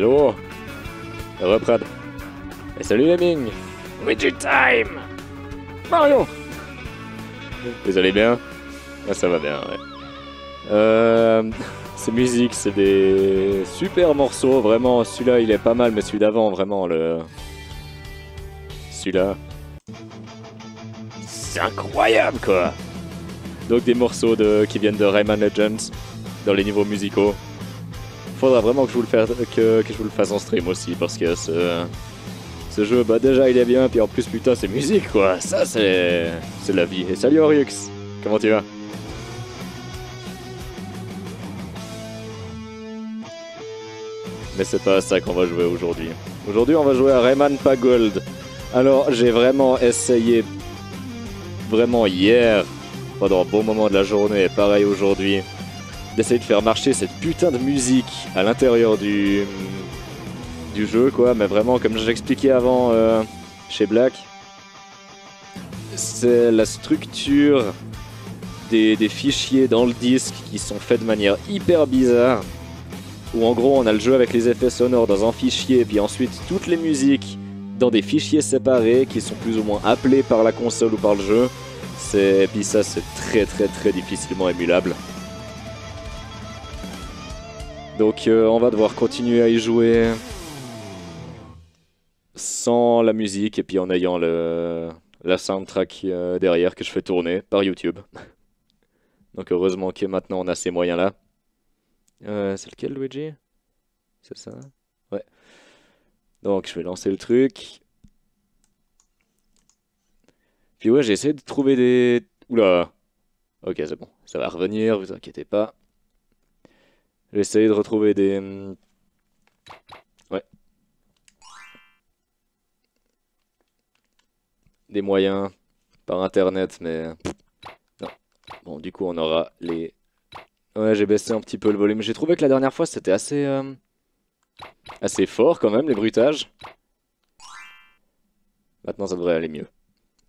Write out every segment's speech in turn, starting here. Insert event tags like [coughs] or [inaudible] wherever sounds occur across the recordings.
Hello. Reprendre. Et salut les Ming. Widget time. Mario. Vous allez bien? Ah, Ça va bien, ouais. Euh, [laughs] ces musiques, c'est des super morceaux, vraiment. Celui-là, il est pas mal, mais celui d'avant, vraiment, le... Celui-là... C'est incroyable, quoi. Donc des morceaux de... qui viennent de Rayman Legends, dans les niveaux musicaux faudra vraiment que je vous le fasse, en stream aussi parce que ce, ce jeu, bah déjà il est bien, puis en plus putain c'est musique quoi, ça c'est c'est la vie. Et salut Oriux, comment tu vas? Mais c'est pas ça qu'on va jouer aujourd'hui. Aujourd'hui on va jouer à Rayman Pagold. Alors j'ai vraiment essayé, vraiment hier, pendant un bon moment de la journée, pareil aujourd'hui d'essayer de faire marcher cette putain de musique à l'intérieur du, du jeu, quoi. Mais vraiment, comme j'expliquais avant euh, chez Black, c'est la structure des, des, fichiers dans le disque qui sont faits de manière hyper bizarre. Où en gros, on a le jeu avec les effets sonores dans un fichier, puis ensuite toutes les musiques dans des fichiers séparés qui sont plus ou moins appelés par la console ou par le jeu. Et puis ça, c'est très très très difficilement émulable. Donc euh, on va devoir continuer à y jouer sans la musique et puis en ayant le, la soundtrack euh, derrière que je fais tourner par YouTube. Donc heureusement que maintenant on a ces moyens-là. Euh, c'est lequel Luigi? C'est ça? Ouais. Donc je vais lancer le truc. Puis ouais, j'ai essayé de trouver des... Oula Ok, c'est bon. Ça va revenir, vous inquiétez pas. J'ai de retrouver des... Hum, ouais. Des moyens par internet, mais... Non. Bon, du coup, on aura les... Ouais, j'ai baissé un petit peu le volume. J'ai trouvé que la dernière fois, c'était assez... Euh, assez fort quand même, les bruitages. Maintenant, ça devrait aller mieux.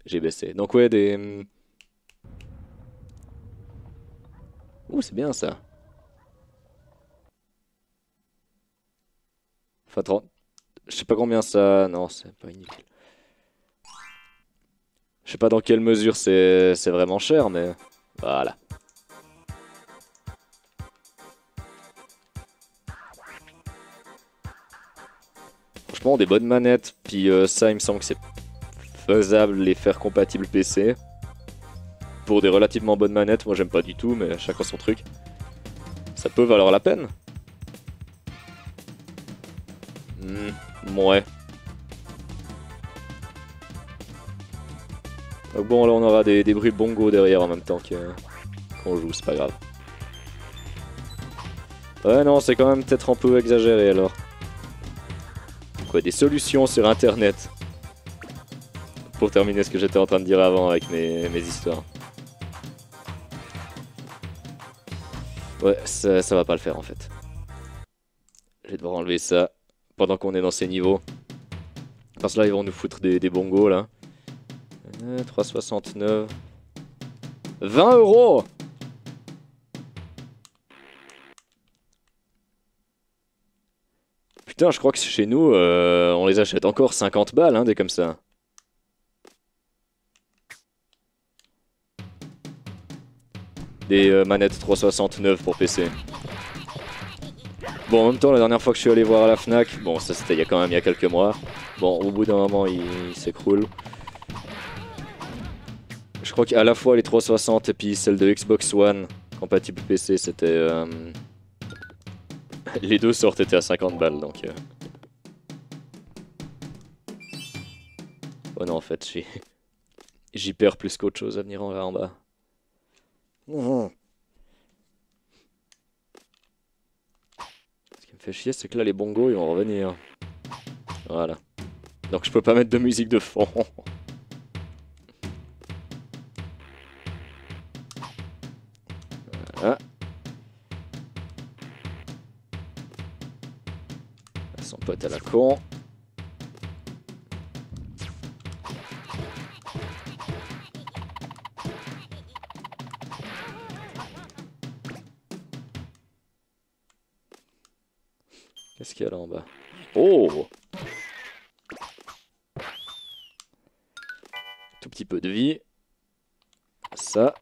J'ai baissé. Donc ouais, des... Hum, Ouh, c'est bien ça. Enfin, 30... Je sais pas combien ça... Non, c'est pas inutile. Je sais pas dans quelle mesure c'est vraiment cher, mais... Voilà. franchement, des bonnes manettes. Puis euh, ça, il me semble que c'est faisable les faire compatibles PC. Pour des relativement bonnes manettes, moi j'aime pas du tout, mais chacun son truc. Ça peut valoir la peine. Hmm, ouais. Donc bon, là on aura des, des bruits bongo derrière en même temps qu'on joue, c'est pas grave. Ouais, non, c'est quand même peut-être un peu exagéré alors. Quoi, des solutions sur internet. Pour terminer ce que j'étais en train de dire avant avec mes, histoires. Ouais, ça, ça va pas le faire en fait. Je vais devoir enlever ça pendant qu'on est dans ces niveaux. Parce que là, ils vont nous foutre des, bongos là. 3,69. 20 euros Putain, je crois que chez nous, euh, on les achète encore 50 balles, hein, des comme ça. Des euh, manettes 369 pour PC. Bon, en même temps, la dernière fois que je suis allé voir à la FNAC, bon, ça c'était il y a quand même il y a quelques mois. Bon, au bout d'un moment, il, s'écroule. Je crois qu'à la fois les 360 et puis celle de Xbox One compatible PC, c'était... Euh, [laughs] les deux sortes étaient à 50 balles, donc... Euh. Oh non, en fait, j'y [laughs] perds plus qu'autre chose à venir en, en bas. Ce qui me fait chier, c'est que là, les bongos, ils vont revenir. Voilà. Donc je peux pas mettre de musique de fond. [laughs] Voilà. Son pote à la con. Oh Tout petit peu de vie. Ça.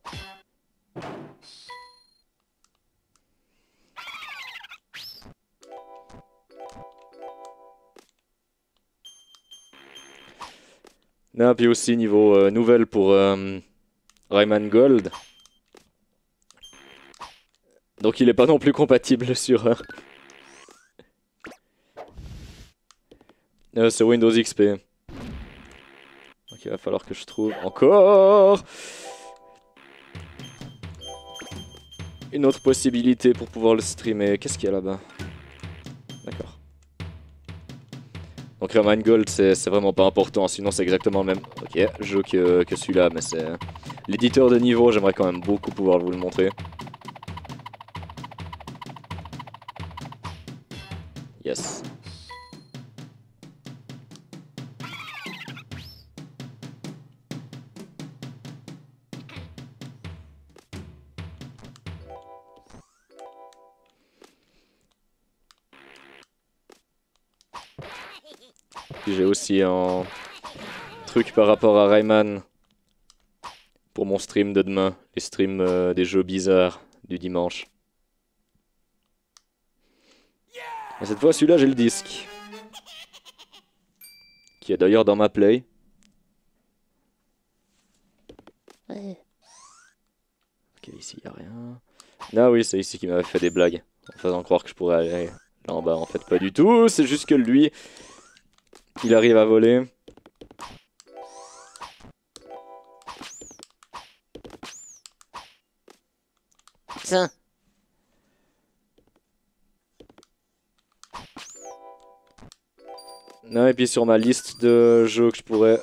Non, puis aussi niveau euh, nouvelle pour euh, Rayman Gold. Donc il est pas non plus compatible [laughs] sur... Euh, euh, c'est Windows XP. Donc il va falloir que je trouve encore une autre possibilité pour pouvoir le streamer. Qu'est-ce qu'il y a là-bas? D'accord. Donc Rayman Gold c'est vraiment pas important, sinon c'est exactement le même ok, jeu que, que celui-là, mais c'est... L'éditeur de niveau, j'aimerais quand même beaucoup pouvoir vous le montrer. Aussi un truc par rapport à Rayman pour mon stream de demain, les streams euh, des jeux bizarres du dimanche. Et cette fois, celui-là, j'ai le disque. Qui est d'ailleurs dans ma play. Ok, ici, il a rien. Ah oui, c'est ici qu'il m'avait fait des blagues. En faisant croire que je pourrais aller là en bas. En fait, pas du tout. C'est juste que lui, il arrive à voler. Tiens. Non, et puis sur ma liste de jeux que je pourrais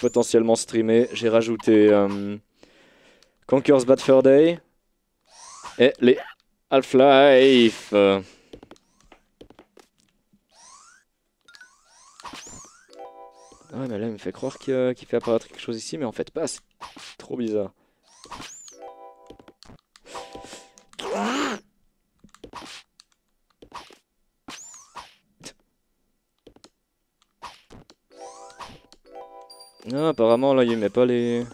potentiellement streamer, j'ai rajouté euh, Conquer's Bad Fur Day et les Half-Life. Ouais, mais là, il me fait croire qu'il fait apparaître quelque chose ici, mais en fait pas. C'est trop bizarre. Non, apparemment, là, il met pas les...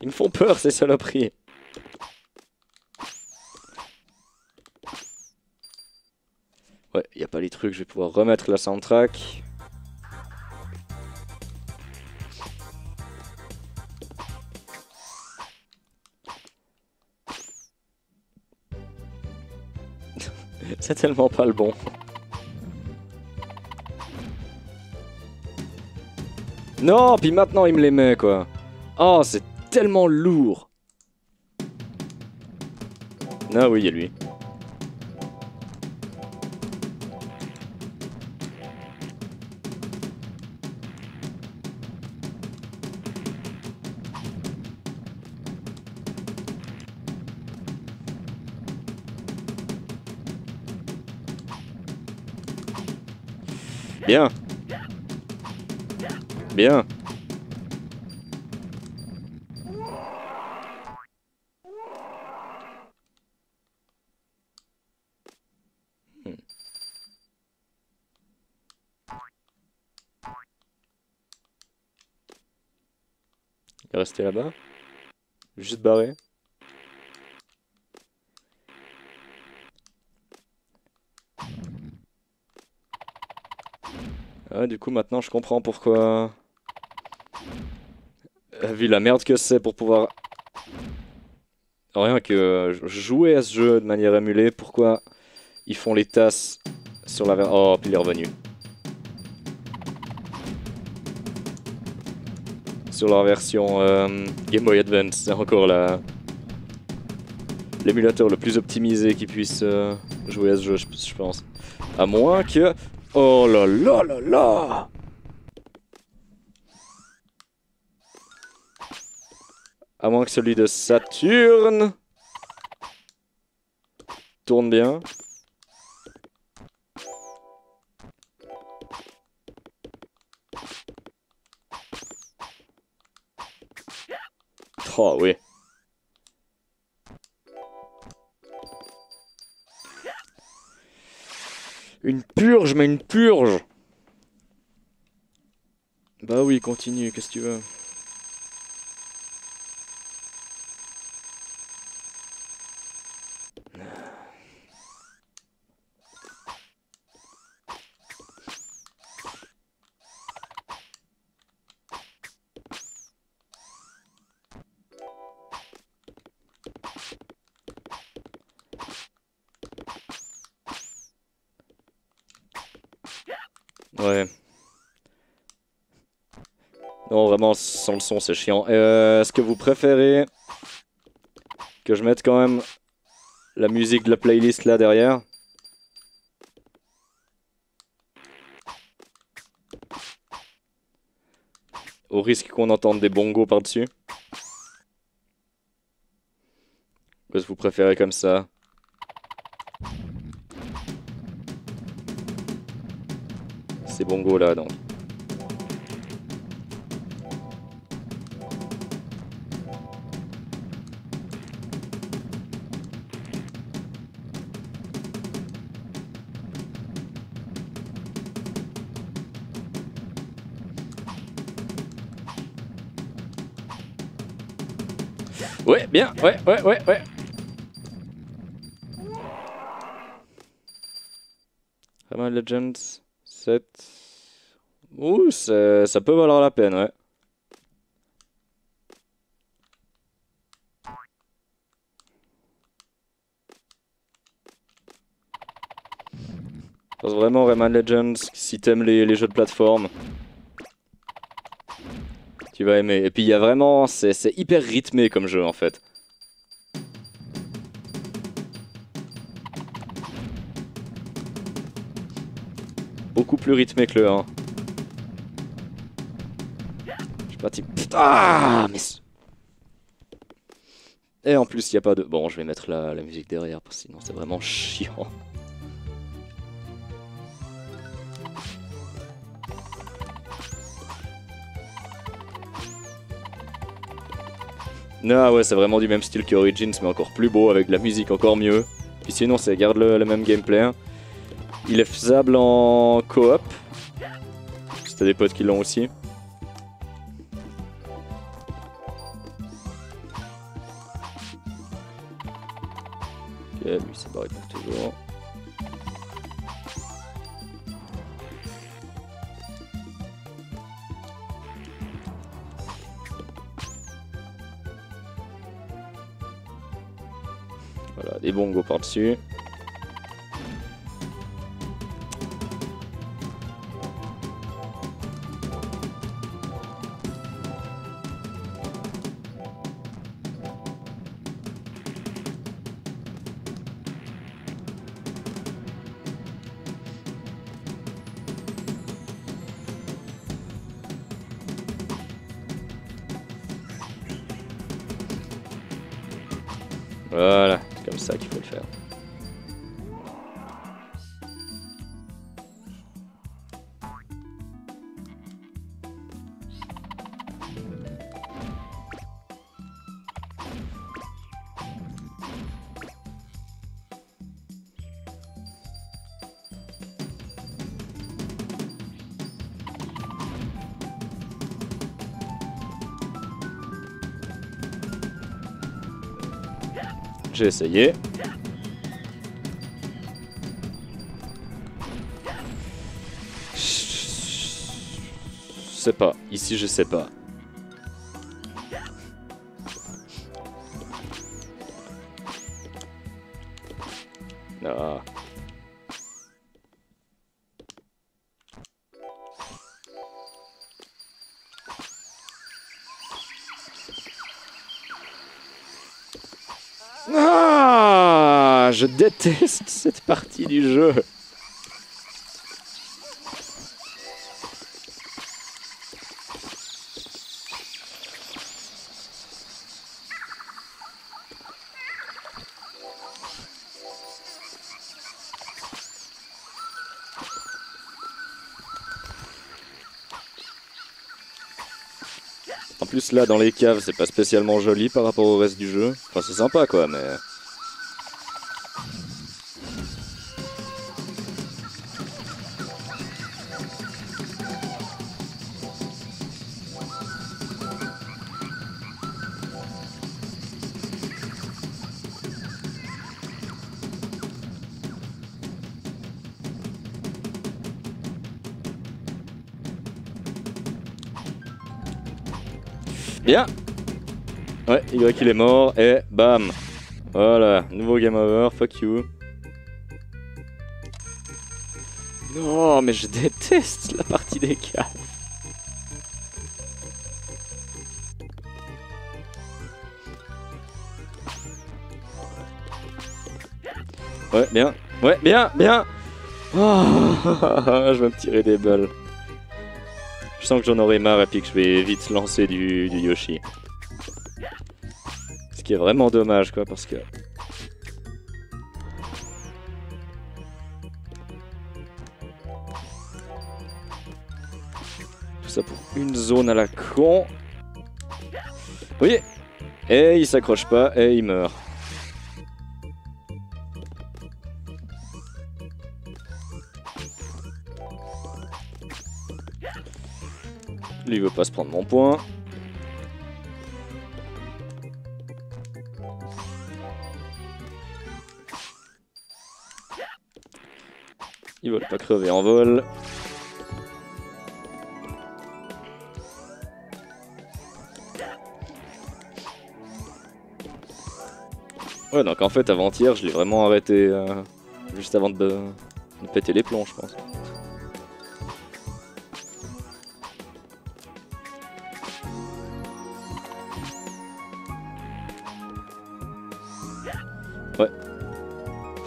Ils me font peur, ces saloperies. Ouais, y a les trucs, je vais pouvoir remettre la soundtrack. [laughs] C'est tellement pas le bon. Non, puis maintenant il me les met quoi. Oh, c'est tellement lourd. Ah oui, il y a lui. Bien. Bien. Rester là-bas Juste barré Du coup, maintenant, je comprends pourquoi... Euh, vu la merde que c'est pour pouvoir... Rien que jouer à ce jeu de manière émulée, pourquoi ils font les tasses sur la... Oh, puis il est revenu. Sur leur version euh, Game Boy Advance, c'est encore la... L'émulateur le plus optimisé qui puisse euh, jouer à ce jeu, je pense. À moins que... Oh là là là là À moins que celui de Saturne tourne bien. Oh oui. Une purge, mais une purge. Bah oui, continue, qu'est-ce que tu veux Ouais. Non, vraiment, sans le son, c'est chiant. Euh, Est-ce que vous préférez que je mette quand même la musique de la playlist là derrière? Au risque qu'on entende des bongos par-dessus? Qu'est-ce que vous préférez comme ça? Ces bongos là donc. Bien, ouais, ouais, ouais, ouais. Rayman Legends. 7. Ouh, ça peut valoir la peine, ouais. Je pense vraiment Rayman Legends, si t'aimes les, les jeux de plateforme, tu vas aimer. Et puis il y a vraiment, c'est hyper rythmé comme jeu en fait. beaucoup plus rythmé que le 1. Je suis parti. Ah, mais. Et en plus, il n'y a pas de. Bon, je vais mettre la, la musique derrière, parce que sinon c'est vraiment [laughs] chiant. Ah ouais, c'est vraiment du même style que Origins, mais encore plus beau, avec de la musique encore mieux. Puis sinon, ça garde le, même gameplay. Hein. Il est faisable en coop. T'as des potes qui l'ont aussi. J'ai. Je sais pas. Ici, je sais pas. Cette partie du jeu. En plus là dans les caves c'est pas spécialement joli par rapport au reste du jeu. Enfin c'est sympa quoi mais... Y il est mort et bam Voilà, nouveau game over, fuck you. Non, mais je déteste la partie des caves. Ouais, bien. Ouais, bien, bien. Oh, [laughs] je vais me tirer des balles. Je sens que j'en aurai marre et puis que je vais vite lancer du Yoshi. Qui est vraiment dommage, quoi, parce que... Tout ça pour une zone à la con. Oui Et il s'accroche pas, et il meurt. Lui il veut pas se prendre mon point. Pas crever en vol. Ouais, donc en fait, avant-hier, je l'ai vraiment arrêté euh, juste avant de, de péter les plombs, je pense. Ouais.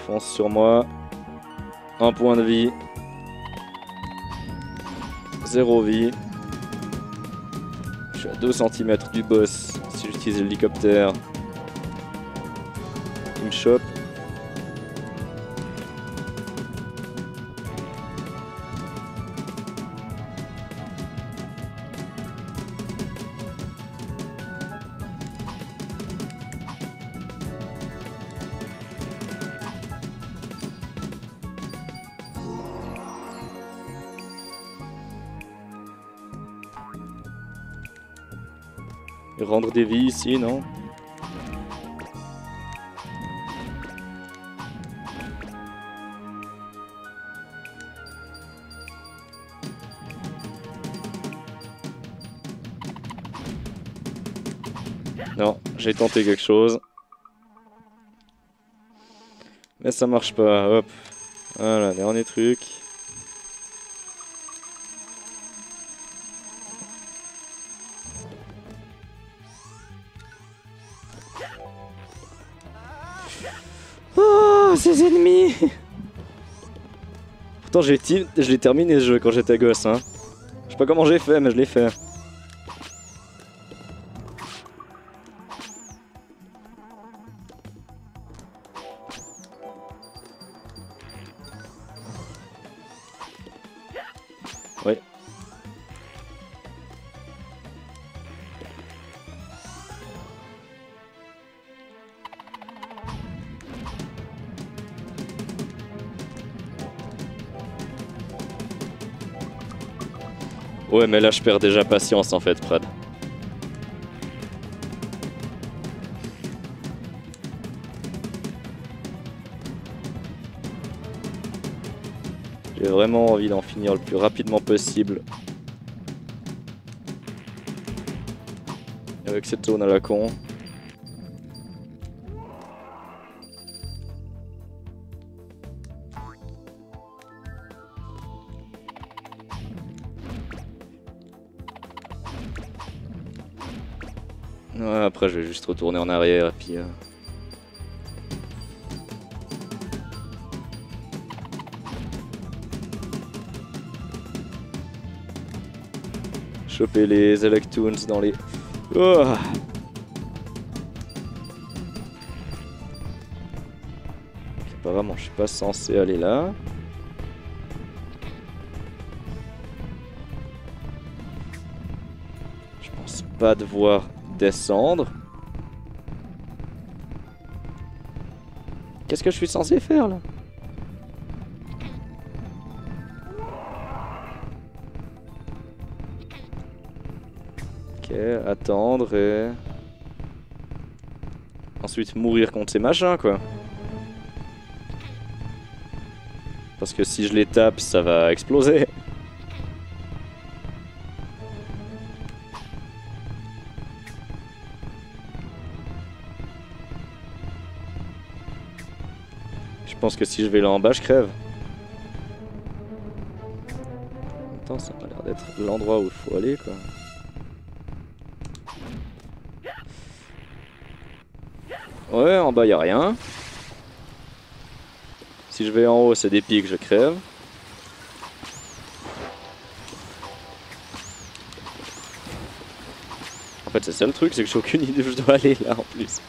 Fonce sur moi. Un point de vie. Zéro vie. Je suis à 2 cm du boss si j'utilise l'hélicoptère. Il me chope. Ici, non Non, j'ai tenté quelque chose. Mais ça marche pas, hop. Voilà, dernier truc. Pourtant, je l'ai terminé ce jeu quand j'étais gosse. Hein. Je sais pas comment j'ai fait, mais je l'ai fait. Mais là, je perds déjà patience en fait, Prad. J'ai vraiment envie d'en finir le plus rapidement possible. Avec cette zone à la con. Je vais juste retourner en arrière et puis... Euh... Choper les Electoons dans les... Oh apparemment je suis pas censé aller là. Je pense pas devoir descendre. Qu'est-ce que je suis censé faire là Ok, attendre et... Ensuite mourir contre ces machins quoi. Parce que si je les tape, ça va exploser. Pense que si je vais là en bas, je crève. Attends, ça a l'air d'être l'endroit où il faut aller, quoi. Ouais, en bas, y a rien. Si je vais en haut, c'est des pics, je crève. En fait, c'est ça le truc, c'est que j'ai aucune idée où je dois aller là en plus.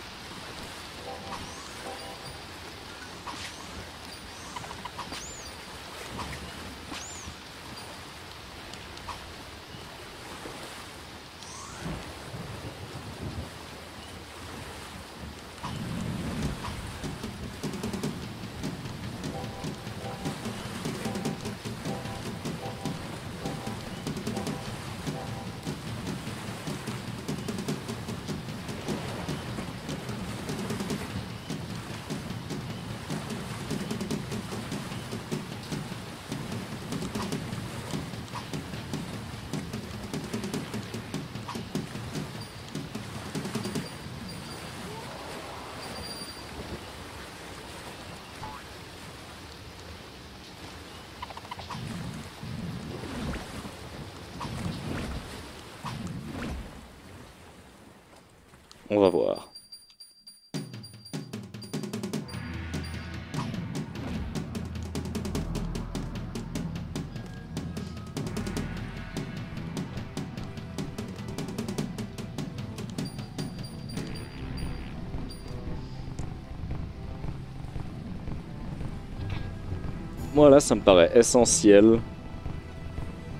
Voilà, ça me paraît essentiel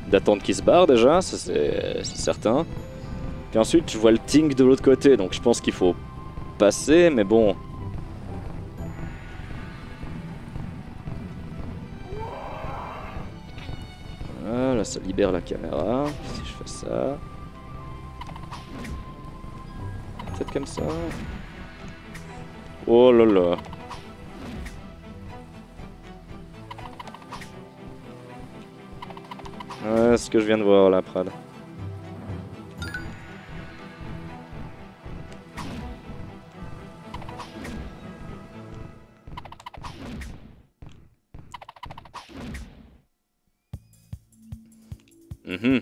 d'attendre qu'il se barre déjà, ça c'est certain. Puis ensuite, je vois le Tink de l'autre côté, donc je pense qu'il faut passer, mais bon. Voilà, ça libère la caméra. Si je fais ça. Peut-être comme ça. Oh là là. Ce que je viens de voir là, Prad. Mmh.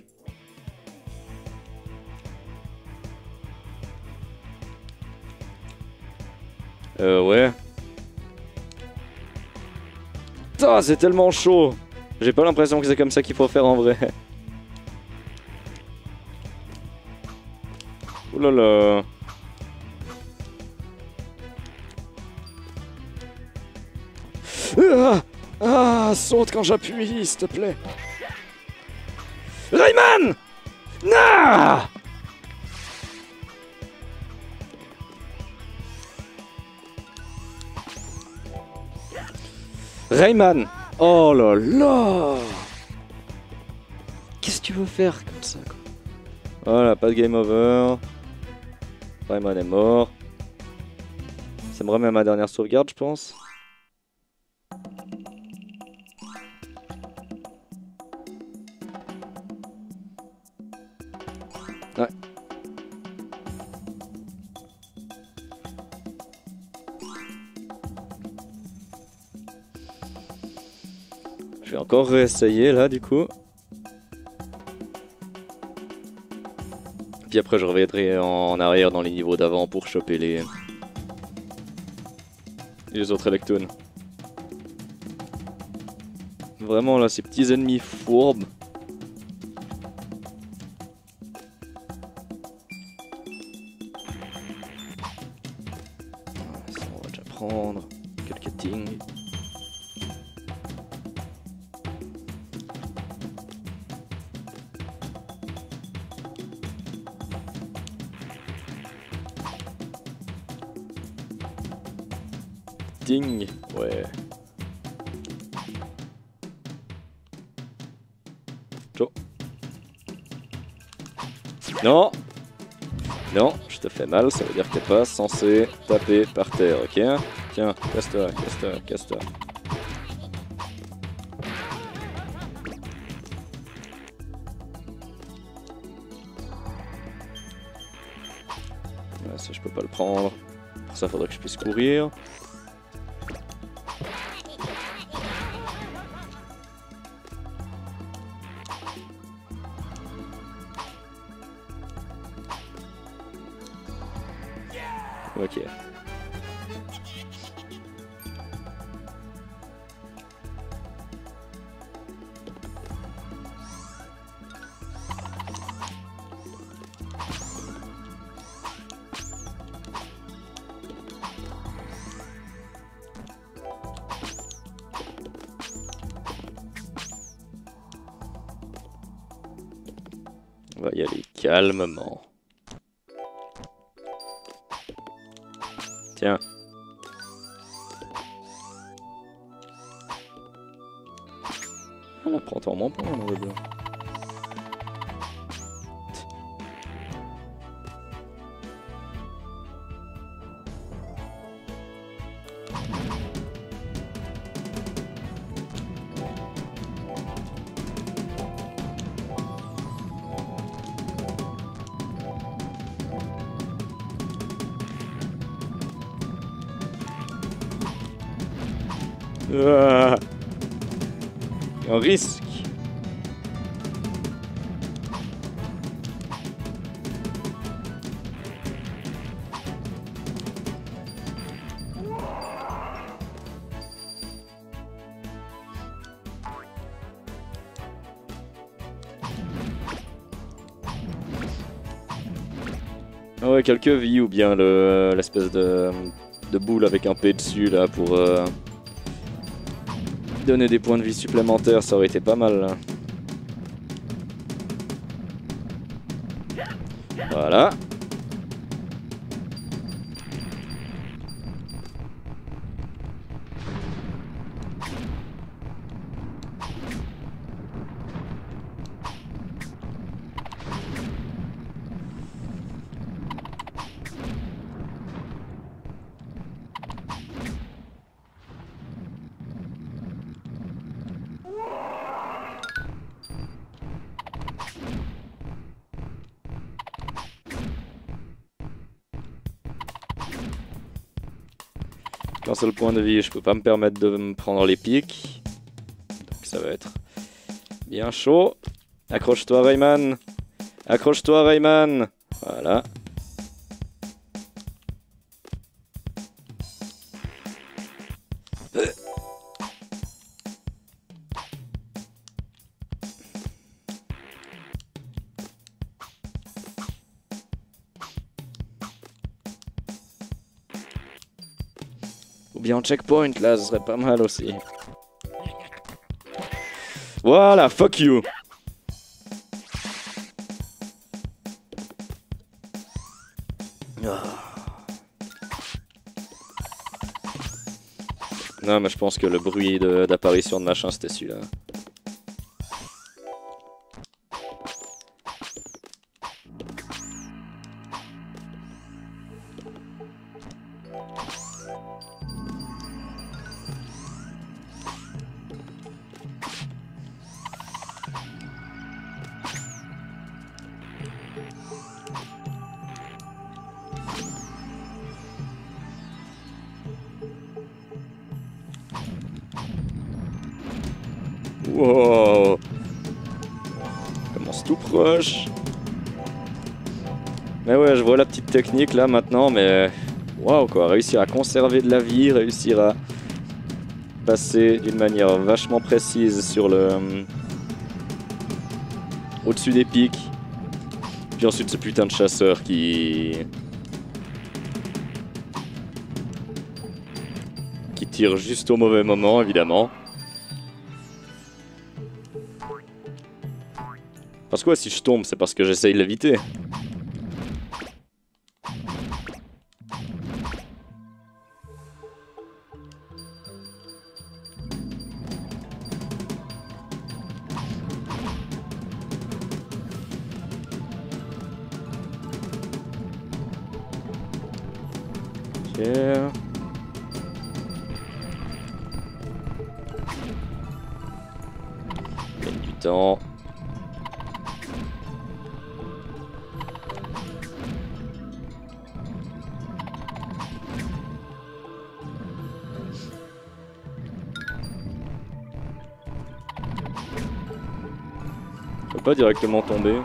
Euh ouais. Putain, c'est tellement chaud. J'ai pas l'impression que c'est comme ça qu'il faut faire en vrai. [laughs] Ouh là là. Ah, ah, saute quand j'appuie, s'il te plaît. Rayman nah Rayman Oh là là Qu'est-ce que tu veux faire comme ça quoi Voilà, pas de game over. Rayman est mort. Ça me remet à ma dernière sauvegarde, je pense. Réessayer là du coup. Puis après je reviendrai en arrière dans les niveaux d'avant pour choper les... les autres Electoons. Vraiment là, ces petits ennemis fourbes. Ça veut dire que t'es pas censé taper par terre, ok? Tiens, casse-toi, casse-toi, casse-toi. Ça je peux pas le prendre. Ça faudrait que je puisse courir. Calmement. Quelques vies ou bien le- l'espèce de, boule avec un P dessus là pour euh, donner des points de vie supplémentaires, ça aurait été pas mal. Seul point de vie, je peux pas me permettre de me prendre les pics. Donc ça va être bien chaud. Accroche-toi Rayman. Accroche-toi Rayman. Voilà. Checkpoint, là, ce serait pas mal aussi. Voilà, fuck you. Ah. Non, mais je pense que le bruit d'apparition de, de machin, c'était celui-là. Technique là maintenant, mais waouh quoi, réussir à conserver de la vie, réussir à passer d'une manière vachement précise sur le au-dessus des pics. Puis ensuite ce putain de chasseur qui qui tire juste au mauvais moment évidemment. Parce que si je tombe, c'est parce que j'essaye de l'éviter. Pas directement tomber.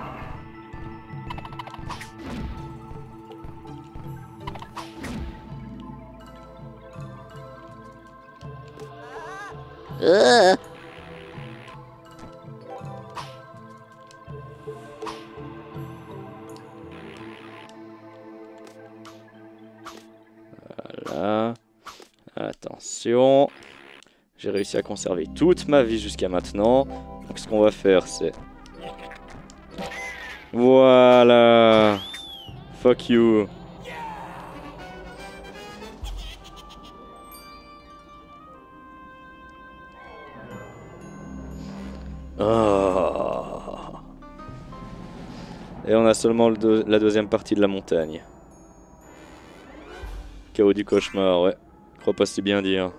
Attention. J'ai réussi à conserver toute ma vie jusqu'à maintenant. Donc ce qu'on va faire c'est voilà. Fuck you. Oh. Et on a seulement la deuxième partie de la montagne. Chaos du cauchemar, ouais. Je crois pas si bien dire.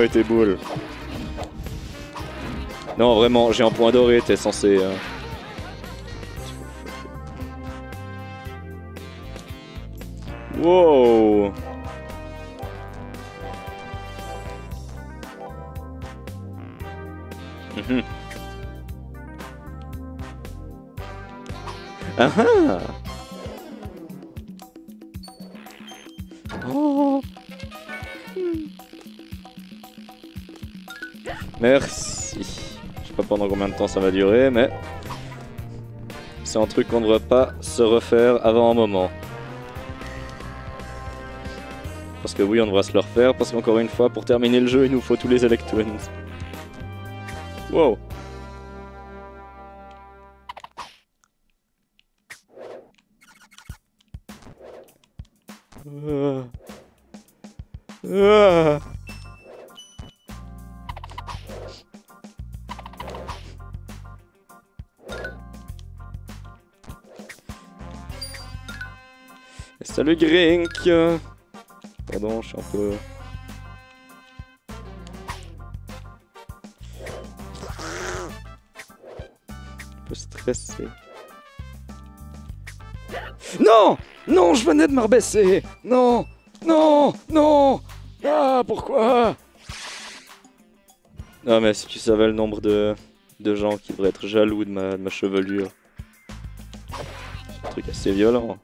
Et tes boules. Non, vraiment, j'ai un point doré, t'es censé... Euh... Wow ça va durer, mais c'est un truc qu'on ne devrait pas se refaire avant un moment. Parce que oui, on devra se le refaire, parce qu'encore une fois, pour terminer le jeu, il nous faut tous les Electwins. Salut Grink Pardon, je suis un peu... Un peu stressé. Non! Non, je venais de me rebaisser. Non! Non! Non! Ah, pourquoi? Non, mais si tu savais le nombre de, gens qui devraient être jaloux de ma, de ma chevelure. trucs assez violents.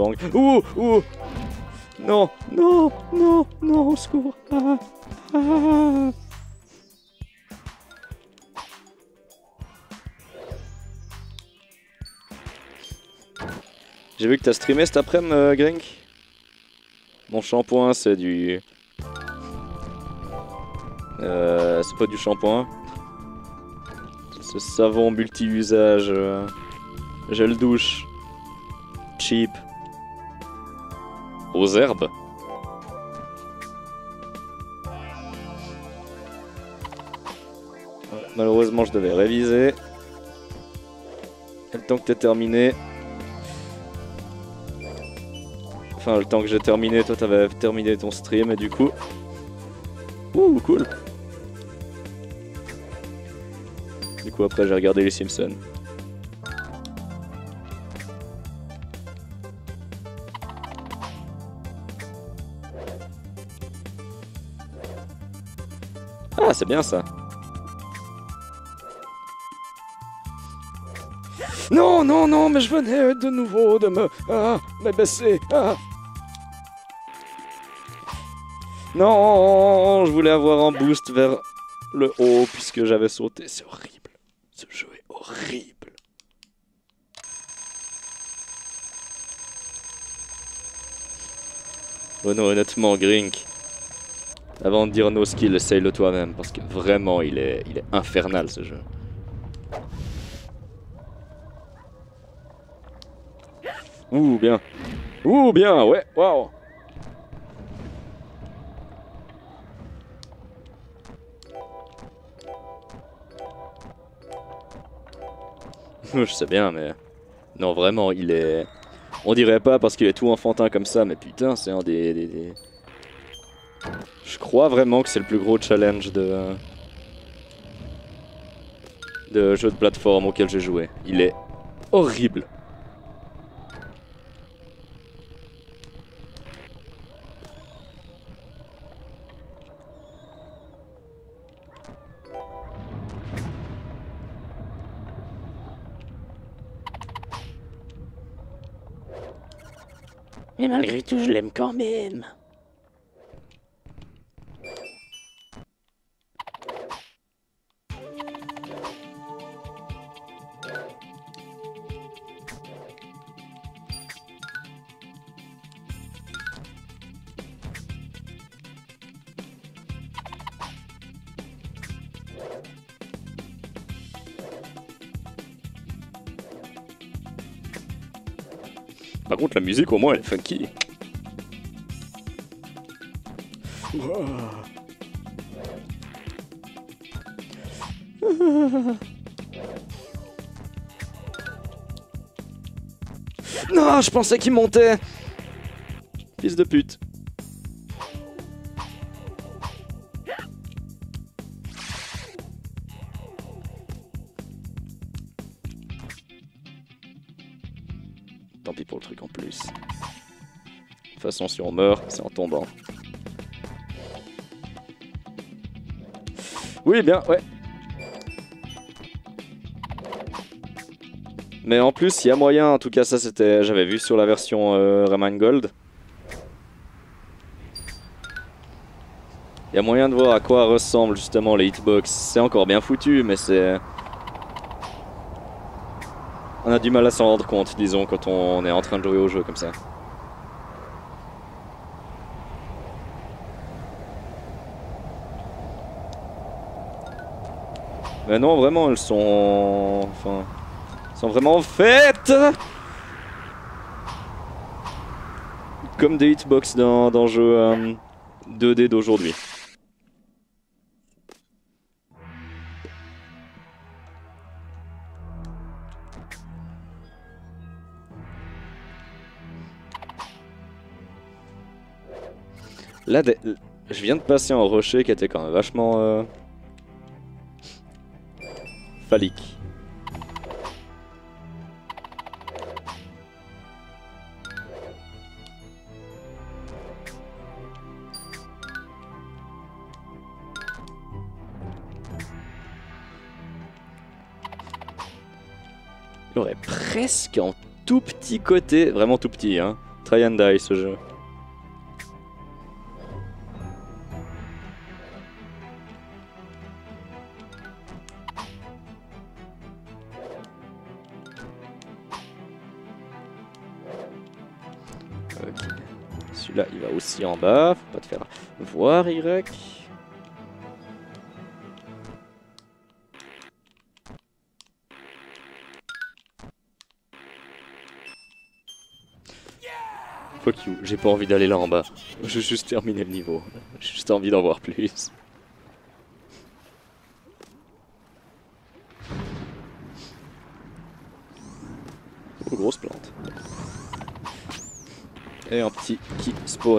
Long. Ouh, ouh Non, non, non, non, au secours. Ah, ah. J'ai vu que t'as streamé cet après-midi, euh. Mon shampoing, c'est du... Euh, c'est pas du shampoing. Ce savon multi-usage. euh, gel douche. Cheap. Herbes. Malheureusement, je devais réviser. Et le temps que t'aies terminé. Enfin, le temps que j'ai terminé, toi t'avais terminé ton stream et du coup. Ouh, cool. Du coup, après, j'ai regardé les Simpsons. C'est bien ça. Non, non, non, mais je venais de nouveau de me... Ah, me baisser. Ah. Non, je voulais avoir un boost vers le haut puisque j'avais sauté. C'est horrible. Ce jeu est horrible. Oh non, honnêtement, Grink. Avant de dire no skill, essaye-le toi-même parce que vraiment, il est, il est infernal ce jeu. Ouh, bien. Ouh, bien, ouais, waouh. [laughs] Je sais bien, mais... Non, vraiment, il est... On dirait pas parce qu'il est tout enfantin comme ça, mais putain, c'est un des- Je crois vraiment que c'est le plus gros challenge de... De jeu de plateforme auquel j'ai joué. Il est horrible. Mais malgré tout, je l'aime quand même. La musique, au moins, elle est funky. Non, je pensais qu'il montait. Fils de pute. Si on meurt, c'est en tombant. Oui, bien, ouais. Mais en plus, il y a moyen, en tout cas ça c'était, j'avais vu sur la version euh, Gold. Il y a moyen de voir à quoi ressemblent justement les hitbox. C'est encore bien foutu, mais c'est... On a du mal à s'en rendre compte, disons, quand on est en train de jouer au jeu comme ça. Mais non, vraiment, elles sont... Enfin... elles sont vraiment faites Comme des hitbox dans, dans le jeu euh, 2D d'aujourd'hui. Là, je viens de passer en rocher qui était quand même vachement euh, Il aurait presque en tout petit côté, vraiment tout petit, hein. Try and die ce jeu. En bas. Faut pas te faire voir, Y. Fuck you, j'ai pas envie d'aller là en bas. Veux juste terminer le niveau. J'ai juste envie d'en voir plus.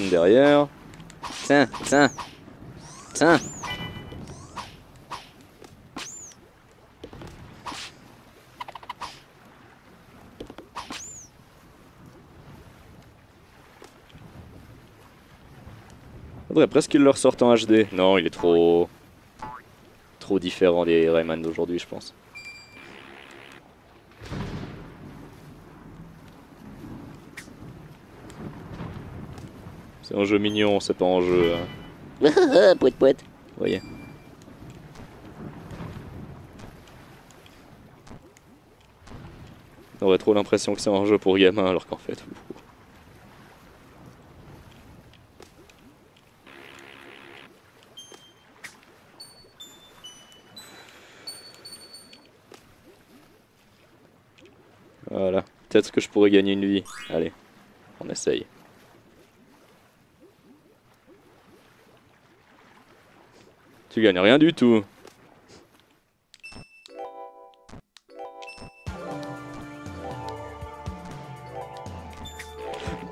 Derrière. Tiens, tiens, tiens. Faudrait presque qu'il le ressorte en HD. Non, il est trop... Trop différent des Rayman d'aujourd'hui, je pense. C'est un jeu mignon, c'est pas un jeu... hein. [laughs] Pouet pouet. Vous voyez. On aurait trop l'impression que c'est un jeu pour gamins alors qu'en fait... Voilà. Peut-être que je pourrais gagner une vie. Allez, on essaye. Tu gagnes rien du tout.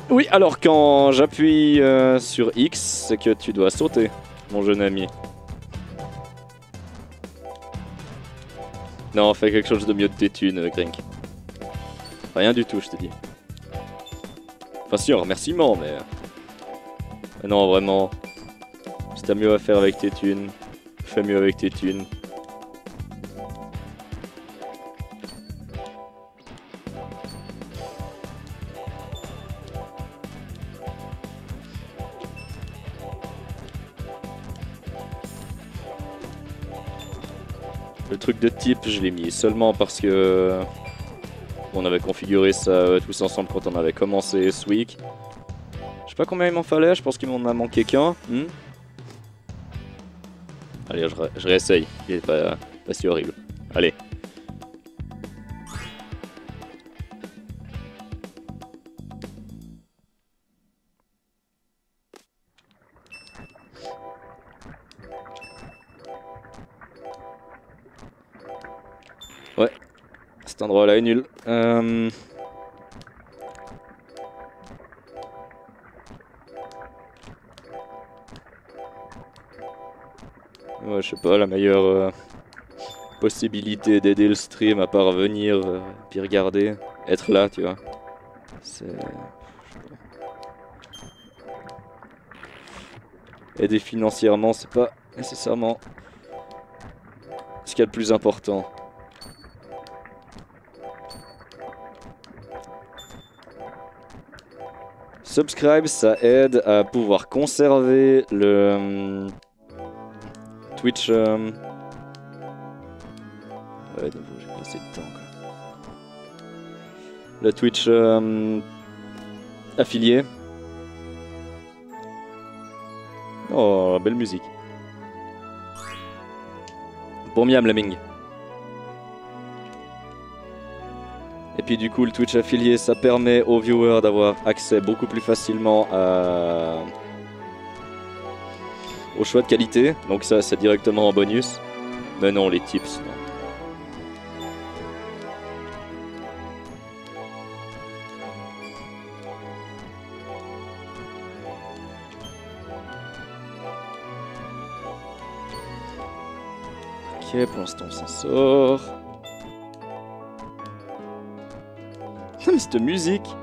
Oui, alors quand j'appuie euh, sur X, c'est que tu dois sauter, mon jeune ami. Non, fais quelque chose de mieux de tes thunes, Grink. Rien du tout, je te dis. Enfin si, un remerciement, mais... Ah non, vraiment. Si t'as mieux à faire avec tes thunes, fais mieux avec tes thunes. Le truc de type, je l'ai mis seulement parce que on avait configuré ça euh, tous ensemble quand on avait commencé ce week. Je sais pas combien il m'en fallait, je pense qu'il m'en a manqué qu'un. hmm Allez, je, je réessaye, il est pas, pas si horrible. Allez. Ouais, cet endroit-là est nul. Euh... je sais pas, la meilleure euh, possibilité d'aider le stream à parvenir, euh, puis regarder, être là, tu vois. C'est. Aider financièrement, c'est pas nécessairement ce qu'il y a de plus important. Subscribe, ça aide à pouvoir conserver le hum, Twitch. hum, Ouais, de de temps. Quoi. Le Twitch hum, affilié. Oh, belle musique. Bon miam, Laming. Et puis du coup, le Twitch affilié, ça permet aux viewers d'avoir accès beaucoup plus facilement à... au choix de qualité. Donc ça, c'est directement en bonus. Mais non, les tips, non. Ok, pour l'instant, on s'en sort. Mais cette musique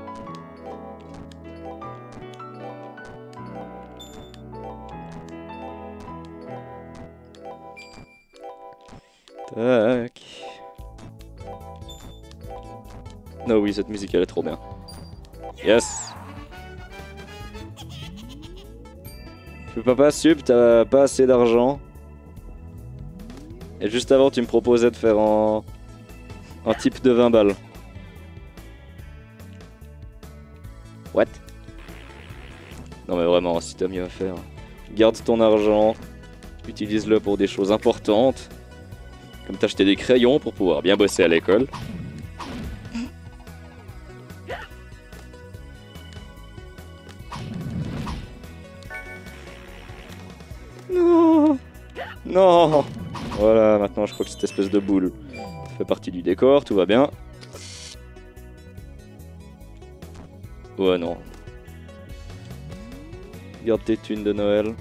Non, oui, cette musique elle est trop bien. Yes. Je peux pas sup, t'as pas assez d'argent. Et juste avant, tu me proposais de faire en, en type de 20 balles. What? Non mais vraiment, si t'as mieux à faire. Garde ton argent, utilise-le pour des choses importantes. Comme t'acheter des crayons pour pouvoir bien bosser à l'école. Cette espèce de boule fait partie du décor, tout va bien. Ouais, non. Garde tes thunes de Noël.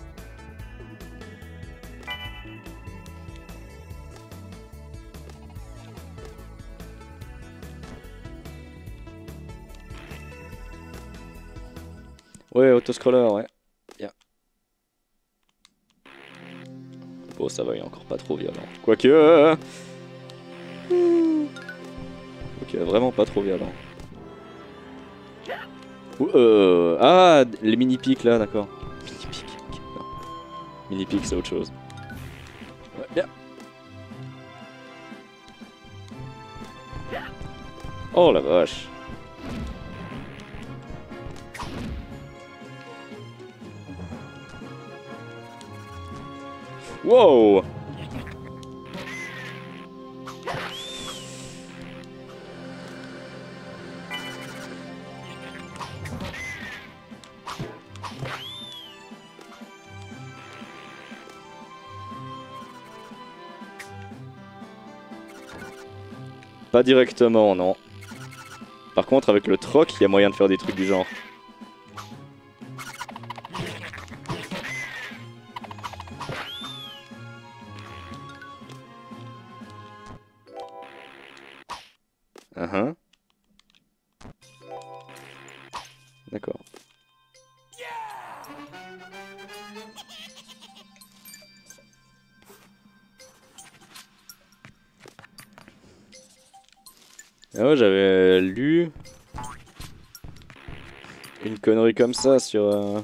Ouais, autoscroller, ouais. Ça va, il est encore pas trop violent. Quoique... euh, Ok, vraiment pas trop violent. Ouh, euh, ah, les mini-pics là, d'accord. Mini-pics. Mini-pics, c'est autre chose. Ouais, bien. Oh la vache. Pas directement, non. Par contre, avec le troc, il y a moyen de faire des trucs du genre. Comme ça sur. euh,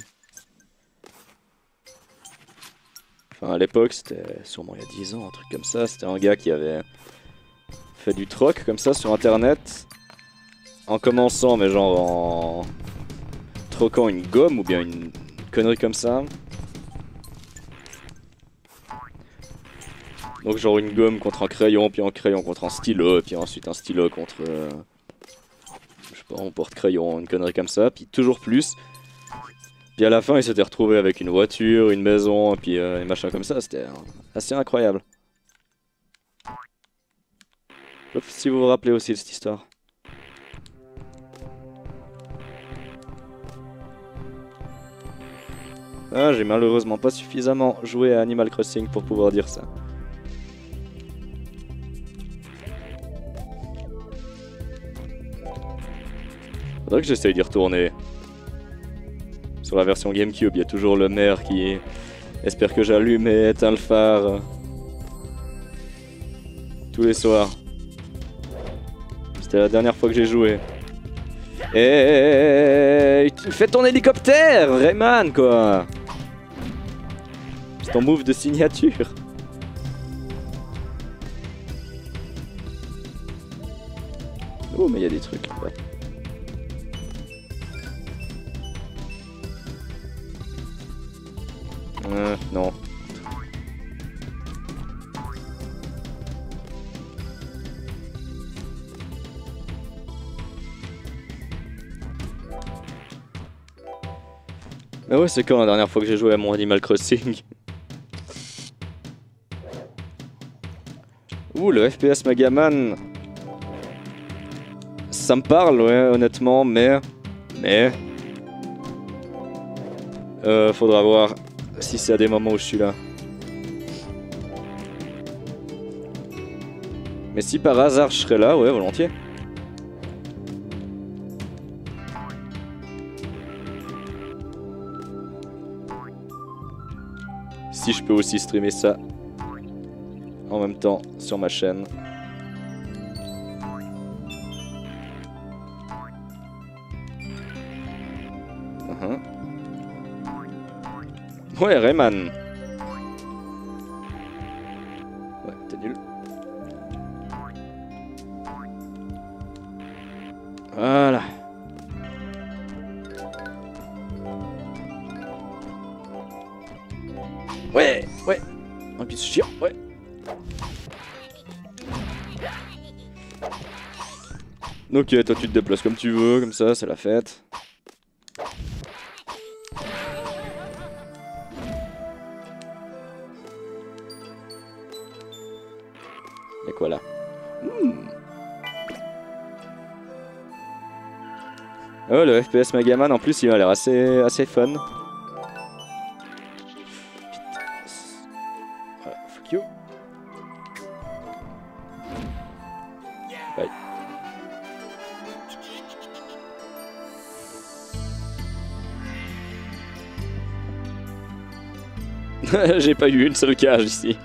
Enfin, à l'époque, c'était sûrement il y a 10 ans, un truc comme ça. C'était un gars qui avait fait du troc comme ça sur internet en commençant, mais genre en troquant une gomme ou bien une connerie comme ça. Donc genre une gomme contre un crayon, puis un crayon contre un stylo, puis ensuite un stylo contre... euh, porte-crayon, une connerie comme ça, puis toujours plus. Puis à la fin, il s'était retrouvé avec une voiture, une maison, et puis euh, des machins comme ça, c'était euh, assez incroyable. Si vous vous rappelez aussi de cette histoire. Ah, j'ai malheureusement pas suffisamment joué à Animal Crossing pour pouvoir dire ça. Faudrait que j'essaye d'y retourner. Sur la version GameCube, il y a toujours le maire qui espère que j'allume et éteins le phare. Tous les soirs. C'était la dernière fois que j'ai joué. Et fais ton hélicoptère, Rayman, quoi. C'est ton move de signature. Oh, mais il y a des trucs. Euh, non. Mais ouais, c'est quand la dernière fois que j'ai joué à mon Animal Crossing [laughs] Ouh, le FPS Megaman. Ça me parle, ouais, honnêtement, mais. Mais. Euh, faudra voir si c'est à des moments où je suis là. Mais si par hasard je serais là, ouais, volontiers. Si je peux aussi streamer ça en même temps sur ma chaîne. Ouais, Rayman? Ouais, t'es nul. Voilà. Ouais, ouais. Un petit chiant, ouais. Ok, toi tu te déplaces comme tu veux, comme ça, c'est la fête. Le FPS Megaman en plus il a l'air assez, assez fun. Fuck you. [laughs] J'ai pas eu une seule cage ici.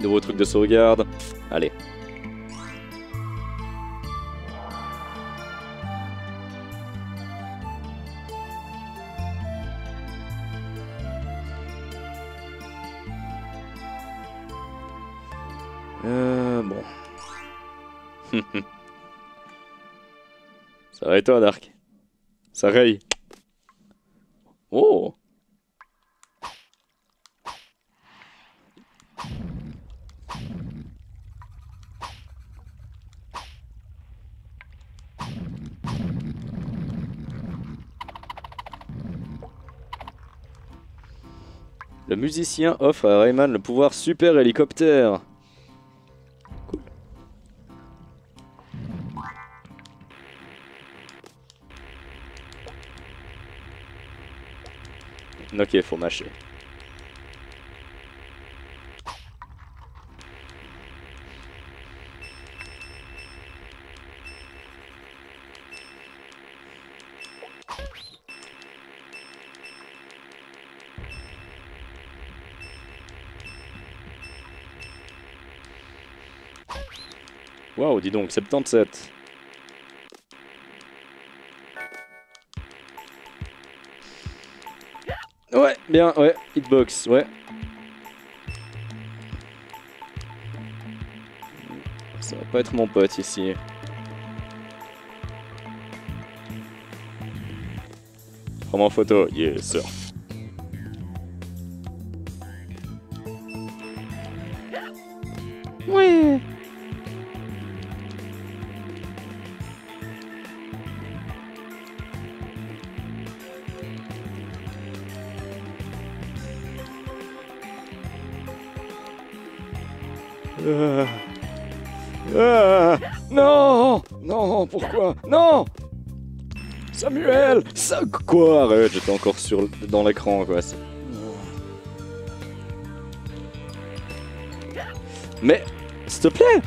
Nouveau truc de sauvegarde. Allez. Toi, Dark Ça. Oh Le musicien offre à Rayman le pouvoir super hélicoptère. Ok, faut mâcher. Waouh, dis donc, 77. Bien, ouais, hitbox, ouais. Ça va pas être mon pote ici. Prends-moi en photo, yes sir. Quoi j'étais encore sur dans l'écran quoi. Mais s'il te plaît!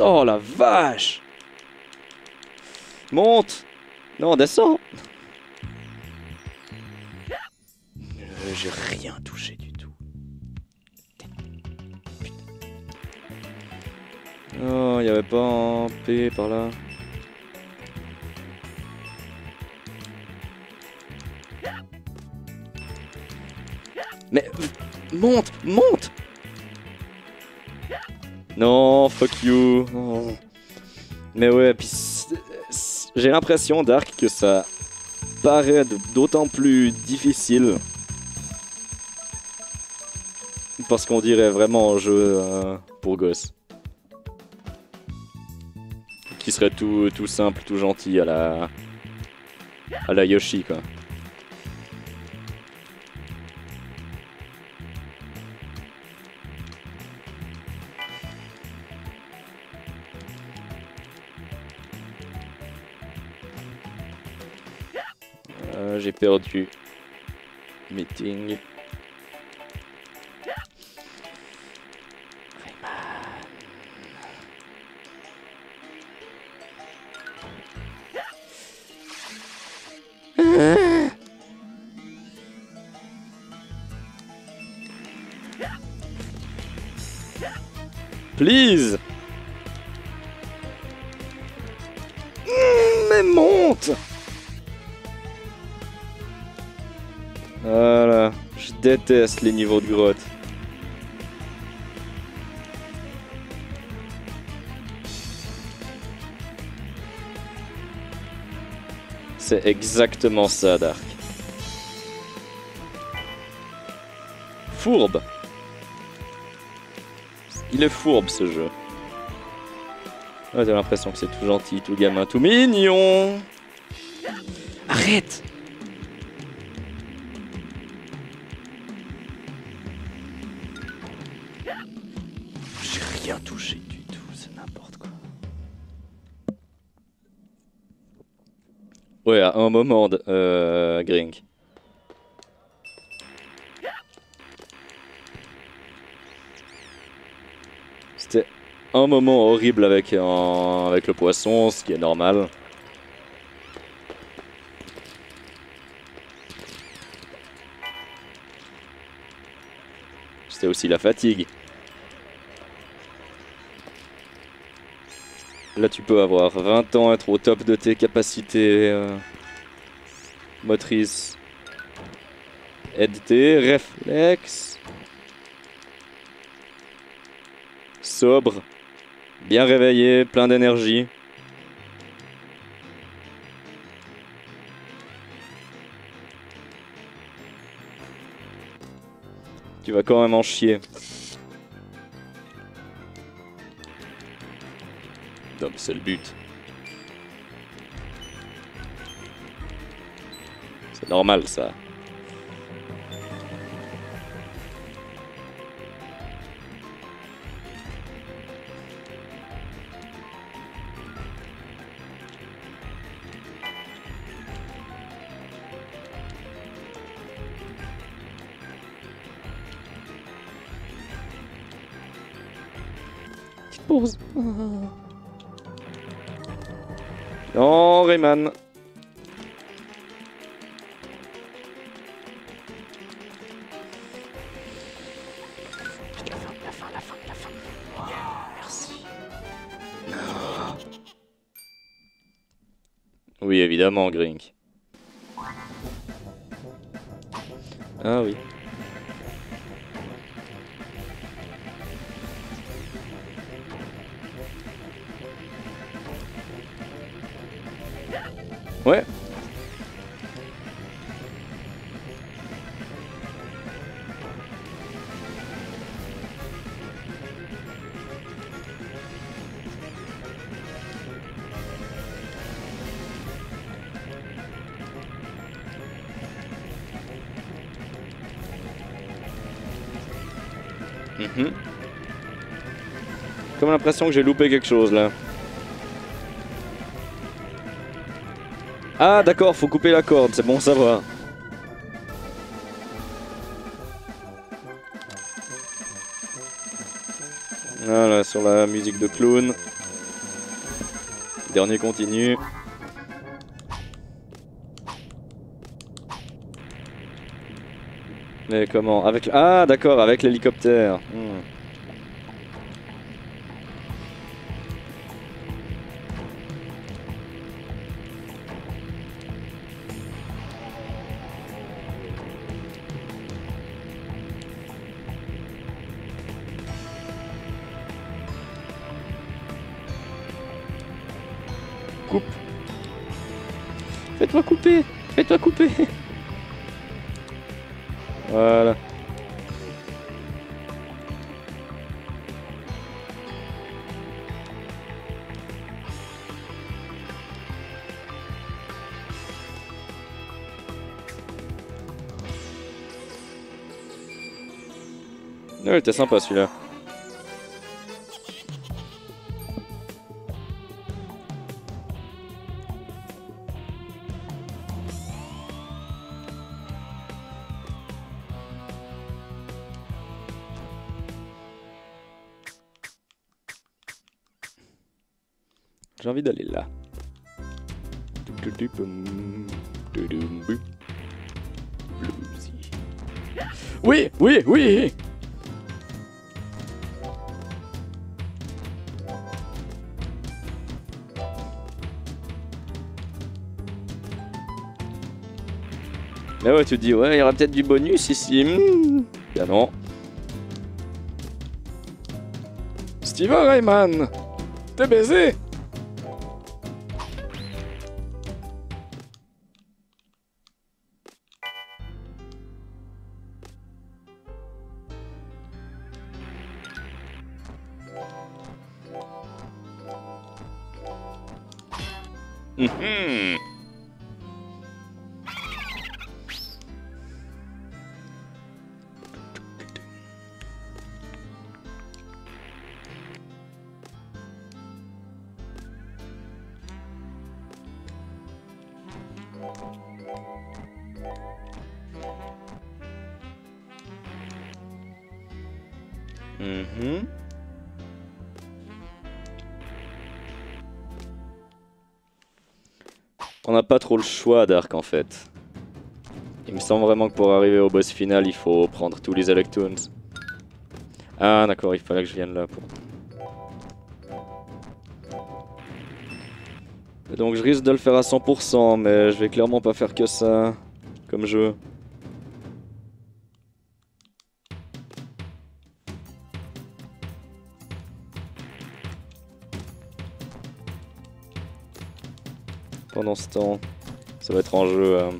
Oh la vache! Monte! Non, descends par là. Mais monte, monte. Non, fuck you. Oh. Mais ouais, j'ai l'impression Dark que ça paraît d'autant plus difficile parce qu'on dirait vraiment un jeu euh, pour gosses. Tout, tout simple, tout gentil à la. à la Yoshi quoi. Euh, J'ai perdu. Meeting. Mmh, mais monte Voilà, je déteste les niveaux de grotte. C'est exactement ça, Dark. Fourbe il est fourbe ce jeu. Ouais, t'as l'impression que c'est tout gentil, tout gamin, tout mignon. Arrête J'ai rien touché du tout, c'est n'importe quoi. Ouais, à un moment, de- euh, Grink. Un moment horrible avec, un- avec le poisson, ce qui est normal. C'était aussi la fatigue. Là, tu peux avoir 20 ans, être au top de tes capacités euh, motrices. Aide tes réflexes. Sobre. Bien réveillé, plein d'énergie. Tu vas quand même en chier. C'est le but. C'est normal ça. 14 [laughs] Non, Rayman Oui, évidemment, Grink. Ah oui. Ouais. Mhm. Comme l'impression que j'ai loupé quelque chose là. Ah d'accord, faut couper la corde, c'est bon, va. Voilà, sur la musique de clown. Dernier continu. Mais comment Avec Ah d'accord, avec l'hélicoptère. Hmm. Il était sympa celui-là. Tu te dis, ouais, il y aura peut-être du bonus ici. Hmm. Bien non. Steven Rayman T'es baisé pas trop le choix, Dark, en fait. Il me semble vraiment que pour arriver au boss final, il faut prendre tous les Electoons. Ah, d'accord, il fallait que je vienne là pour... Donc je risque de le faire à 100%, mais je vais clairement pas faire que ça comme jeu. Pendant ce temps, ça va être en jeu. euh,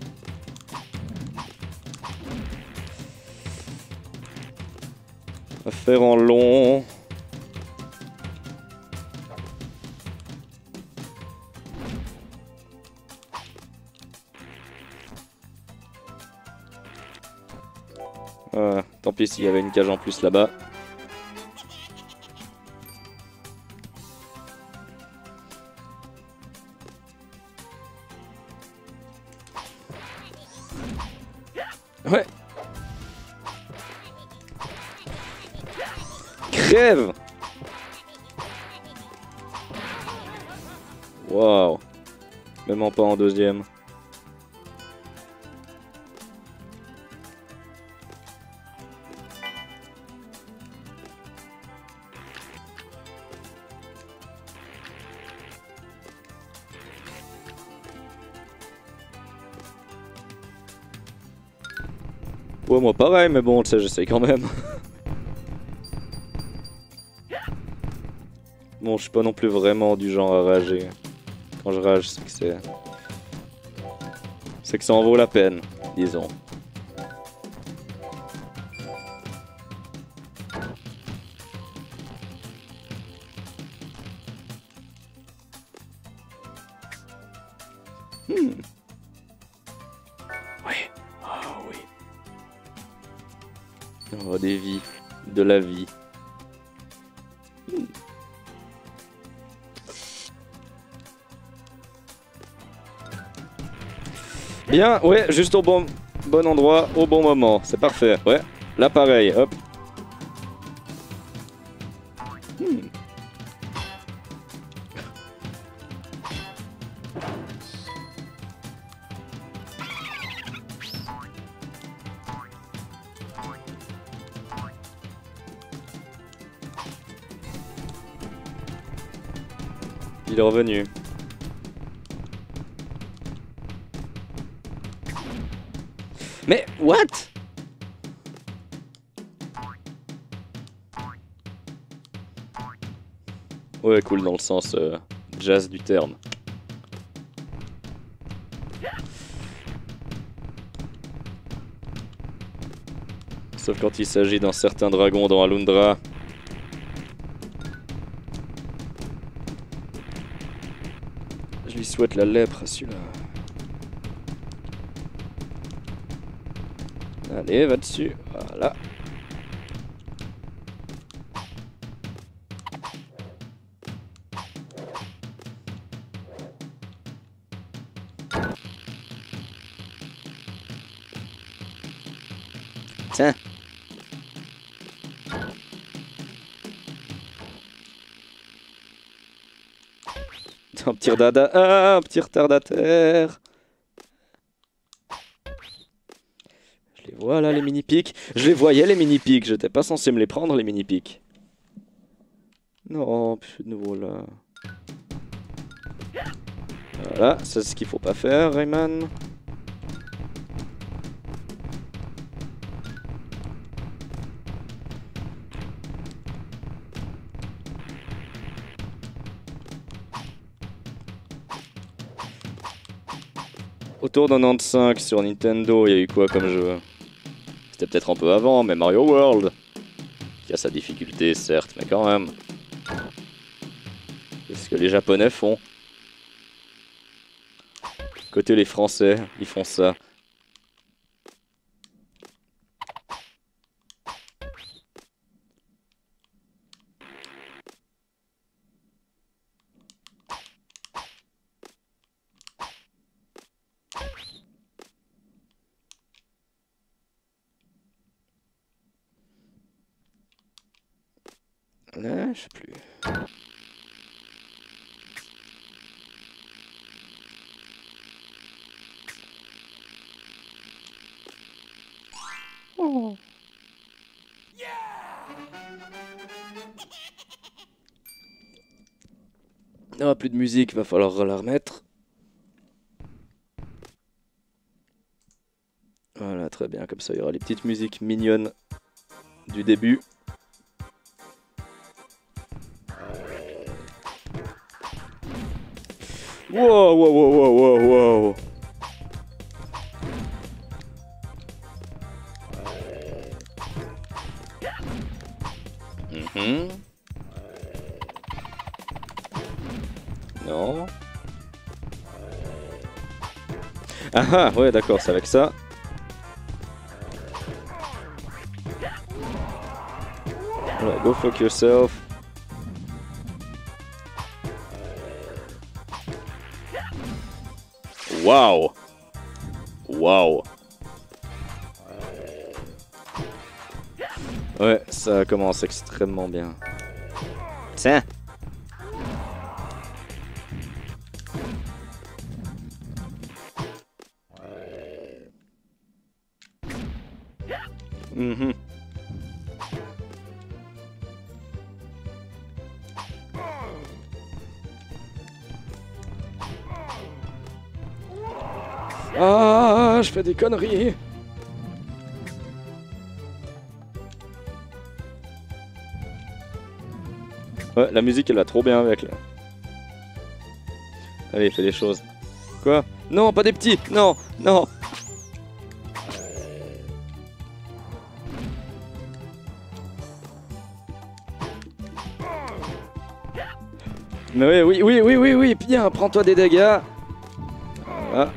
à faire en long. Ah, tant pis s'il y avait une cage en plus là-bas. Ouais, mais bon, tu sais, j'essaye quand même. Bon, je suis pas non plus vraiment du genre à rager. Quand je rage, c'est que c'est. C'est que ça en vaut la peine, disons. Bien, ouais, juste au bon, bon endroit, au bon moment. C'est parfait, ouais. Là, pareil, hop. What? Ouais, cool dans le sens euh, jazz du terme. Sauf quand il s'agit d'un certain dragon dans Alundra. Je lui souhaite la lèpre, celui-là. Allez, va dessus. Voilà. Tiens. Un petit. Ah, un petit retardataire. Voilà les mini-pics. Je les voyais, les mini-pics. J'étais pas censé me les prendre, les mini-pics. Non, puis de nouveau là. Voilà, c'est ce qu'il faut pas faire, Rayman. Autour d'un 95 sur Nintendo, il y a eu quoi comme jeu? C'était peut-être un peu avant, mais Mario World. Qui a sa difficulté, certes, mais quand même. Qu'est-ce que les Japonais font Côté les Français, ils font ça. Plus de musique, va falloir la remettre. Voilà, très bien, comme ça il y aura les petites musiques mignonnes du début. Wow, wow, wow, wow. Ah ouais, d'accord, c'est avec ça. Go fuck yourself. Waouh Waouh Ouais, ça commence extrêmement bien. Tiens Ah, des conneries. Ouais, la musique elle va trop bien avec là. Allez, fais des choses. Quoi? Non, pas des petits Non, non Mais oui, oui, oui, oui, oui, oui, bien, prends-toi des dégâts. Voilà.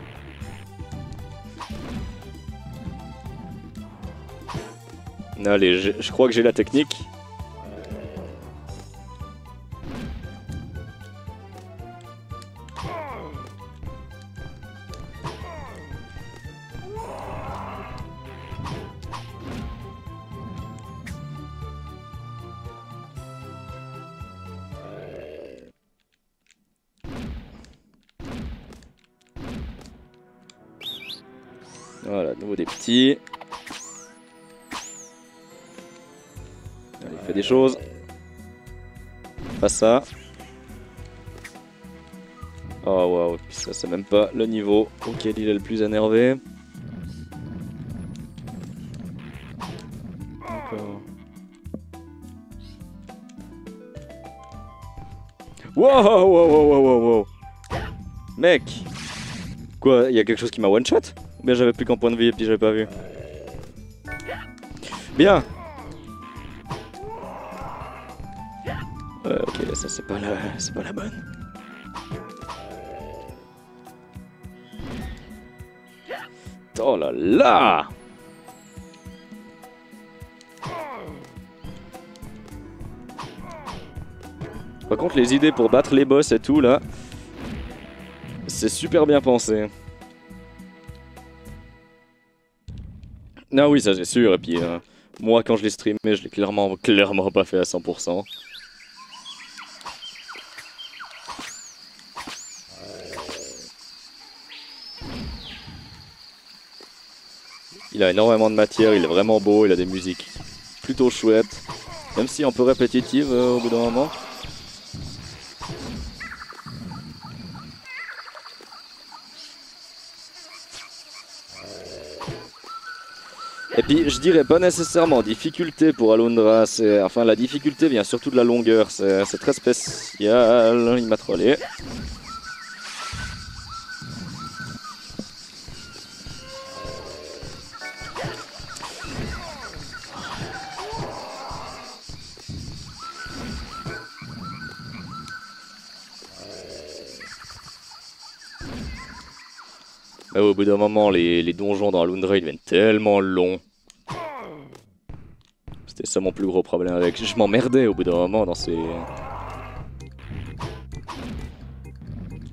Allez, je, crois que j'ai la technique. Pas ça. Oh waouh, ça c'est même pas le niveau auquel il est le plus énervé. Wow, wow, wow, wow, wow, wow. Mec Quoi, il y a quelque chose qui m'a one shot Ou bien j'avais plus qu'un point de vie et puis j'avais pas vu? Bien c'est pas la bonne. Oh là là Par contre, les idées pour battre les boss et tout là, c'est super bien pensé. Ah oui, ça c'est sûr. Et puis, euh, moi, quand je l'ai streamé, je l'ai clairement, clairement pas fait à 100%. Il a énormément de matière, il est vraiment beau, il a des musiques plutôt chouettes. Même si un peu répétitive euh, au bout d'un moment. Et puis je dirais pas nécessairement difficulté pour Alundra, enfin la difficulté vient surtout de la longueur, c'est très spécial, il m'a trollé. Au bout d'un moment, les, donjons dans Alundra ils deviennent tellement longs. C'était ça mon plus gros problème avec. Je m'emmerdais au bout d'un moment dans ces.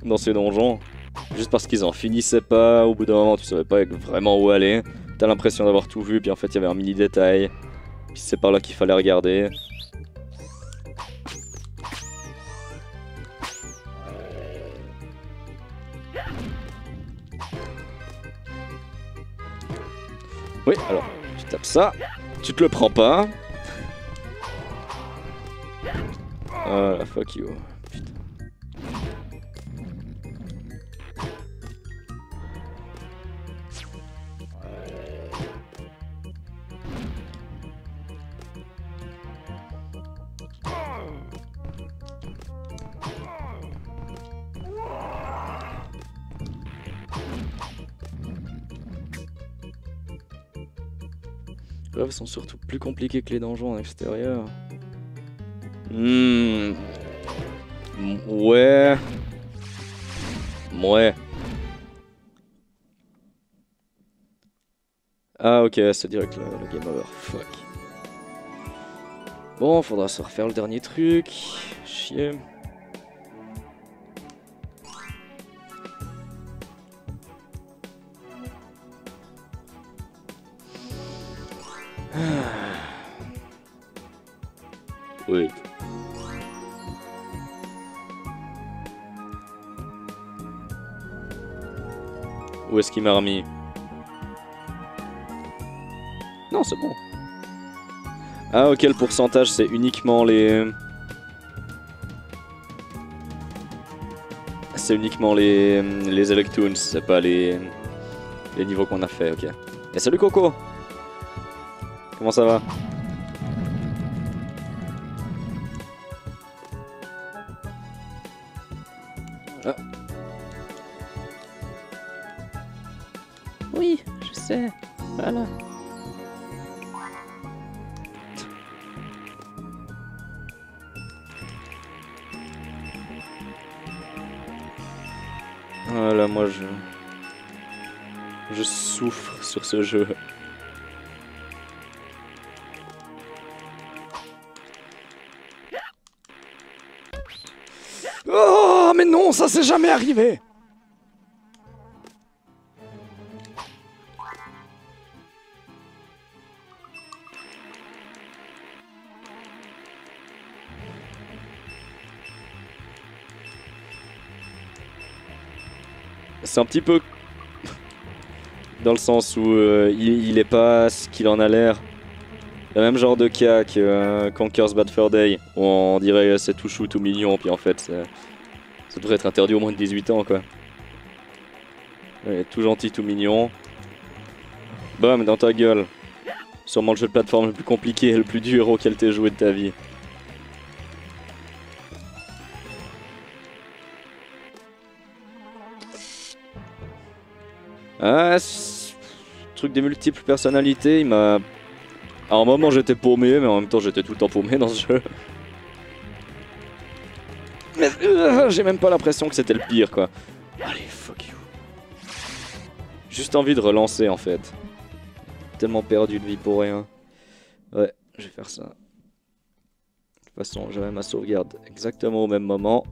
Dans ces donjons. Juste parce qu'ils en finissaient pas. Au bout d'un moment, tu savais pas vraiment où aller. T'as l'impression d'avoir tout vu, puis en fait, il y avait un mini détail. Puis c'est par là qu'il fallait regarder. Oui, alors, tu tapes ça, tu te le prends pas. Ah, fuck you. Sont surtout plus compliqués que les donjons en extérieur. Hmm. M- Ouais. Ouais. Ah ok, c'est direct le, le game over. Fuck. Bon, faudra se refaire le dernier truc. Chier. Qu'il m'a remis Non, c'est bon. Ah, ok, le pourcentage, c'est uniquement les... C'est uniquement les, les Electoons, c'est pas les, les niveaux qu'on a fait, ok. Et salut Coco Comment ça va? Ce jeu. Oh, mais non, ça s'est jamais arrivé. C'est un petit peu. Dans le sens où euh, il, est pas ce qu'il en a l'air. Le même genre de cas que euh, Conker's Bad Fur Day, où on dirait euh, c'est tout chou, tout mignon, puis en fait ça devrait être interdit au moins de 18 ans quoi. Ouais, tout gentil, tout mignon. Bam, dans ta gueule. Sûrement le jeu de plateforme le plus compliqué et le plus dur auquel t'aies joué de ta vie. Ah, truc des multiples personnalités, il m'a. À un moment j'étais paumé, mais en même temps j'étais tout le temps paumé dans ce jeu. Euh, j'ai même pas l'impression que c'était le pire quoi. Allez, fuck you. Juste envie de relancer en fait. Tellement perdu de vie pour rien. Ouais, je vais faire ça. De toute façon, j'avais ma sauvegarde exactement au même moment.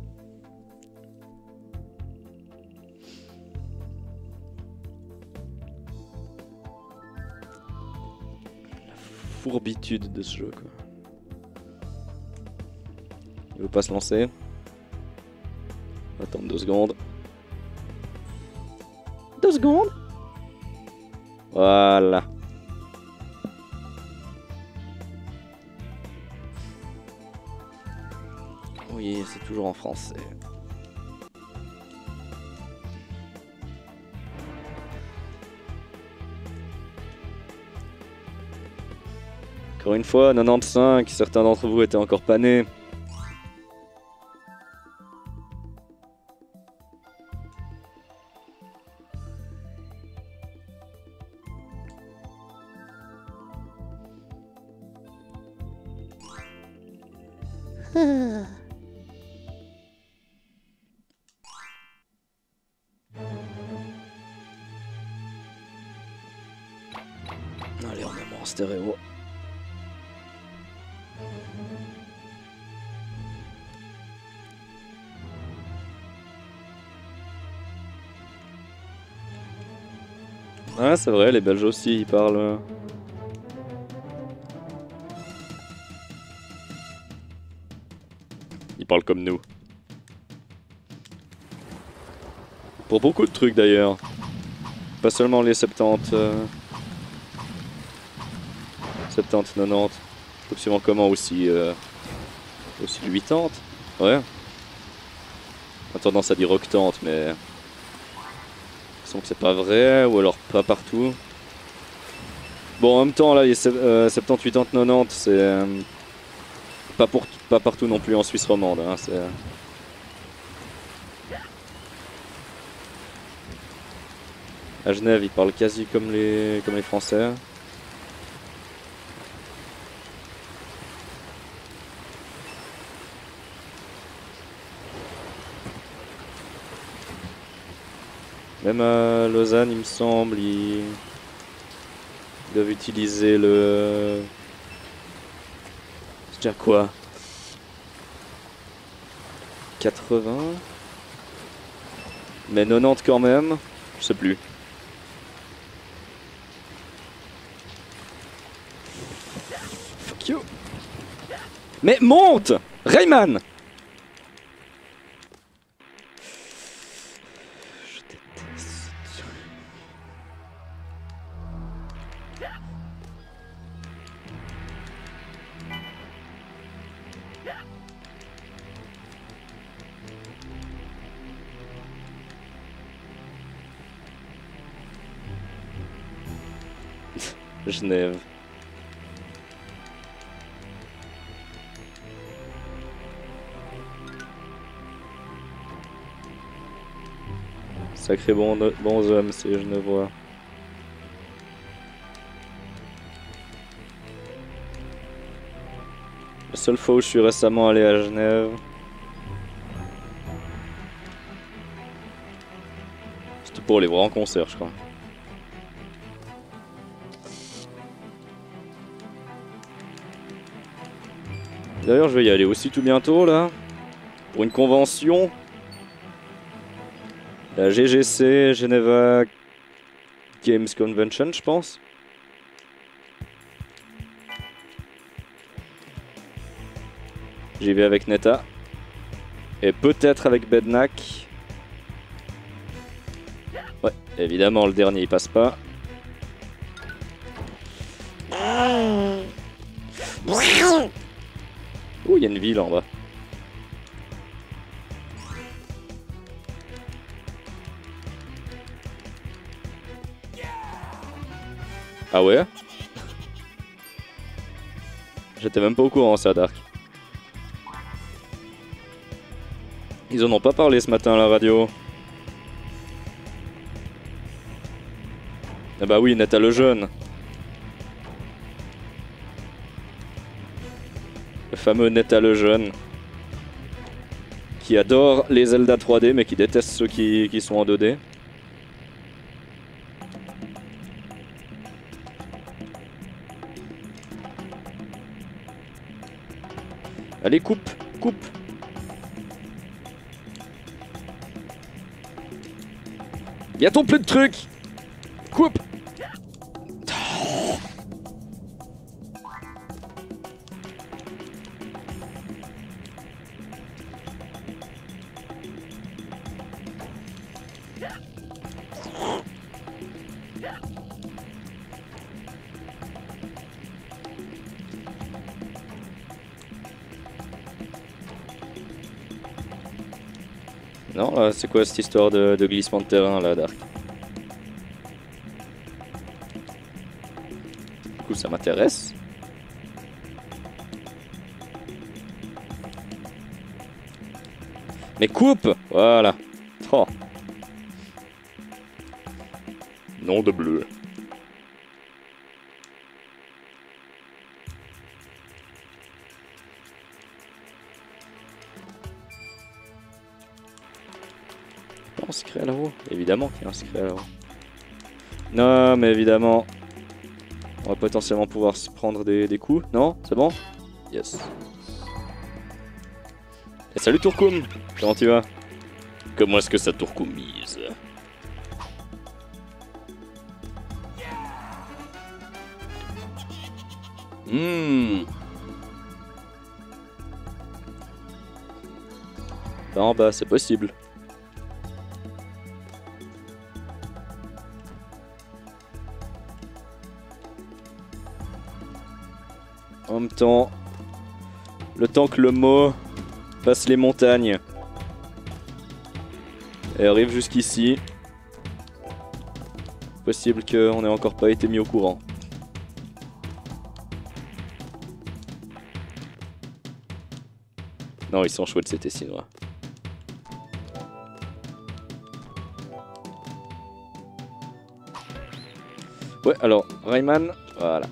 Fourbitude de ce jeu quoi. Il veut pas se lancer. On va attendre deux secondes. Deux secondes? Voilà. Oui, c'est toujours en français. Encore une fois, 95, certains d'entre vous étaient encore pas nés. Ah, c'est vrai, les Belges aussi, ils parlent. euh. Ils parlent comme nous. Pour beaucoup de trucs d'ailleurs. Pas seulement les 70. euh, 70, 90. Absolument comment aussi. euh, aussi le 80. Ouais. On a tendance à dire octante, mais. Sans que c'est pas vrai, ou alors pas partout. Bon, en même temps, là, les se- euh, 70, 80, 90, c'est. euh, pas, pas partout non plus en Suisse romande. Hein, c'est. À Genève, ils parlent quasi comme les, comme les Français. Même à Lausanne, il me semble, ils, doivent utiliser le. C'est déjà quoi? 80 Mais 90 quand même Je sais plus. Fuck you Mais monte Rayman Genève. Sacré bon, bons hommes, ces Genevois. La seule fois où je suis récemment allé à Genève, c'était pour les voir en concert, je crois. D'ailleurs, je vais y aller aussi tout bientôt là, pour une convention. La GGC, Geneva Games Convention, je pense. J'y vais avec Neta. Et peut-être avec Bednak. Ouais, évidemment, le dernier il passe pas. A une ville en bas. Ah ouais? J'étais même pas au courant ça, Dark. Ils en ont pas parlé ce matin à la radio. Ah bah oui, Neta le jeune. Fameux Neta le jeune. Qui adore les Zelda 3D mais qui déteste ceux qui, qui sont en 2D. Allez, coupe, coupe. Bientôt plus de trucs? C'est quoi cette histoire de, glissement de terrain là, Dark Du coup, ça m'intéresse. Mais coupe Voilà. Oh. Nom de bleu. Évidemment qu'il y a un secret là-haut. Non, mais évidemment. On va potentiellement pouvoir se prendre des, des coups. Non C'est bon? Yes. Et salut Tourkoum Comment tu vas? Comment est-ce que ça tourkoumise Hmm. Non, bah c'est possible. Le temps que le mot passe les montagnes et arrive jusqu'ici, possible qu'on n'ait encore pas été mis au courant. Non, ils sont chouettes, c'était Tessinois. Ouais, alors, Rayman, voilà.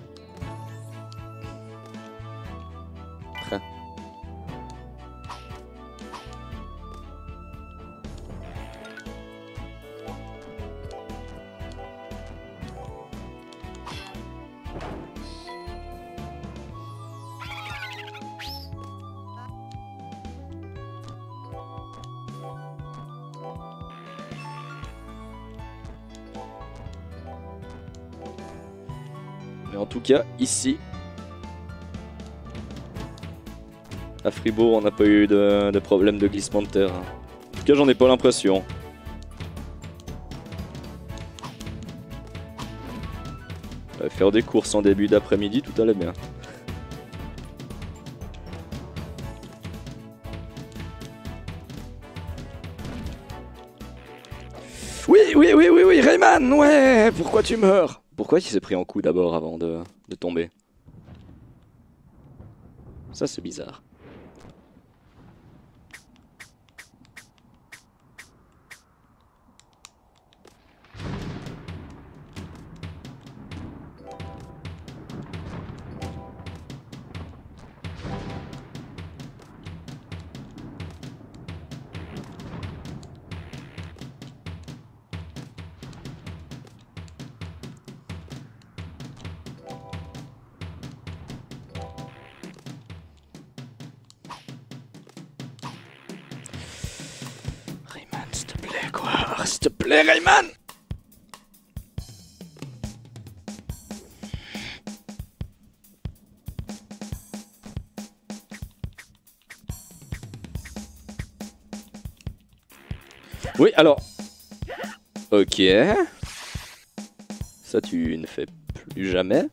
Ici, à Fribourg, on n'a pas eu de, problème de glissement de terre. En tout cas, j'en ai pas l'impression. Faire des courses en début d'après-midi, tout allait bien. Oui, oui, oui, oui, oui, Rayman, ouais, pourquoi tu meurs? Pourquoi il s'est pris en coup d'abord avant de, tomber Ça, c'est bizarre. Oui, alors. Ok. Ça, tu ne fais plus jamais.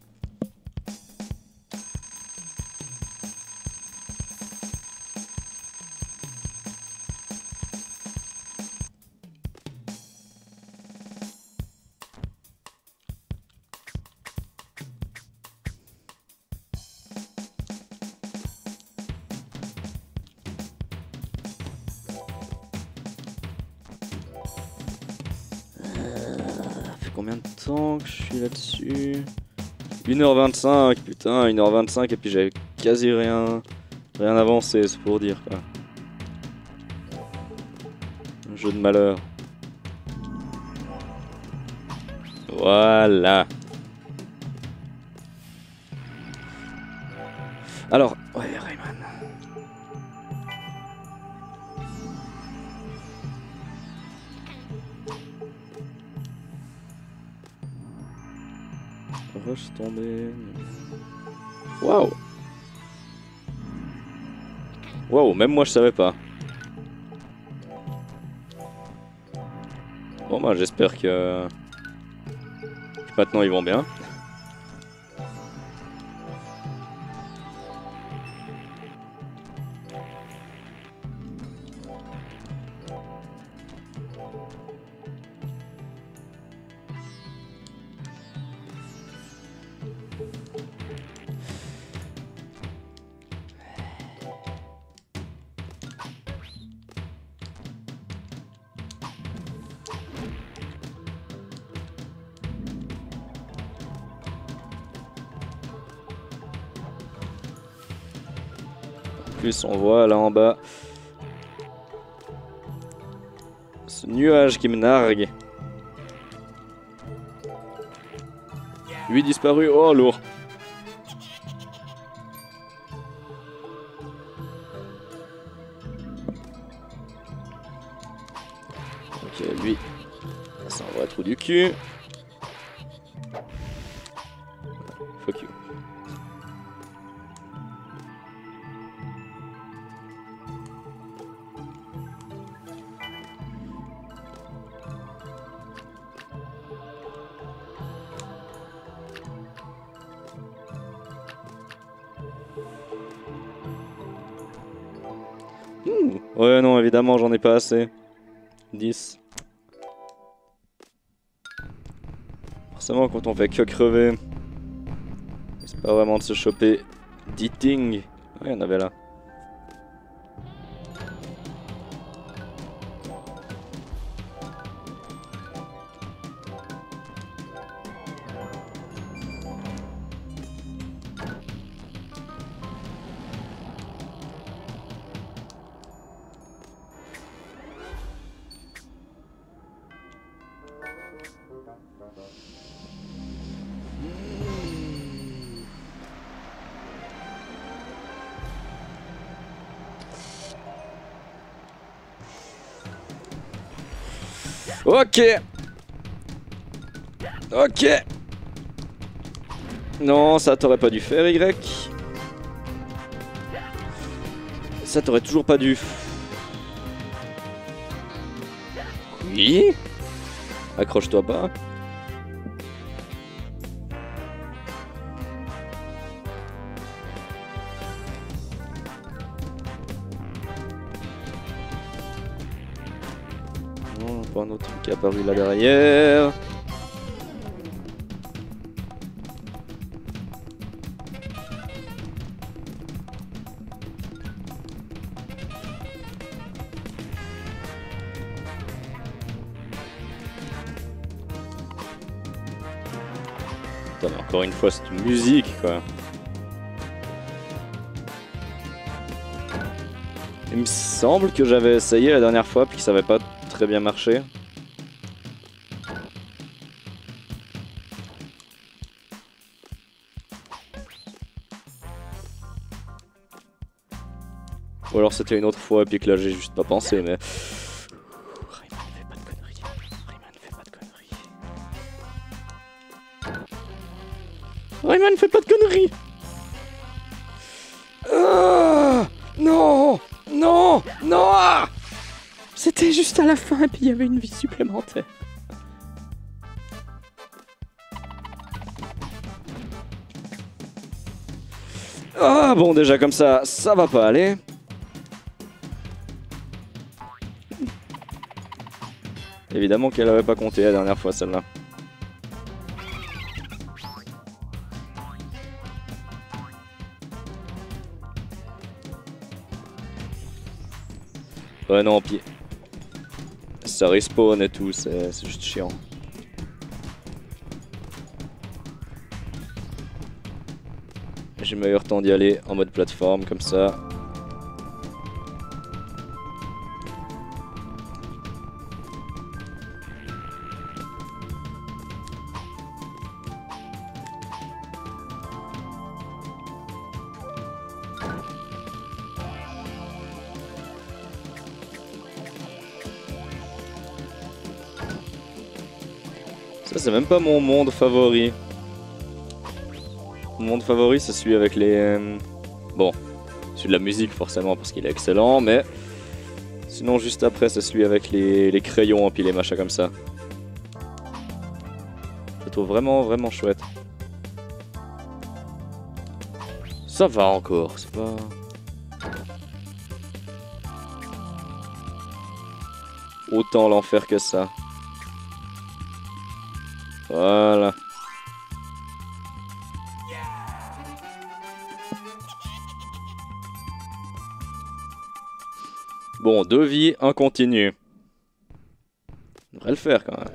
1h25, putain, 1h25 et puis j'avais quasi rien, rien avancé, c'est pour dire quoi. Un jeu de malheur. Voilà. Alors, même moi je savais pas. Bon bah j'espère que... maintenant ils vont bien. On voit là en bas ce nuage qui me nargue. 8 disparus, oh lourd. Ok, lui, un vrai trou du cul. Fait que crever, c'est pas vraiment de se choper 10 things. Ouais, il y en avait là. Ok. Ok. Non, ça t'aurait pas dû faire, Y. Ça t'aurait toujours pas dû. Oui. Accroche-toi pas. Apparu là derrière. Encore une fois cette musique quoi. Il me semble que j'avais essayé la dernière fois puis que ça avait pas très bien marché. C'était une autre fois et puis que là j'ai juste pas pensé mais... Rayman fais pas de conneries. Rayman fais pas de conneries. Rayman fais pas de conneries Ah Non Non Non ah C'était juste à la fin et puis il y avait une vie supplémentaire. Ah bon déjà comme ça, ça va pas aller. Évidemment qu'elle avait pas compté la dernière fois celle-là. Ouais non, puis ça respawn et tout, c'est juste chiant. J'ai meilleur temps d'y aller en mode plateforme comme ça. C'est même pas mon monde favori. Mon monde favori c'est celui avec les... euh, Bon, celui de la musique forcément parce qu'il est excellent, mais... Sinon juste après c'est celui avec les, les crayons les machins comme ça. Je trouve vraiment vraiment chouette. Ça va encore, c'est pas... Autant l'enfer que ça. Deux vies, un continu. On devrait le faire quand même.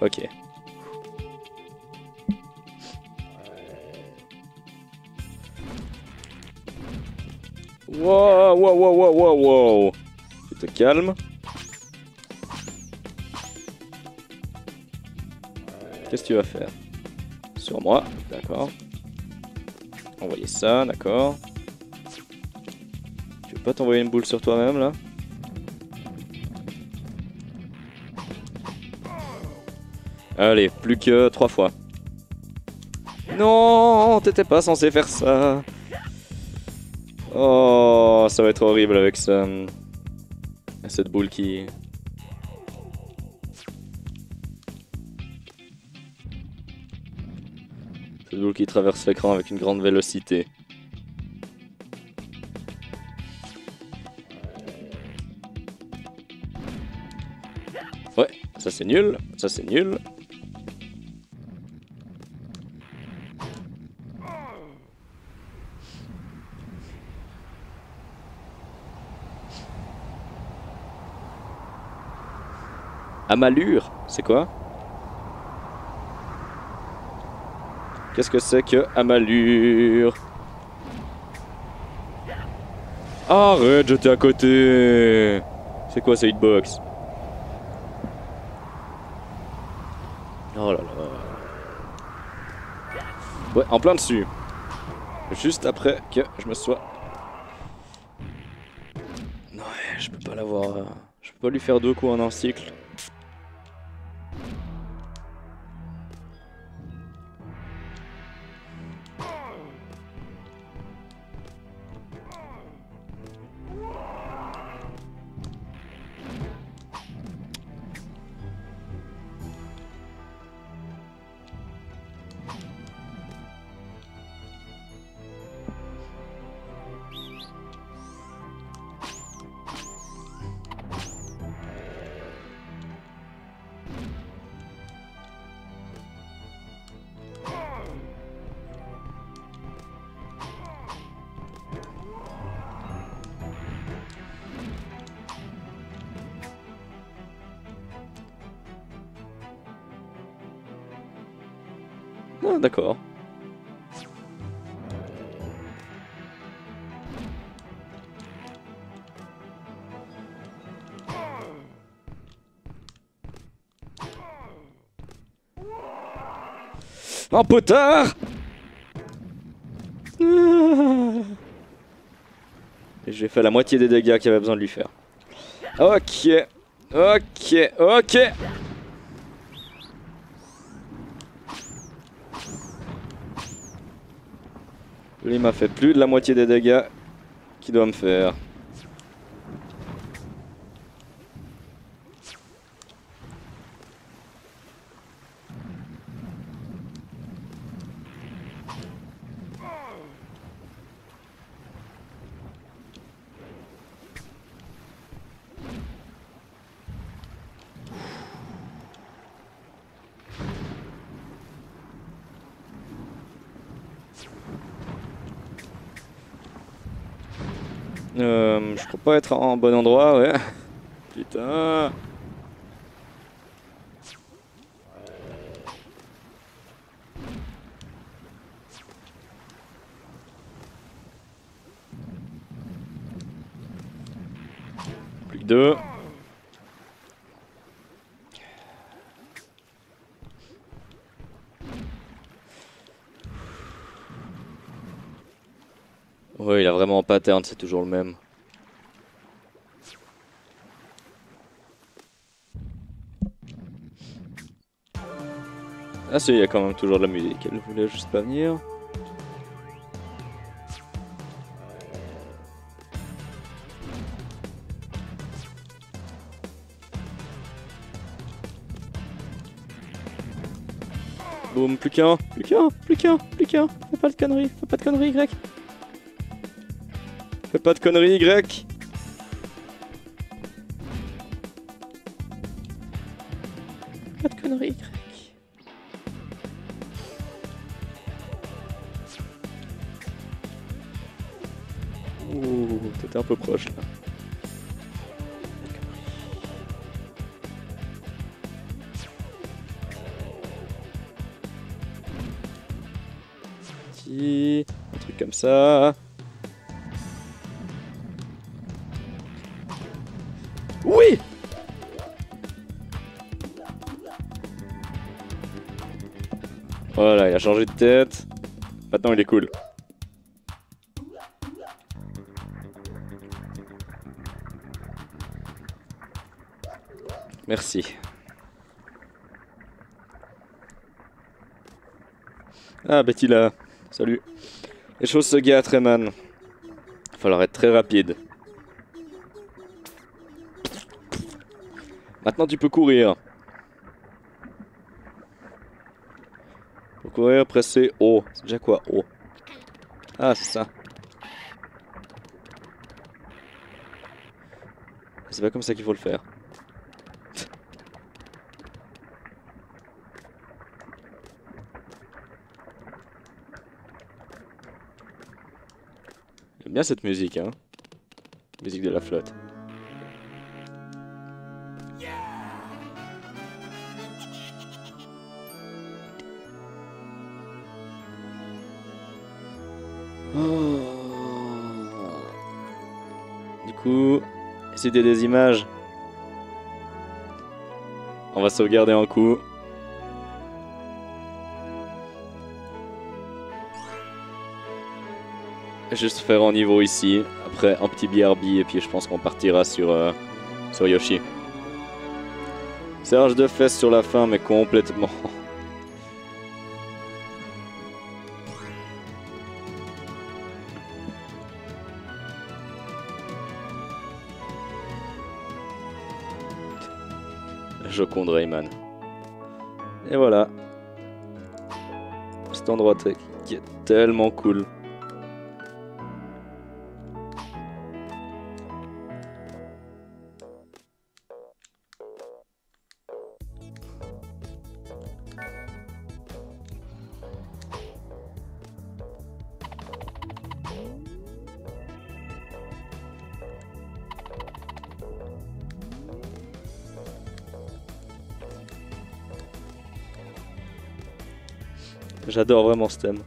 Ok. Wow, wow, wow, wow, wow, wow. Tu te calmes. Qu'est-ce que tu vas faire? Sur moi, d'accord. Envoyer ça, d'accord. Tu veux pas t'envoyer une boule sur toi-même là? Allez, plus que trois fois. Non, t'étais pas censé faire ça. Oh, ça va être horrible avec ça. Cette boule qui... Cette boule qui traverse l'écran avec une grande vélocité. Ouais, ça c'est nul, ça c'est nul. Amalure, c'est quoi? Qu'est-ce que c'est que Amalure Arrête, j'étais à côté C'est quoi cette hitbox? Oh là là. Ouais, en plein dessus. Juste après que je me sois... Non, ouais, je peux pas l'avoir... Je peux pas lui faire deux coups en un cycle. Un potard. Et j'ai fait la moitié des dégâts qu'il avait besoin de lui faire. Ok, ok, ok. Lui il m'a fait plus de la moitié des dégâts qu'il doit me faire. Euh, je crois pas être en bon endroit, ouais. Putain. Plus que deux. Ouais, il a vraiment un pattern, c'est toujours le même. Ah si, il y a quand même toujours de la musique, elle voulait juste pas venir. Boum, plus qu'un, plus qu'un, plus qu'un, plus qu'un. Fais pas de conneries, fais pas de conneries, Y. Fais pas de conneries, Y. proche un truc comme ça. Oui Voilà, il a changé de tête. Maintenant il est cool. Merci. Ah, Betty là. Salut. Les choses se gâtent, Rayman. Falloir être très rapide. Maintenant, tu peux courir. Pour courir, presser O. C'est déjà quoi, O Ah, c'est ça. C'est pas comme ça qu'il faut le faire. Cette musique, hein. Musique de la flotte. Oh. Du coup, c'était des images. On va sauvegarder un coup. Juste faire un niveau ici, après un petit BRB et puis je pense qu'on partira sur, euh, sur Yoshi. Serge de fesses sur la fin mais complètement. [laughs] Joconde Rayman. Et voilà. Cet endroit qui est tellement cool. J'adore vraiment ce thème.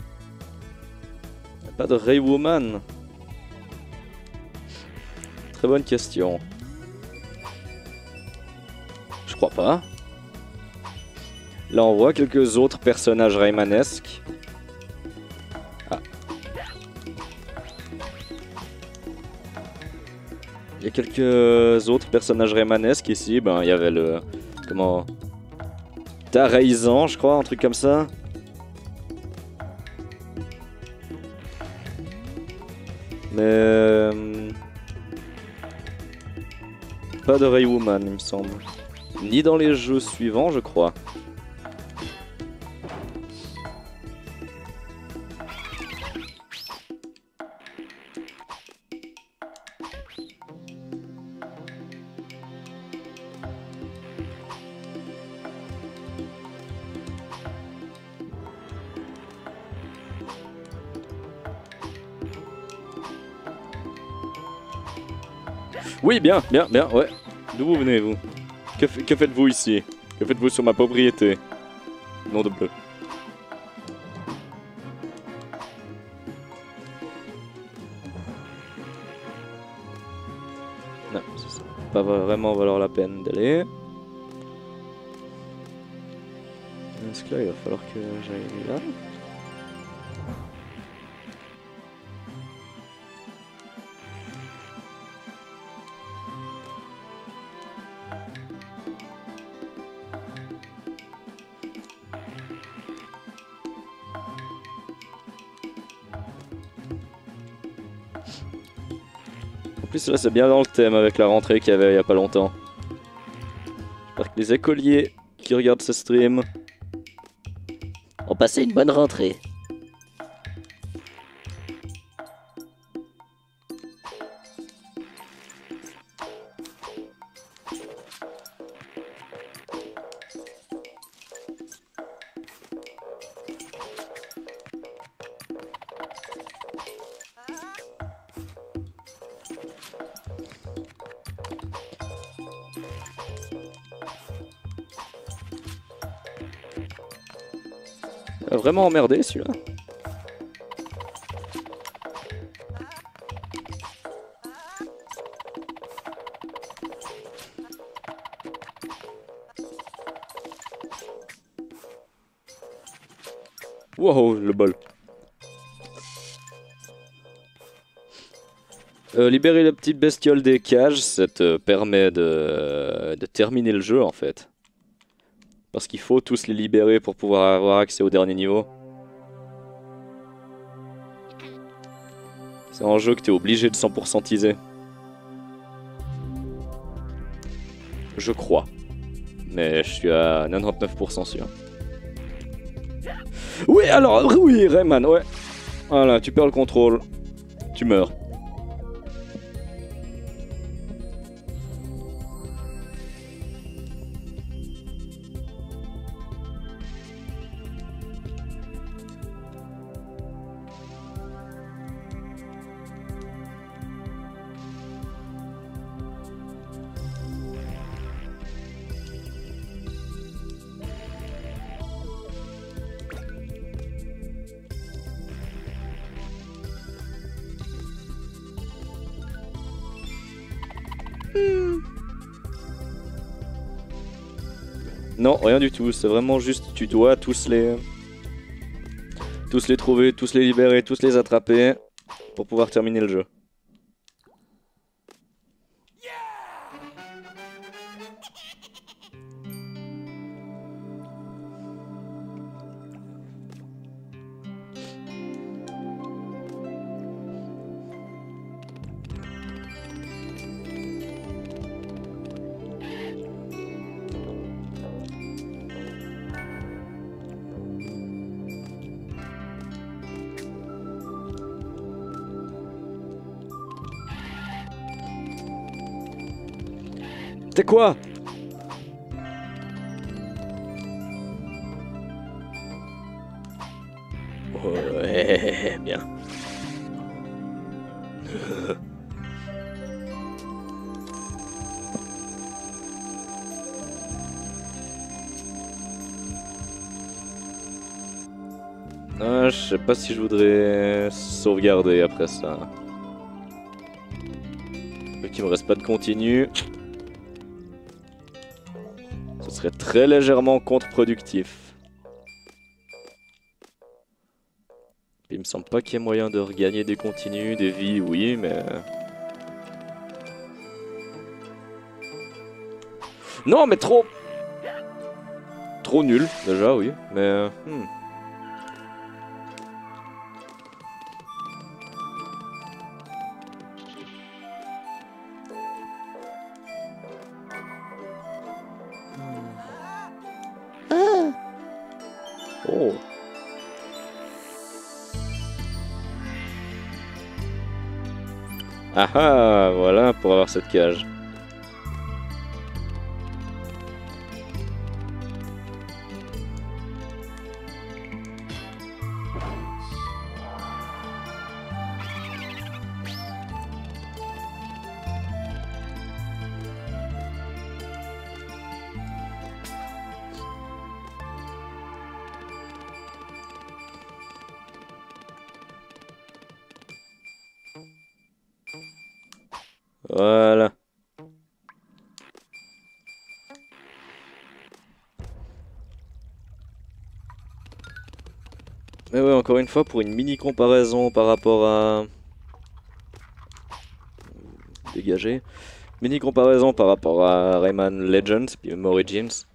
Pas de Ray Woman. Très bonne question. Je crois pas. Là, on voit quelques autres personnages Raymanesques. Ah. Il y a quelques autres personnages Raymanesques ici. Ben, il y avait le. Comment. Taraisan, je crois, un truc comme ça. Euh, Pas de Ray Woman, il me semble. Ni dans les jeux suivants, je crois. Bien, bien, bien, ouais. D'où vous venez, vous? Que, faites-vous ici? Que faites-vous sur ma propriété? Nom de bleu. Non, ça va pas vraiment valoir la peine d'aller. Est-ce que là, il va falloir que j'aille là? En plus là c'est bien dans le thème avec la rentrée qu'il y avait il y a pas longtemps. J'espère les écoliers qui regardent ce stream ont passé une bonne rentrée. Vraiment emmerdé celui-là. Wow, le bol. Euh, libérer la petite bestiole des cages, ça te permet de, de terminer le jeu en fait. Qu'il faut tous les libérer pour pouvoir avoir accès au dernier niveau. C'est un jeu que tu es obligé de 100%iser. Je crois. Mais je suis à 99% sûr. Oui, alors, oui, Rayman, ouais. Voilà, tu perds le contrôle. Tu meurs. Rien du tout. C'est vraiment juste, tu dois tous les... Tous les trouver, tous les libérer, tous les attraper pour pouvoir terminer le jeu. T'es quoi Ouais, bien. Ah, je sais pas si je voudrais sauvegarder après ça. Vu qu'il me reste pas de continu. Très légèrement contre-productif. Il me semble pas qu'il y ait moyen de regagner des continues, des vies, oui, mais... Non, mais trop... Trop nul, déjà, oui, mais... hmm. Voilà pour avoir cette cage. Voilà. Mais ouais, encore une fois, pour une mini comparaison par rapport à... Dégagé. Mini comparaison par rapport à Rayman Legends, puis Origins.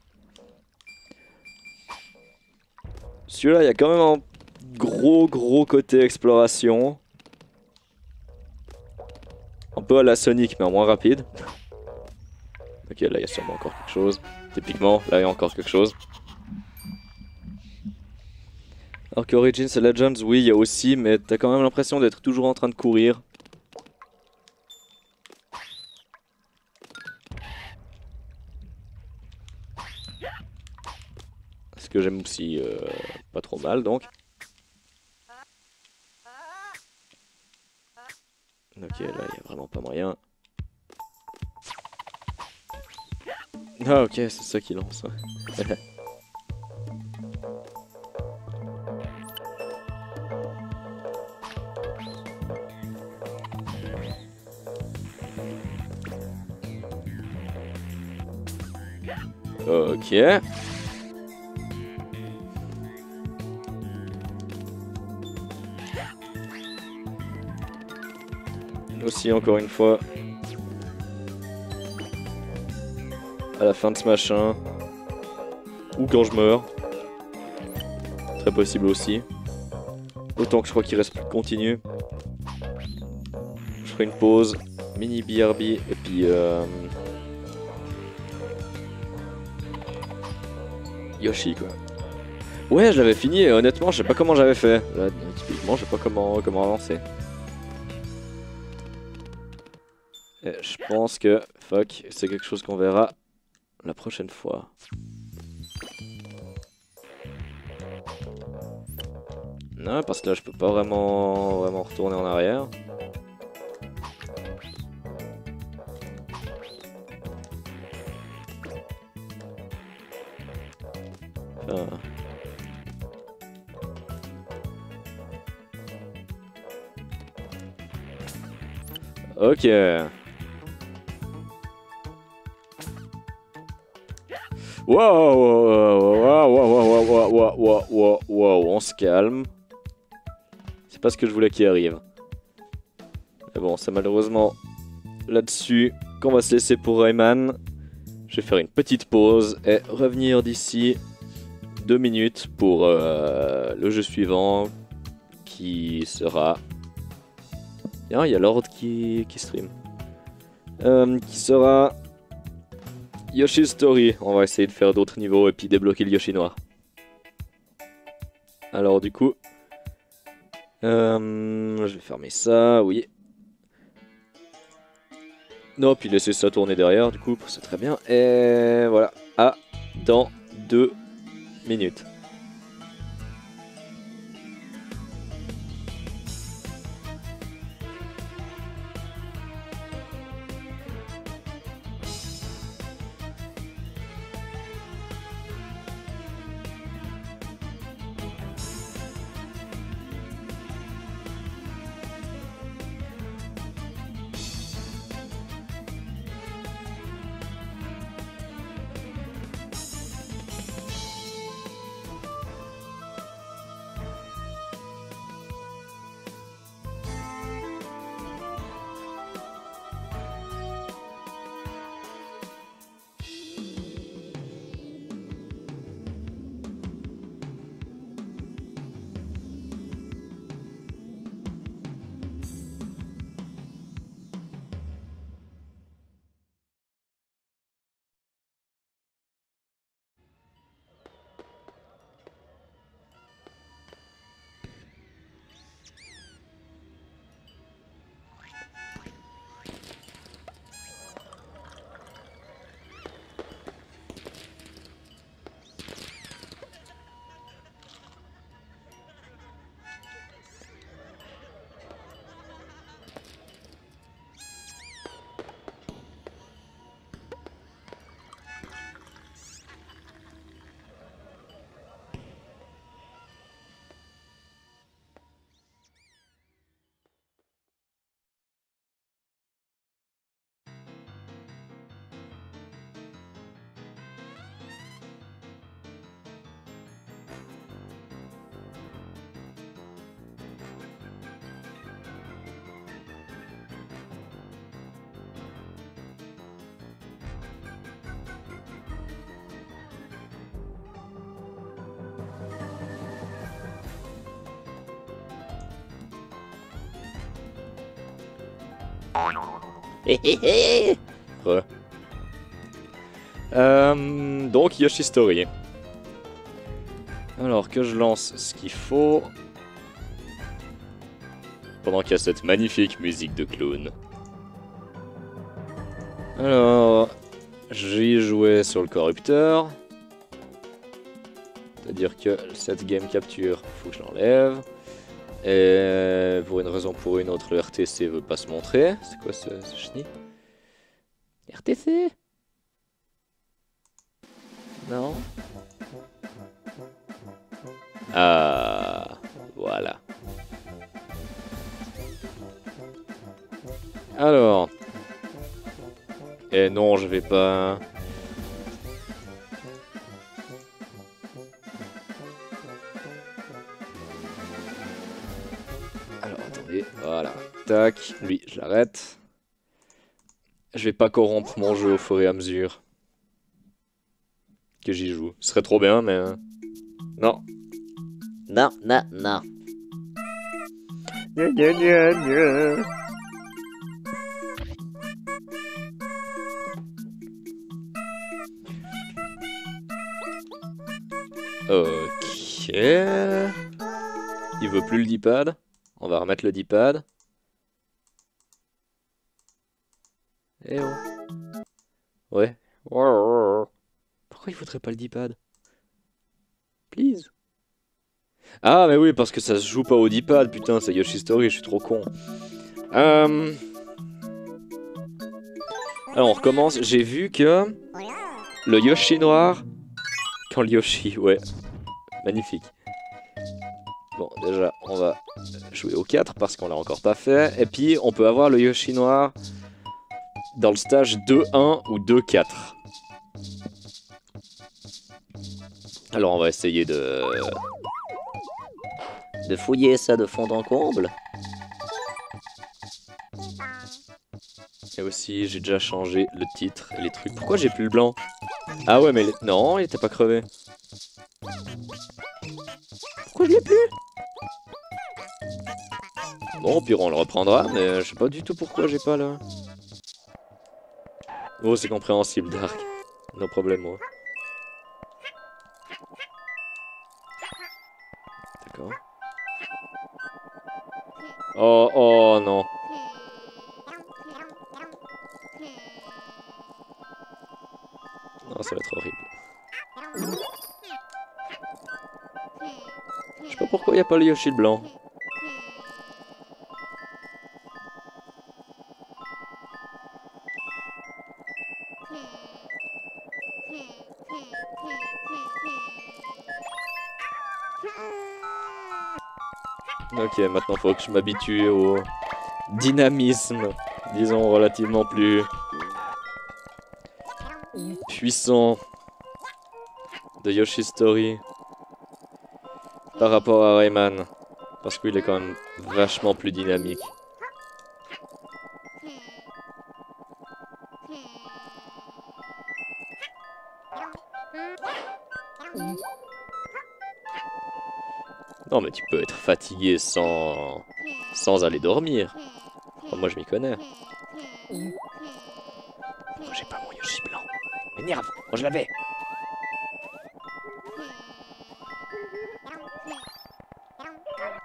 Celui-là, il y a quand même un gros gros côté exploration. Peu à la Sonic, mais en moins rapide. Ok, là il y a sûrement encore quelque chose. Typiquement, là il y a encore quelque chose. Alors que Origins et Legends, oui, il y a aussi, mais t'as quand même l'impression d'être toujours en train de courir. Ce que j'aime aussi euh, pas trop mal, donc. Ok, là, il y a vraiment pas moyen. Ah ok, c'est ça qui lance. [laughs] ok. Encore une fois, à la fin de ce machin. Ou quand je meurs. Très possible aussi. Autant que je crois qu'il reste plus de continu. Je ferai une pause. Mini BRB et puis... Euh... Yoshi quoi. Ouais je l'avais fini honnêtement je sais pas comment j'avais fait. Là, typiquement je sais pas comment, comment avancer. Pense que fuck c'est quelque chose qu'on verra la prochaine fois. Non, parce que là, je peux pas vraiment, vraiment retourner en arrière. Ah. Ok. Wow, wow, wow, wow, wow, wow, on se calme. C'est pas ce que je voulais qu'il arrive. Mais bon, c'est malheureusement là-dessus qu'on va se laisser pour Rayman. Je vais faire une petite pause et revenir d'ici deux minutes pour euh, le jeu suivant qui sera... Ah, il y a Lord qui, qui stream. Euh, qui sera Yoshi's Story. On va essayer de faire d'autres niveaux et puis débloquer le Yoshi noir. Alors du coup... Euh, je vais fermer ça, oui. Non, puis laisser ça tourner derrière, du coup, c'est très bien. Et voilà, à dans deux minutes. [laughs] Euh, donc Yoshi Story. Alors que je lance ce qu'il faut. Pendant qu'il y a cette magnifique musique de clown. Alors, j'ai joué sur le corrupteur. C'est-à-dire que cette game capture, faut que je l'enlève. Et pour une raison ou pour une autre, le RTC veut pas se montrer. C'est quoi ce, ce chenille RTC Non Ah, voilà. Alors. Et non, je vais pas... Tac, lui, je l'arrête. Je vais pas corrompre mon jeu au fur et à mesure que j'y joue. Ce serait trop bien, mais... euh, Non. Non, non, non. Ok. Il veut plus le D-pad. On va remettre le D-pad. Eh oh. Ouais. Pourquoi il voudrait pas le D-pad? Please. Ah, mais oui, parce que ça se joue pas au D-pad, putain, c'est Yoshi Story, je suis trop con. Euh... Alors, on recommence. J'ai vu que le Yoshi noir. Quand le Yoshi, ouais. Magnifique. Bon, déjà, on va jouer au 4 parce qu'on l'a encore pas fait. Et puis, on peut avoir le Yoshi noir dans le stage 2-1 ou 2-4. Alors, on va essayer de De fouiller ça de fond en comble. Et aussi, j'ai déjà changé le titre les trucs. Pourquoi j'ai plus le blanc? Ah ouais, mais... Non, il était pas crevé. Pourquoi je l'ai plus? Bon, au pire, on le reprendra, mais je sais pas du tout pourquoi j'ai pas là. Oh, c'est compréhensible, Dark. No problème, moi. D'accord. Oh, oh, non. Non, ça va être horrible. Je sais pas pourquoi il a pas le Yoshi blanc. Ok, maintenant faut que je m'habitue au dynamisme, disons relativement plus puissant de Yoshi Story par rapport à Rayman. Parce qu'il est quand même vachement plus dynamique. Non mais tu peux être fatigué sans sans aller dormir. Enfin, moi je m'y connais. Pourquoi j'ai pas mon Yoshi blanc M'énerve, moi je l'avais.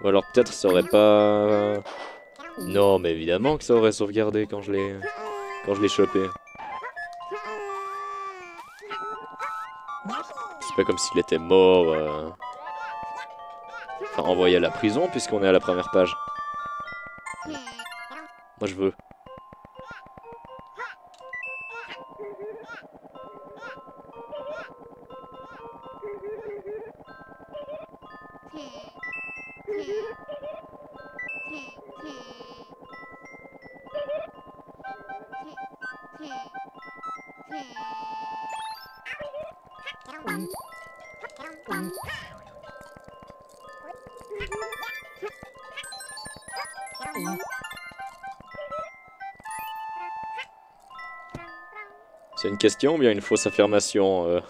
Ou alors peut-être ça aurait pas... Non mais évidemment que ça aurait sauvegardé quand je l'ai... Quand je l'ai chopé. C'est pas comme s'il était mort... euh, Enfin envoyé à la prison puisqu'on est à la première page. Moi je veux. Question ou bien une fausse affirmation, euh,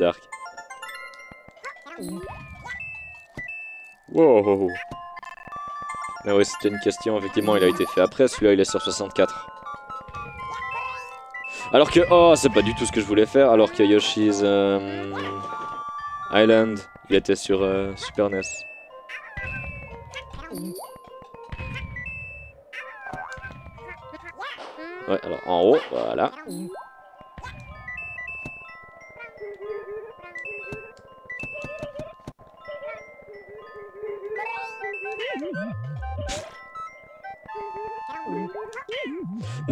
Dark? Wow Ah ouais, c'était une question, effectivement, il a été fait après, celui-là il est sur 64. Alors que, oh, c'est pas du tout ce que je voulais faire, alors que Yoshi's euh, Island, il était sur euh, Super NES. Ouais, alors en haut, voilà.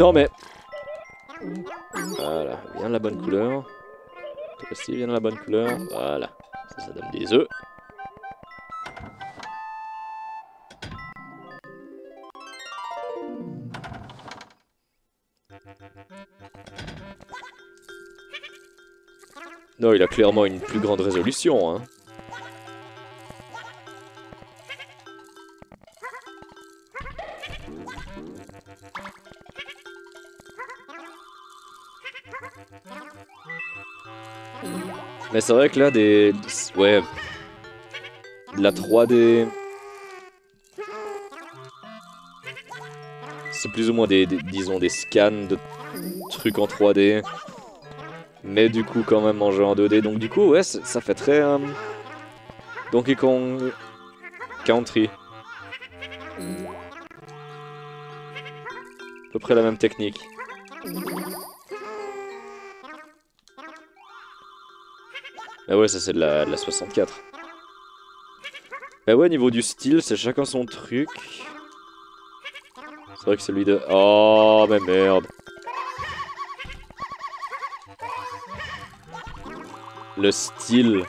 Non mais... Voilà, bien la bonne couleur. Toi aussi, bien la bonne couleur. Voilà, ça, ça donne des œufs. Non, il a clairement une plus grande résolution, hein. Mais c'est vrai que là, des... Ouais. La 3D... C'est plus ou moins des, disons, des scans de trucs en 3D. Mais du coup, quand même en jeu en 2D. Donc du coup, ouais, ça fait très... euh, Donkey Kong... Country. À peu près la même technique. Ah ouais, ça c'est de la, de la 64. Bah ouais, niveau du style, c'est chacun son truc. C'est vrai que celui de... Oh, mais merde. Le style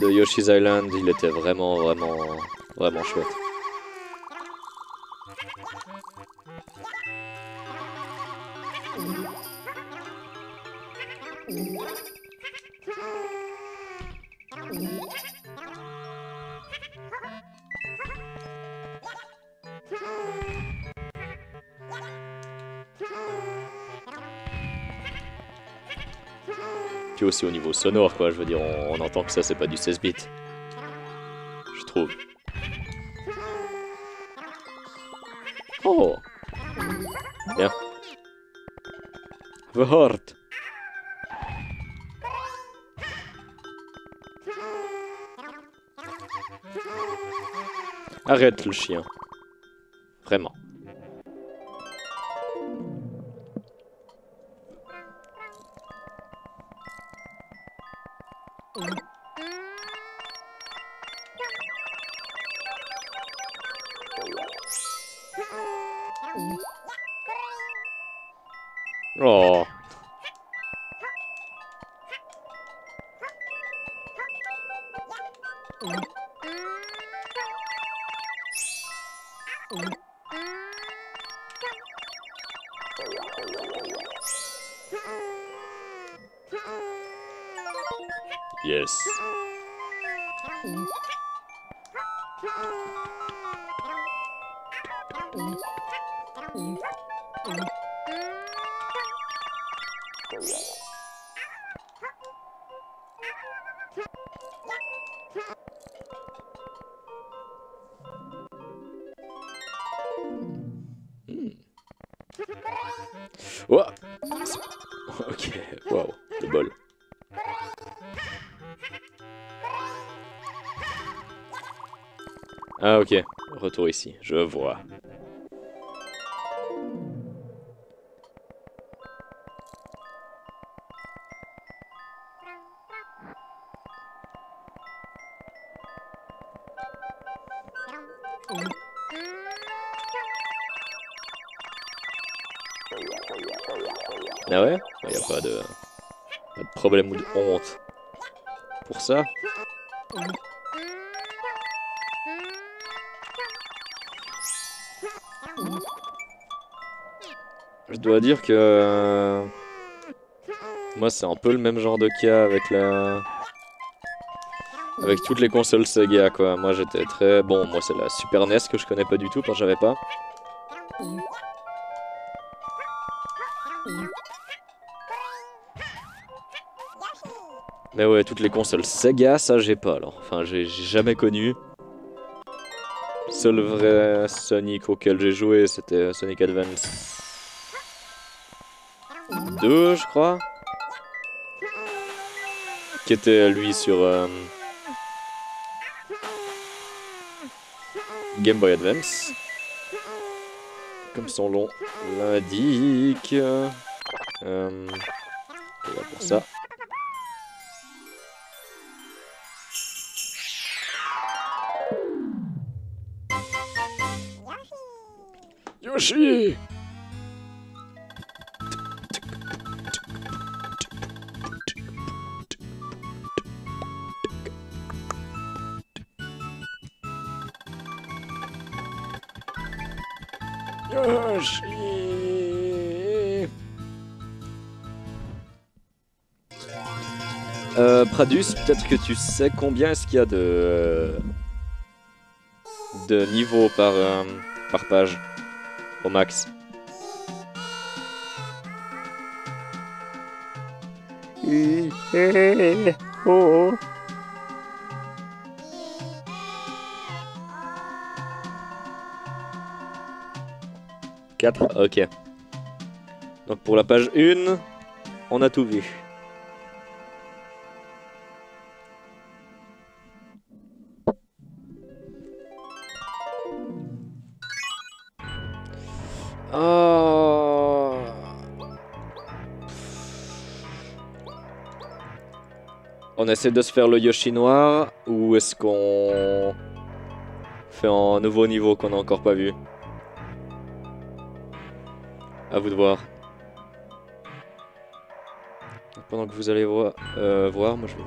de Yoshi's Island, il était vraiment, vraiment, vraiment chouette. Aussi au niveau sonore, quoi, je veux dire, on, entend que ça c'est pas du 16 bits. Je trouve. Oh Bien. The Heart Arrête le chien. Vraiment. Je vois. Ah ouais? Il n'y a pas de... pas de problème ou de honte pour ça? Dois dire que... Moi, c'est un peu le même genre de cas avec la... Avec toutes les consoles Sega, quoi. Moi, j'étais très... Bon, moi, c'est la Super NES que je connais pas du tout, que j'avais pas. Mais ouais, toutes les consoles Sega, ça, j'ai pas, alors. Enfin, j'ai jamais connu. Seul vrai Sonic auquel j'ai joué, c'était Sonic Advance 2, je crois. qui était lui sur euh, Game Boy Advance. Comme son nom l'indique. Euh, pour ça. Yoshi Peut-être que tu sais combien est-ce qu'il y a de de niveaux par euh, par page au max. Oh. 4 Ok. Donc pour la page 1, on a tout vu. Essaie de se faire le Yoshi noir ou est-ce qu'on fait un nouveau niveau qu'on n'a encore pas vu? À vous de voir. Pendant que vous allez voir, euh, voir moi je vais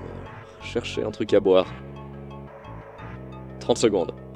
chercher un truc à boire. 30 secondes.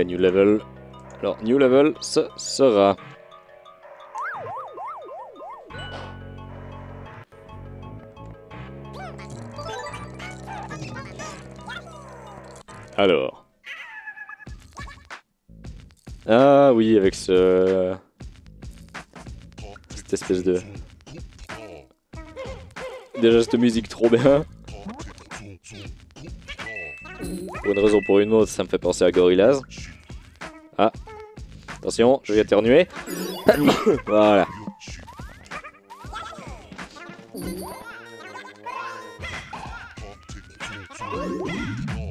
New level. Alors, new level, ce sera... Alors... Ah oui, avec ce... Cette espèce de... Déjà cette musique trop bien. Pour une raison ou pour une autre, ça me fait penser à Gorillaz. Ah. Attention, je vais éternuer. [coughs] voilà.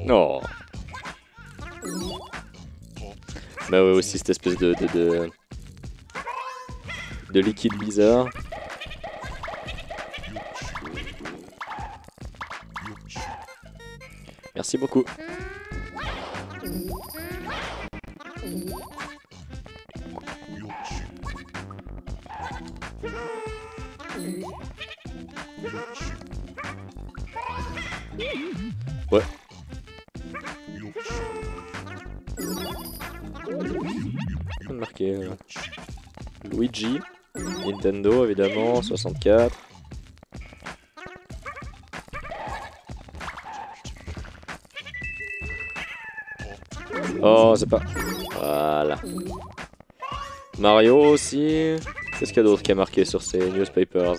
Non. Mais ouais, aussi cette espèce de, de, de liquide bizarre. Merci beaucoup. Ouais. Marqué euh, Luigi, Nintendo évidemment, 64. Pas. Voilà. Mario aussi. Qu'est-ce qu'il y a d'autre qui a marqué sur ces newspapers?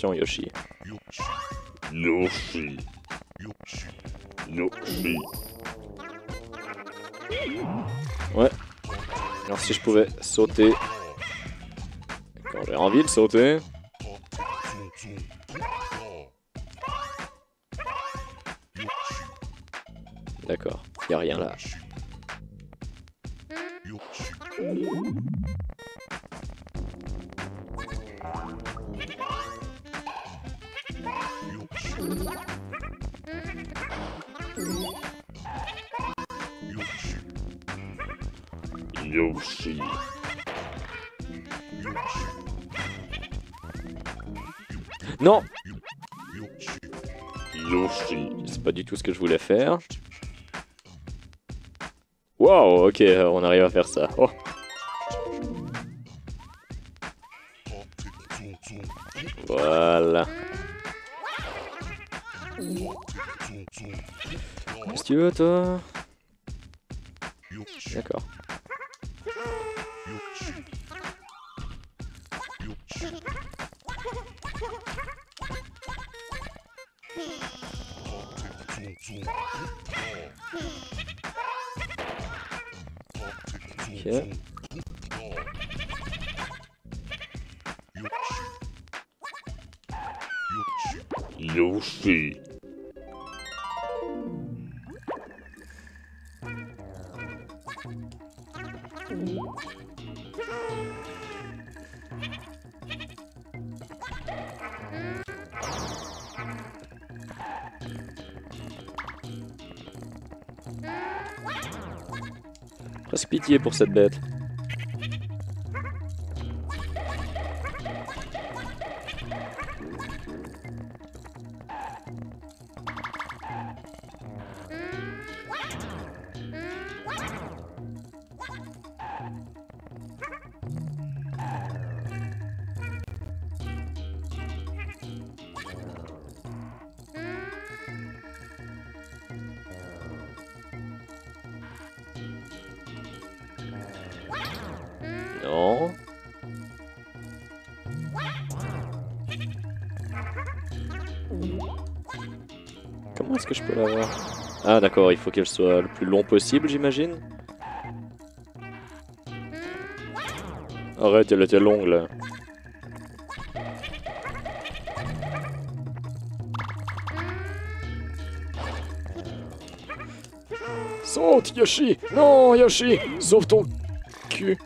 Attention Yoshi. Yoshi. Yoshi. Ouais. Alors si je pouvais sauter. Quand j'ai envie de sauter. Wow, ok, on arrive à faire ça. Oh. Voilà. Qu'est-ce que tu veux, toi? D'accord. Ok. Yoshi. Presque pitié pour cette bête. Il faut qu'elle soit le plus long possible, j'imagine. Arrête, elle était longue là. Saute, Yoshi Non, Yoshi Sauve ton cul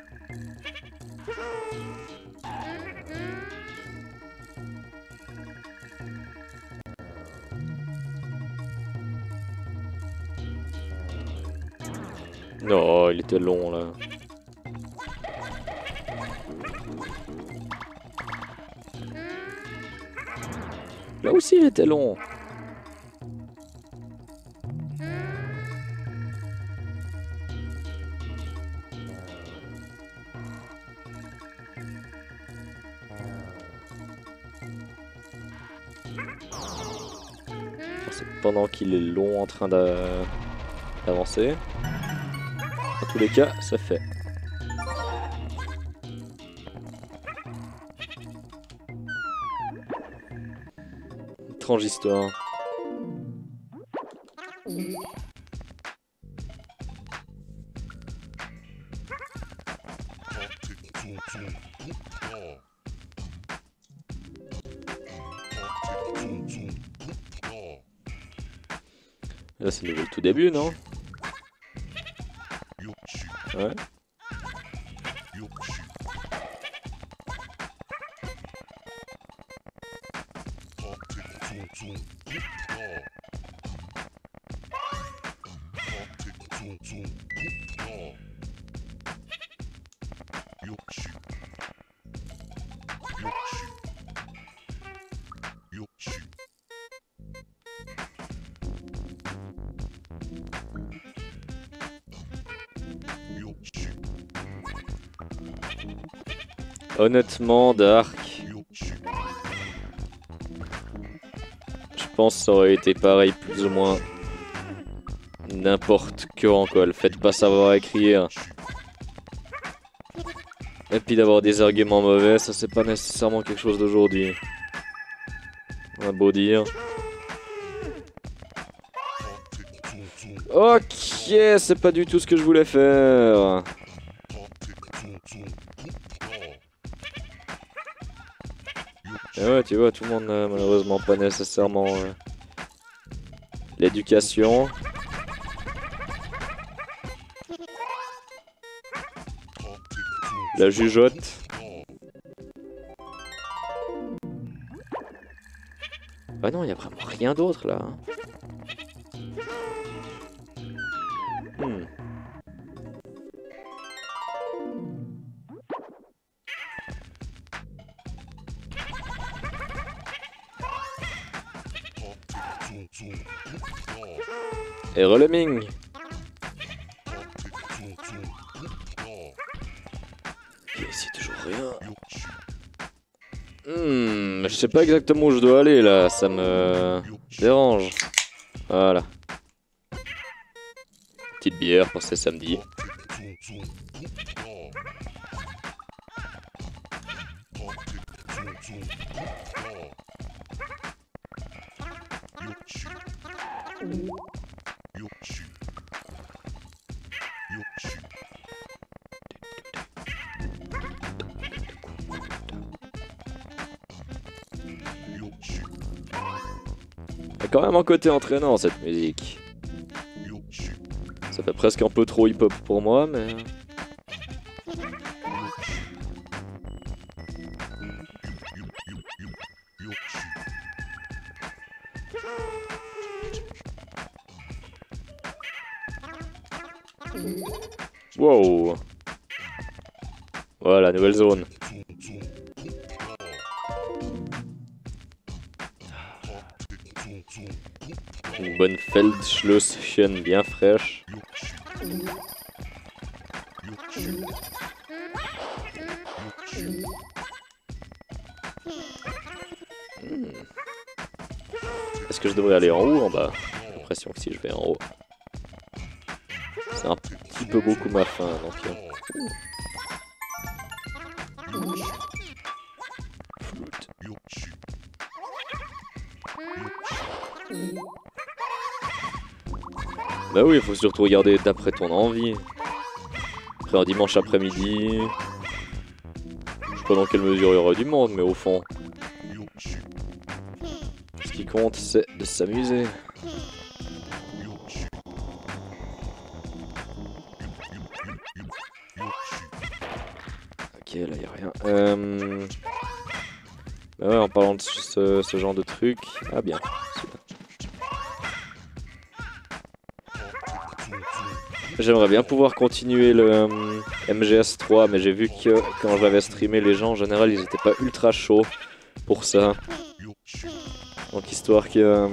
il était long. Pendant qu'il est long en train d'a- d'avancer. Dans tous les cas, ça fait. Étrange histoire. Là, c'est le tout début, non? Ouais. Je pense que ça aurait été pareil, plus ou moins. N'importe quand, quoi. Le fait de pas savoir écrire. Et puis d'avoir des arguments mauvais, ça c'est pas nécessairement quelque chose d'aujourd'hui. On a beau dire. Ok, c'est pas du tout ce que je voulais faire. Tu tout le monde malheureusement pas nécessairement euh, l'éducation. La jugeote. Bah non, il y a vraiment rien d'autre là. Hmm, je sais pas exactement où je dois aller là, ça me dérange. Voilà. Petite bière pour ce samedi. Côté entraînant cette musique. Ça fait presque un peu trop hip-hop pour moi, mais... Feldschlösschen bien fraîche. Est-ce que je devrais aller en haut ou en bas J'ai l'impression que si je vais en haut. C'est un petit peu beaucoup ma faim, donc... Bah oui, il faut surtout regarder d'après ton envie. Après un dimanche après-midi... Je sais pas dans quelle mesure il y aura du monde, mais au fond... Ce qui compte, c'est de s'amuser. Ok, là y a rien. Euh... Bah ouais, en parlant de ce, ce genre de truc... Ah bien, J'aimerais bien pouvoir continuer le euh, MGS3, mais j'ai vu que quand j'avais streamé, les gens en général ils étaient pas ultra chauds pour ça. Donc histoire que... euh,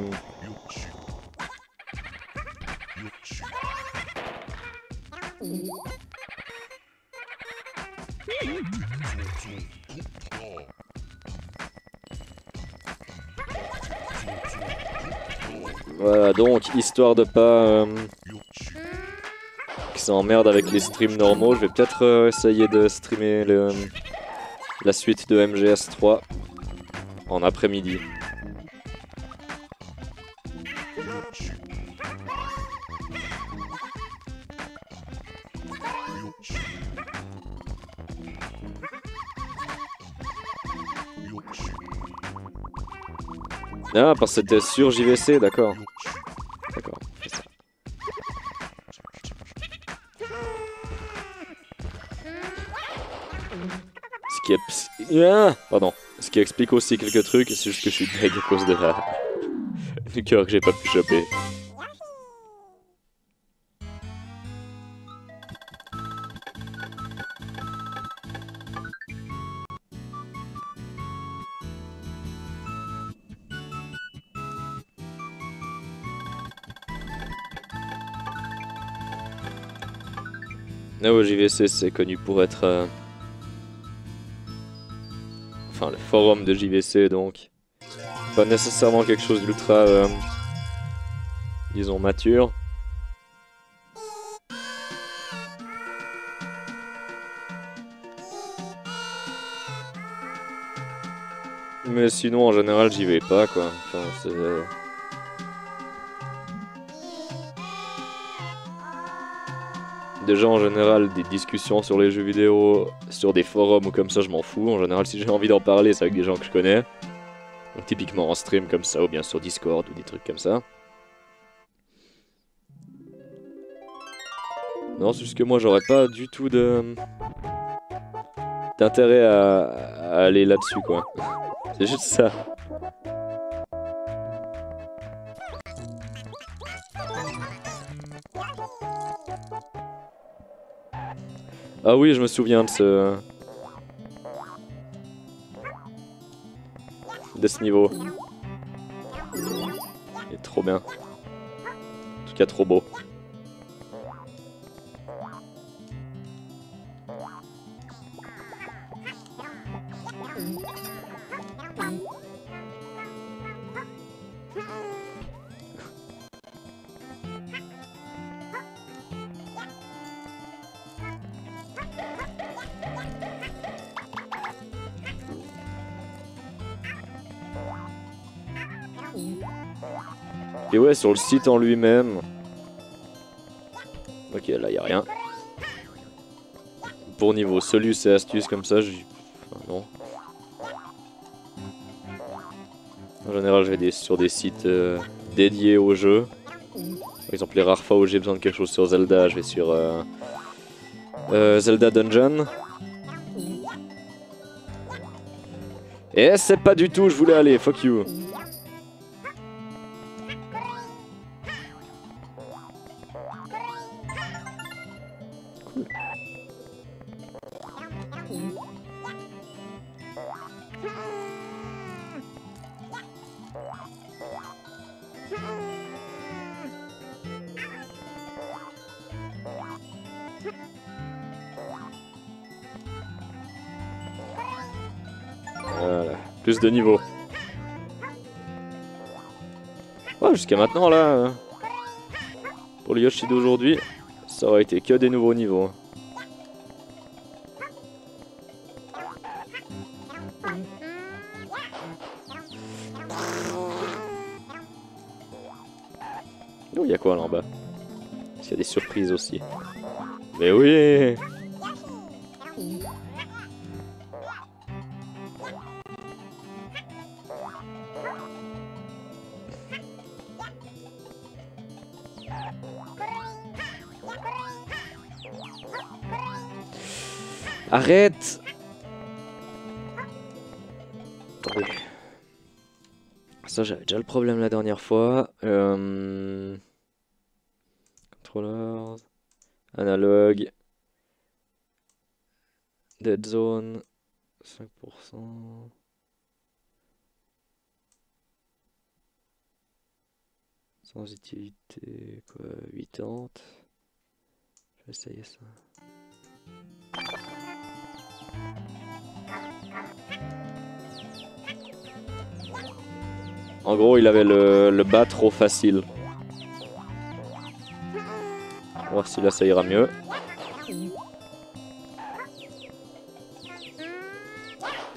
Voilà, donc histoire de pas... euh, que ça emmerde avec les streams normaux, je vais peut-être euh, essayer de streamer la suite de MGS3 en après-midi. Ah, parce que c'était sur JVC. D'accord, qui, est... Ah, pardon. Ce qui explique aussi quelques trucs, c'est juste que je suis deg à cause de la... [laughs] du cœur que j'ai pas pu choper. Ah ouais, JVC c'est connu pour être... euh, le forum de JVC donc. Pas nécessairement quelque chose d'ultra, euh, disons, mature. Mais sinon, en général, j'y vais pas, quoi. C'est... Déjà, en général, des discussions sur les jeux vidéo, sur des forums ou comme ça, je m'en fous. En général, si j'ai envie d'en parler, c'est avec des gens que je connais. Donc, typiquement en stream comme ça, ou bien sur Discord, ou des trucs comme ça. Non, c'est juste que moi, j'aurais pas du tout de... d'intérêt à... à aller là-dessus, quoi. [laughs] c'est juste ça. Ah oui, je me souviens de ce... De niveau. Il est trop bien. En tout cas, trop beau. Sur le site en lui-même. Ok, là y a rien. Pour niveau soluce et astuces comme ça. Enfin, non. En général, je vais sur des sites euh, dédiés au jeu. Par exemple, les rares fois où j'ai besoin de quelque chose sur Zelda, je vais sur euh, euh, Zelda Dungeon. Et c'est pas du tout où je voulais aller, fuck you. Niveau. Ouais, jusqu'à maintenant là, euh, pour le Yoshi d'aujourd'hui, ça aurait été que des nouveaux niveaux. Oh, il y a quoi là en bas? Il y a des surprises aussi. Mais oui Arrête. Ça, j'avais déjà le problème la dernière fois. Euh... Controllers. Analogue. Dead Zone. 5%. Sensitivité, quoi, 80. Je vais essayer ça. En gros, il avait le, bas trop facile. On va voir si là ça ira mieux.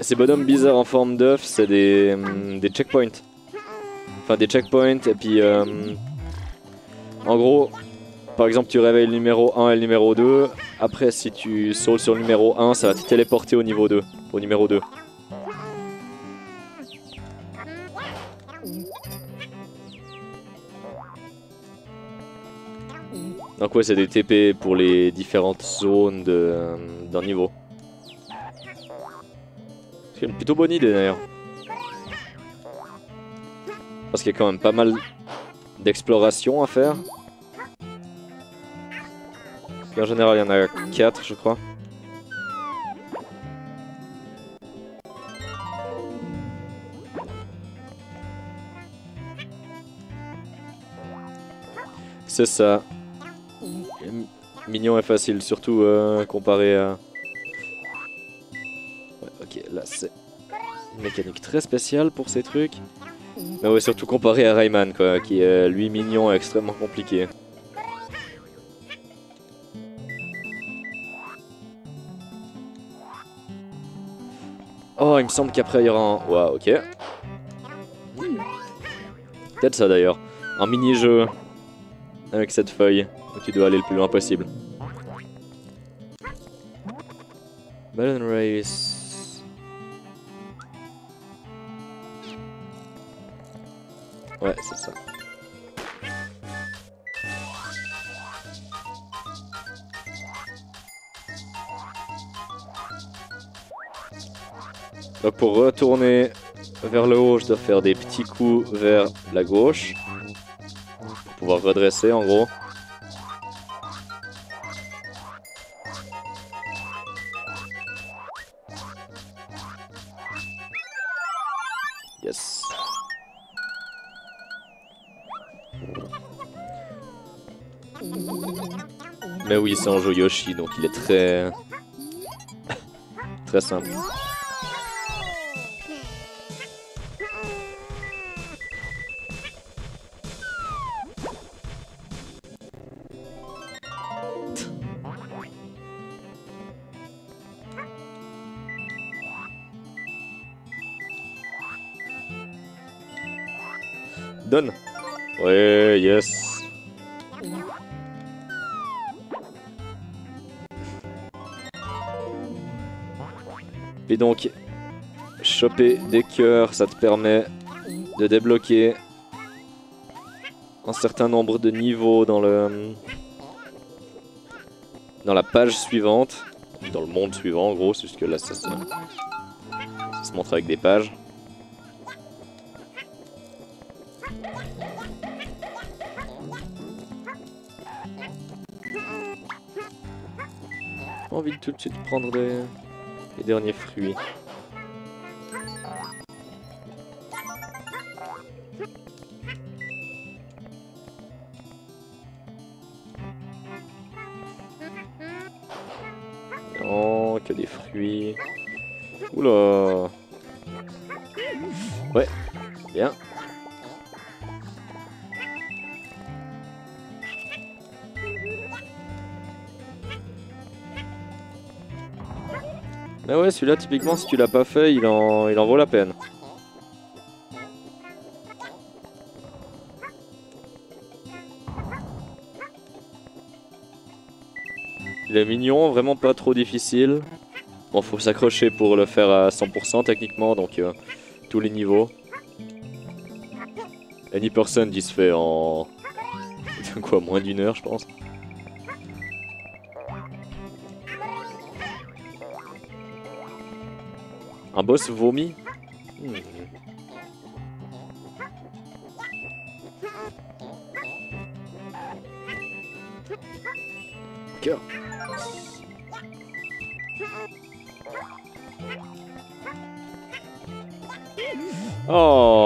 Ces bonhommes bizarres en forme d'œuf, c'est des, hum, des checkpoints. Enfin, des checkpoints, et puis... euh, en gros, par exemple, tu réveilles le numéro 1 et le numéro 2. Après, si tu sautes sur le numéro 1, ça va te téléporter au niveau 2. Au numéro 2. C'est des TP pour les différentes zones euh, d'un niveau. C'est une plutôt bonne idée d'ailleurs. Parce qu'il y a quand même pas mal d'exploration à faire. En général, il y en a 4, je crois. C'est ça. Mignon et facile, surtout euh, comparé à... Ouais, ok, là c'est Une mécanique très spéciale pour ces trucs. Mais ouais, surtout comparé à Rayman, quoi, qui est lui mignon et extrêmement compliqué. Oh, il me semble qu'après il y aura un... Waouh, ok. Peut-être ça d'ailleurs. Un mini-jeu avec cette feuille où tu dois aller le plus loin possible. Balloon Race. Ouais, c'est ça. Donc pour retourner vers le haut, je dois faire des petits coups vers la gauche. Pour pouvoir redresser en gros. Jeu Yoshi, donc il est très... très simple. Donne. Ouais, yes. Et donc, choper des cœurs, ça te permet de débloquer un certain nombre de niveaux dans le dans la page suivante, dans le monde suivant en gros, c'est que là ça se, ça se montre avec des pages. Envie de tout de suite prendre les, les derniers fruits. Non, que des fruits. Oula. Ouais, bien. Mais ouais, celui-là, typiquement, si tu l'as pas fait, il en, il en vaut la peine. Il est mignon, vraiment pas trop difficile. Bon, faut s'accrocher pour le faire à 100% techniquement, donc euh, tous les niveaux. Any person dit se fait en... [laughs] quoi, moins d'une heure, je pense. Un boss vomi Hmm. Cœur. Oh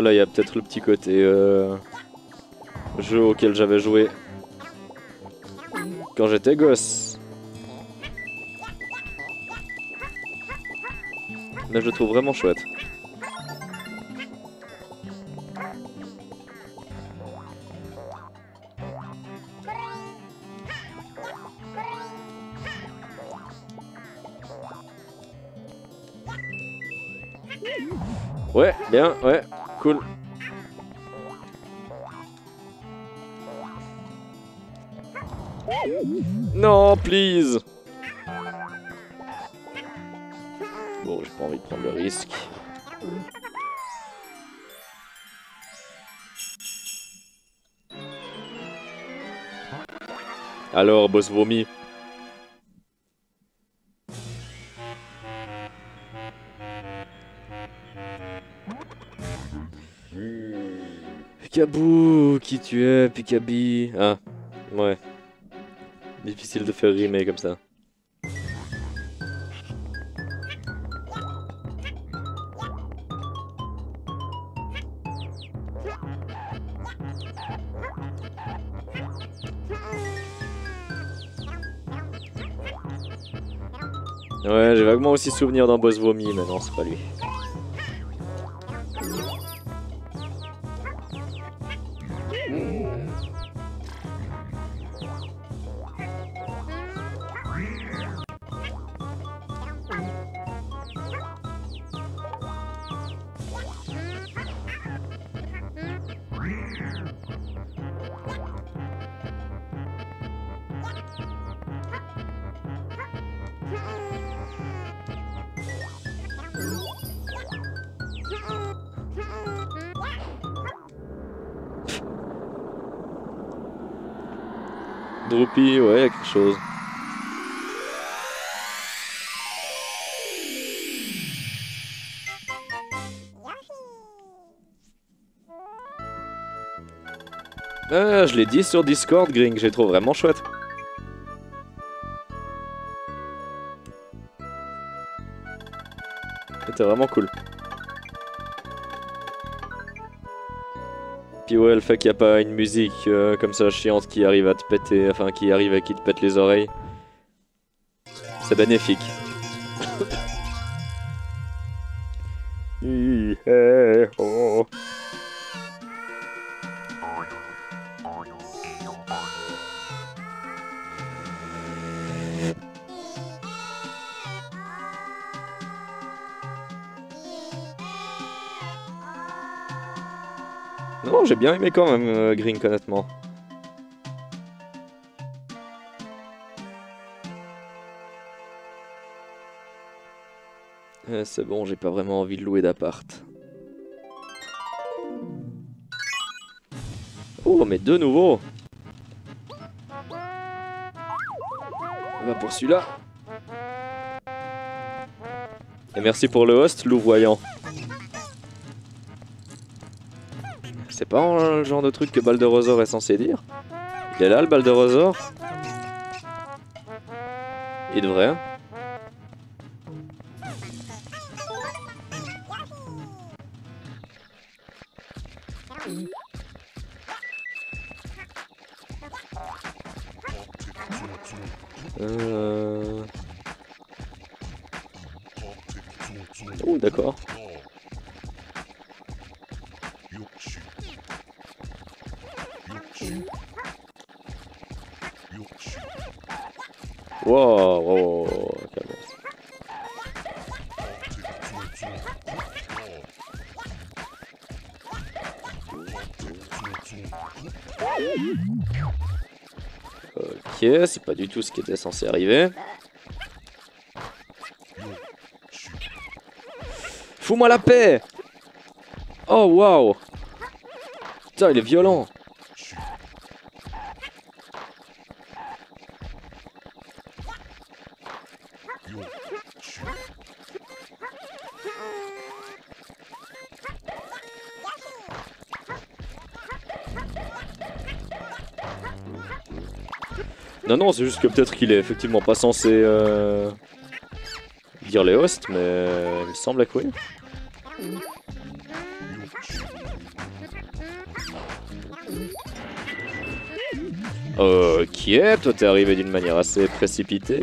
Là il y a peut-être le petit côté euh, jeu auquel j'avais joué quand j'étais gosse. Mais je le trouve vraiment chouette. Ouais, bien, ouais, cool. Non, please Bon, j'ai pas envie de prendre le risque. Alors, boss vomi. Picabou, qui tu es, Picabi Ah, hein. ouais. Difficile de faire rimer comme ça. Ouais, j'ai vaguement aussi souvenir d'un boss vomi, mais non, c'est pas lui. Je l'ai dit sur Discord, Gring, j'ai trouvé vraiment chouette. C'était vraiment cool. Puis ouais, le fait qu'il n'y a pas une musique euh, comme ça chiante qui arrive à te péter, enfin qui arrive et qui te pète les oreilles, c'est bénéfique. Bien aimé quand même euh, Grink, honnêtement. Euh, c'est bon, j'ai pas vraiment envie de louer d'appart. Oh, mais deux nouveaux On va pour celui-là. Et merci pour le host, louvoyant. C'est pas le genre de truc que Baldurosor est censé dire Il est là le Baldurosor Il devrait. Ok, c'est pas du tout ce qui était censé arriver. Fous-moi la paix. Oh waouh Putain, il est violent Non, non, c'est juste que peut-être qu'il est effectivement pas censé euh, dire les hosts, mais il me semble que oui. Ok, toi t'es arrivé d'une manière assez précipitée.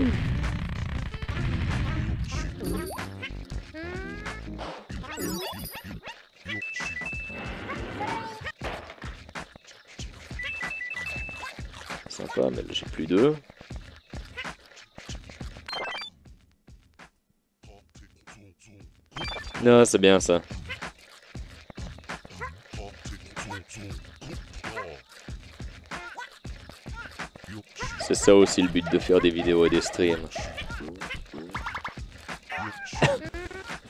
C'est bien ça. C'est ça aussi le but de faire des vidéos et des streams. [laughs]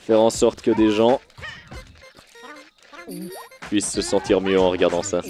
faire en sorte que des gens puissent se sentir mieux en regardant ça.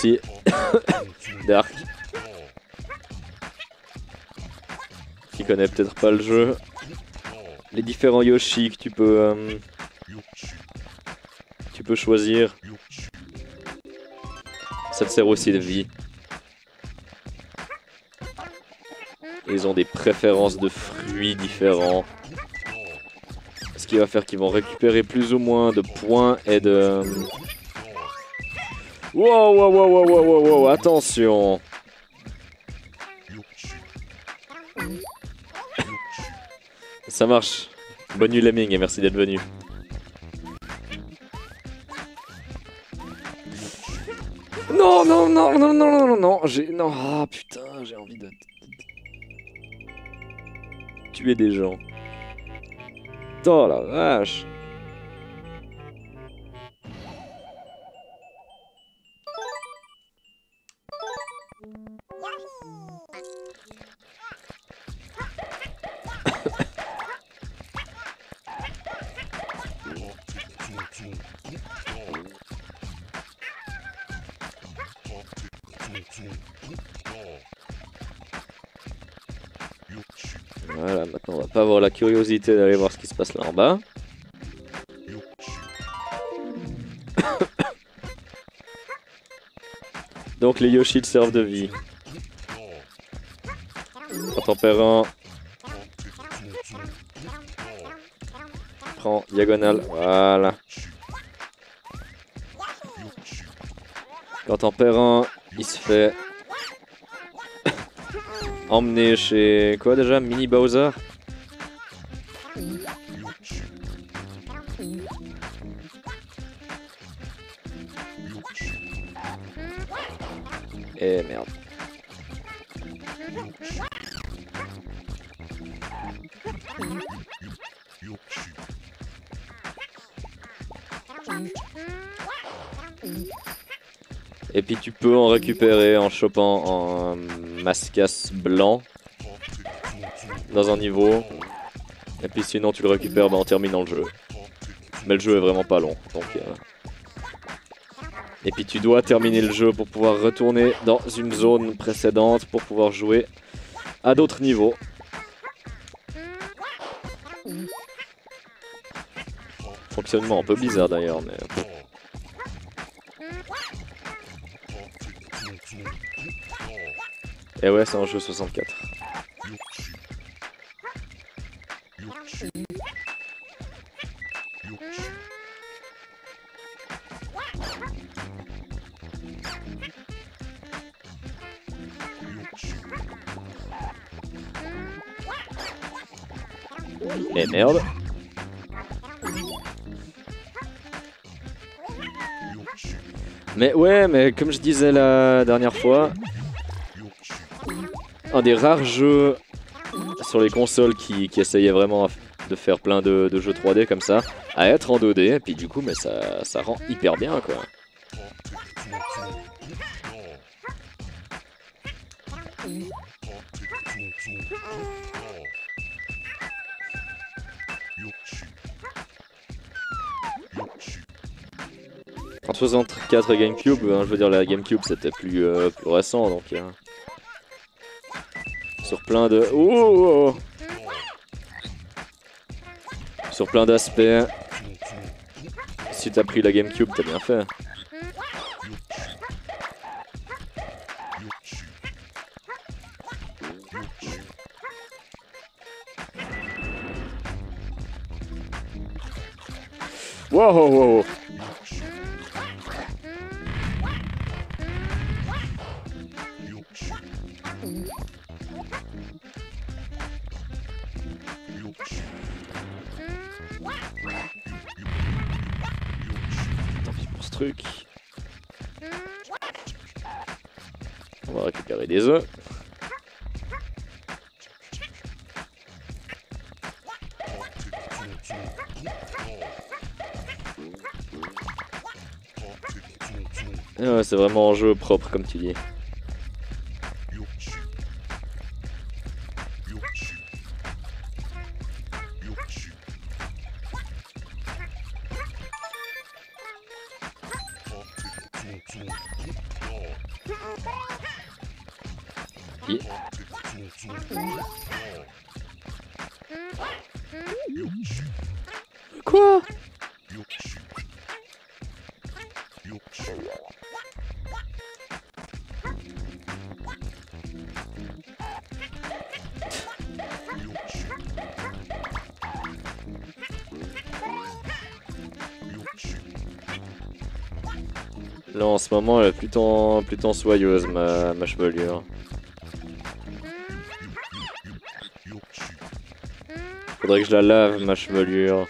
[coughs] Dark. Qui connaît peut-être pas le jeu. Les différents Yoshi que tu peux... euh, tu peux choisir. Ça te sert aussi de vie. Ils ont des préférences de fruits différents. Ce qui va faire qu'ils vont récupérer plus ou moins de points et de... Wow, wow, wow, wow, wow, wow, attention Ça marche. Bonne nuit Lemming et merci d'être venu. Non, non, non, non, non, non, non, non, j'ai... Non, ah putain, j'ai envie de... Tuer des gens. Oh la vache curiosité d'aller voir ce qui se passe là en bas. [coughs] Donc les Yoshi servent de vie. Quand perds un, prends diagonale, voilà. Quand t'en perds un, il se fait [coughs] emmener chez quoi déjà? Mini Bowser? Peux en récupérer en chopant un mascasse blanc dans un niveau. Et puis sinon tu le récupères bah, en terminant le jeu. Mais le jeu est vraiment pas long. Donc, euh. Et puis tu dois terminer le jeu pour pouvoir retourner dans une zone précédente pour pouvoir jouer à d'autres niveaux. Fonctionnement un peu bizarre d'ailleurs, mais... Et ouais, c'est un jeu 64. Et merde. Mais ouais, mais comme je disais la dernière fois, un des rares jeux sur les consoles qui, qui essayait vraiment de faire plein de, jeux 3D comme ça, à être en 2D, et puis du coup, mais ça, ça rend hyper bien quoi. En 64 et GameCube, hein, je veux dire la GameCube c'était plus, euh, plus récent donc euh, sur plein de oh, oh, oh. sur plein d'aspects. Si t'as pris la GameCube, t'as bien fait. Propre comme tu dis. Ce moment elle est plutôt, plutôt soyeuse ma, ma chevelure. Faudrait que je la lave ma chevelure.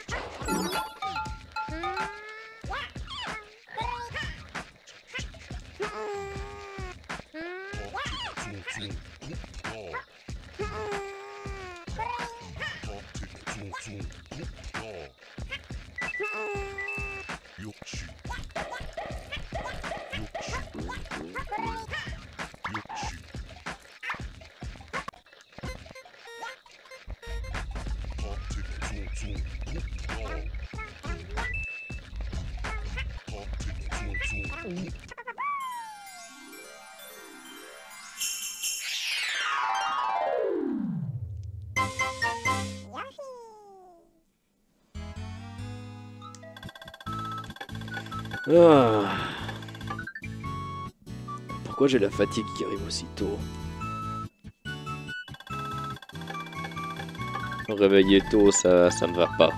Pourquoi j'ai la fatigue qui arrive aussitôt Réveiller tôt, ça, ça me va pas.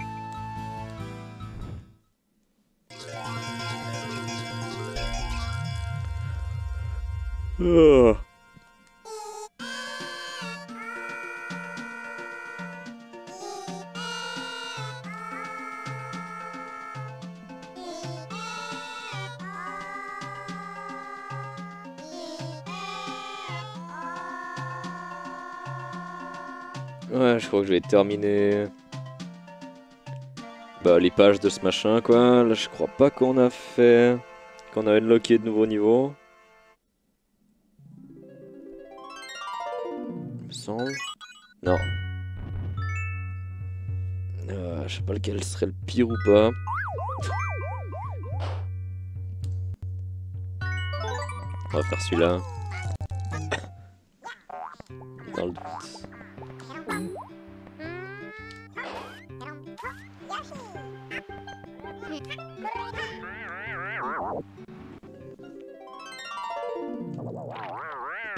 Je vais terminer bah, les pages de ce machin, quoi. Là, je crois pas qu'on a fait... qu'on a unlocké de nouveaux niveaux. Il me semble. Non. Euh, je sais pas lequel serait le pire ou pas. On va faire celui-là.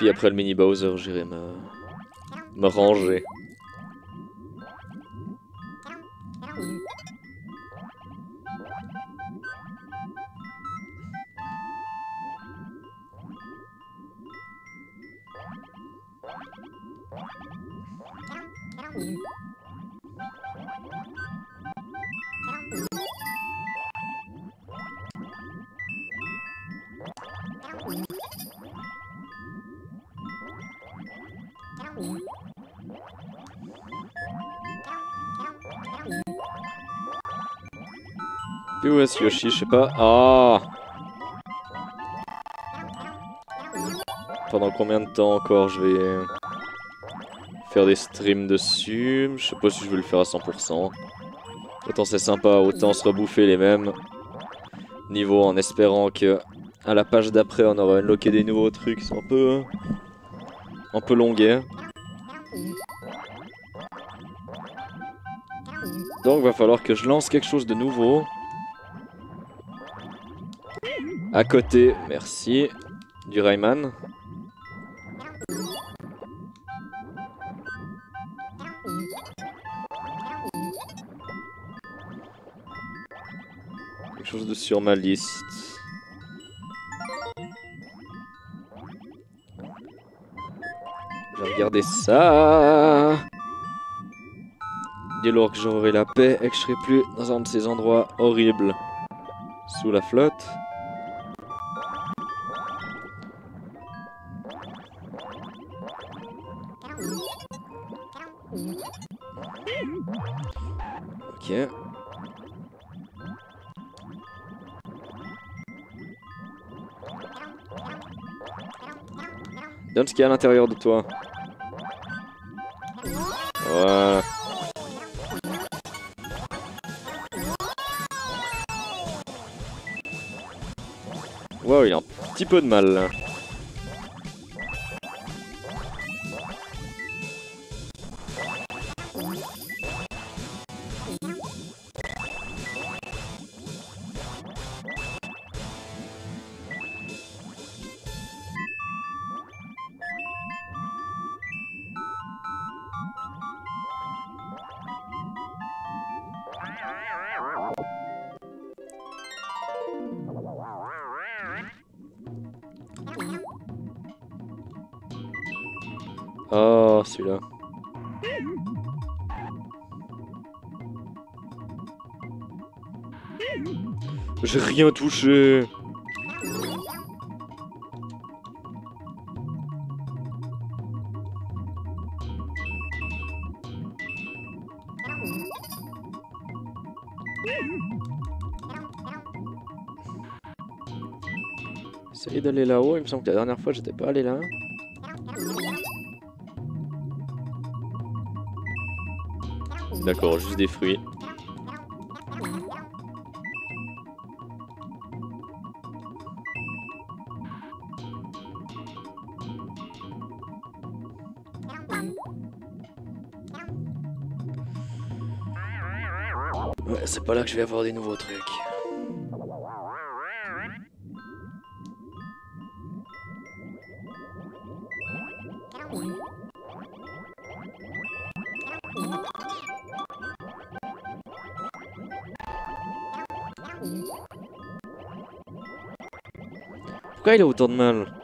Puis après le mini Bowser, j'irai me... me ranger. Je sais pas. Ah Pendant combien de temps encore je vais faire des streams dessus? Je sais pas si je vais le faire à 100%. Autant c'est sympa, autant se rebouffer les mêmes niveaux en espérant que à la page d'après on aura unlocké des nouveaux trucs qui un peu un peu. Donc va falloir que je lance quelque chose de nouveau. À côté, merci, du Rayman. Quelque chose de sur ma liste. Je vais regarder ça. Dès lors que j'aurai la paix et que je serai plus dans un de ces endroits horribles sous la flotte. qu'il y a à l'intérieur de toi. Voilà. Wow, il a un petit peu de mal là. Rien touché. Essayez d'aller là-haut, il me semble que la dernière fois j'étais pas allé là. D'accord, juste des fruits. C'est pas là que je vais avoir des nouveaux trucs. Pourquoi il a autant de mal?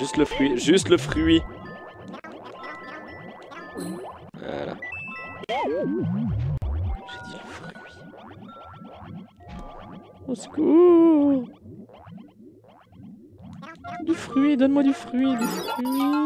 Juste le fruit. Juste le fruit. Voilà. J'ai dit le fruit. Au secours Du fruit, donne-moi du fruit, du fruit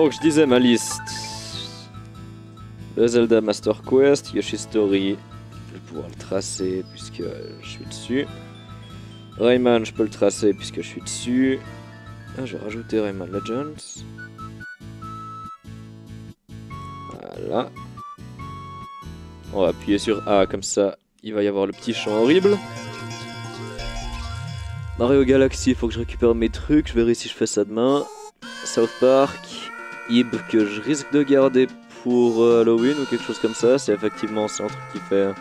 Donc je disais ma liste. Le Zelda Master Quest, Yoshi Story, je vais pouvoir le tracer puisque je suis dessus. Rayman, je peux le tracer puisque je suis dessus. Ah, je vais rajouter Rayman Legends. Voilà. On va appuyer sur A comme ça, il va y avoir le petit champ horrible. Mario Galaxy, il faut que je récupère mes trucs, je verrai si je fais ça demain. South Park, Ib que je risque de garder pour euh, Halloween ou quelque chose comme ça. C'est effectivement c'est un truc qui fait,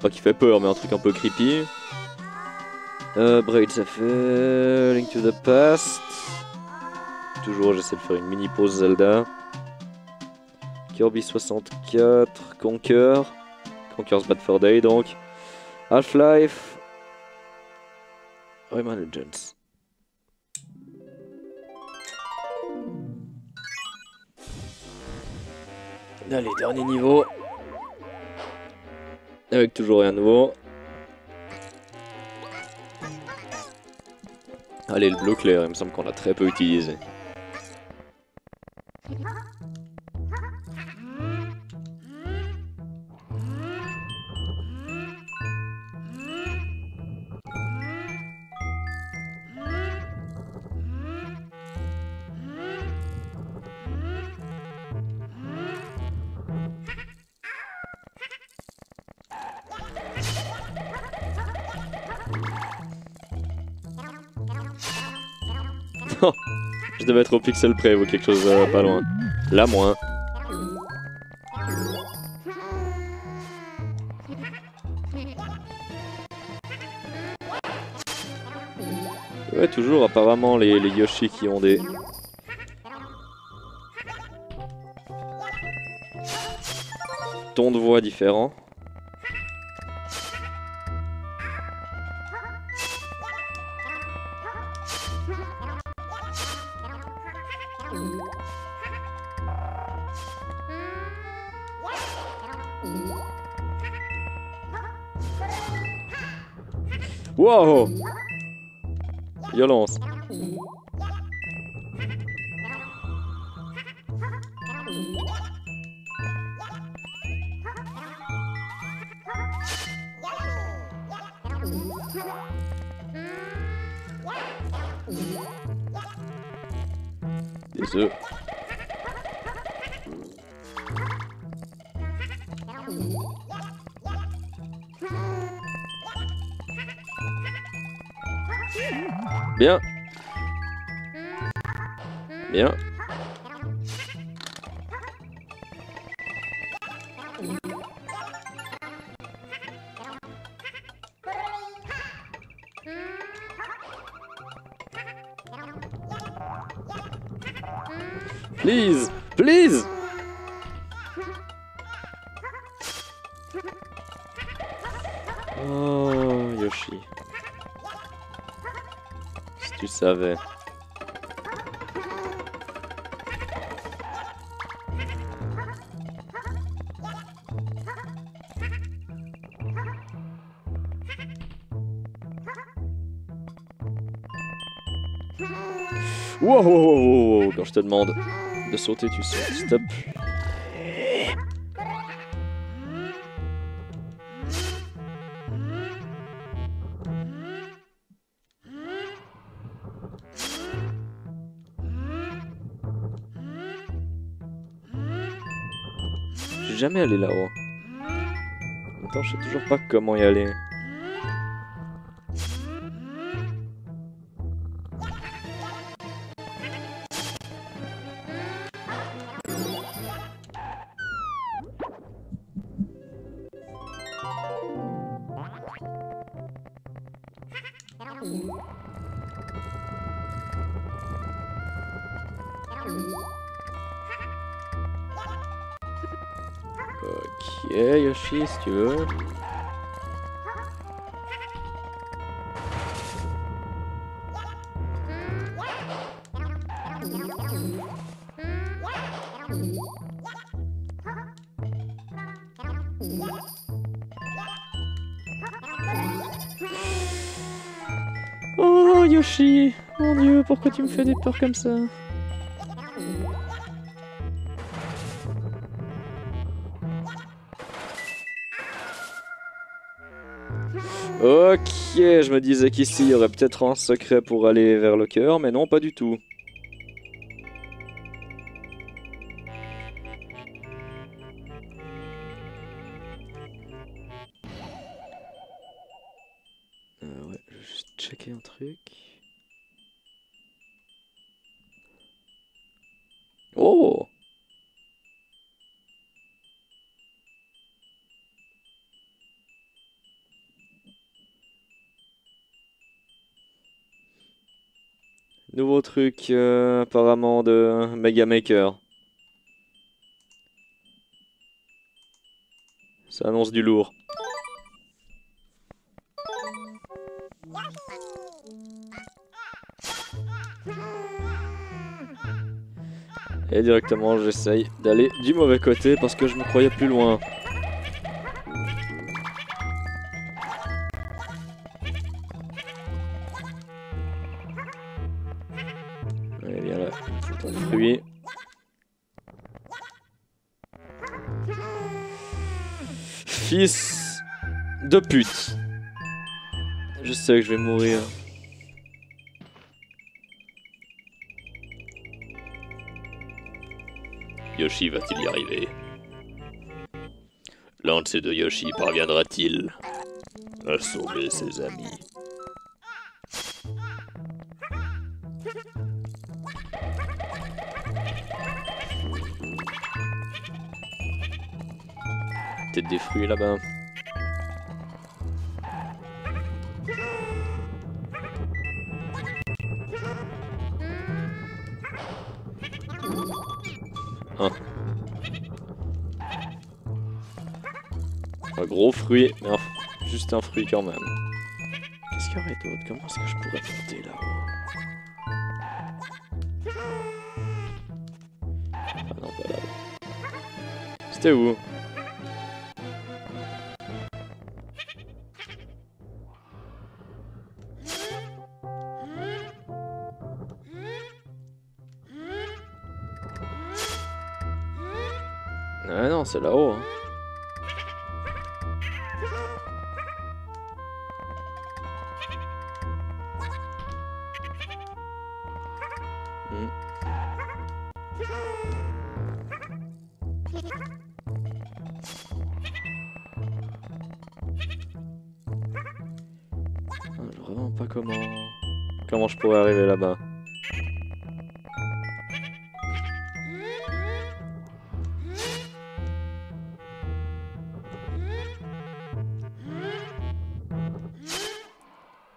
pas qui fait peur, mais un truc un peu creepy. Euh, Braid ça fait Link to the Past. Toujours j'essaie de faire une mini pause Zelda. Kirby 64, Conquer, Conquer's Bad Fur Day donc. Half-Life, Rayman Legends. Allez, dernier niveau. Avec toujours rien de nouveau. Allez, le bleu clair, il me semble qu'on l'a très peu utilisé. Devais être au pixel près ou quelque chose euh, pas loin. Là, moins. Ouais, toujours apparemment les, les Yoshi qui ont des... tons de voix différents. Wow Violence. Savais. Wow, quand je te demande de sauter, tu sautes. Stop. Jamais allé là-haut. Attends, je sais toujours pas comment y aller. Fais des peurs comme ça Ok, je me disais qu'ici il y aurait peut-être un secret pour aller vers le cœur, mais non, pas du tout. Truc euh, apparemment de Mega Maker. Ça annonce du lourd. Et directement j'essaye d'aller du mauvais côté parce que je me croyais plus loin. De pute. Je sais que je vais mourir. Yoshi va-t-il y arriver? L'un de ces deux Yoshi parviendra-t-il à sauver ses amis? Peut-être des fruits là-bas? gros fruit, mais juste un fruit quand même. Qu'est-ce qu'il y aurait d'autre? Comment est-ce que je pourrais monter là-haut? Ah non, pas là-haut. C'était où? Ah non, c'est là-haut. Hein.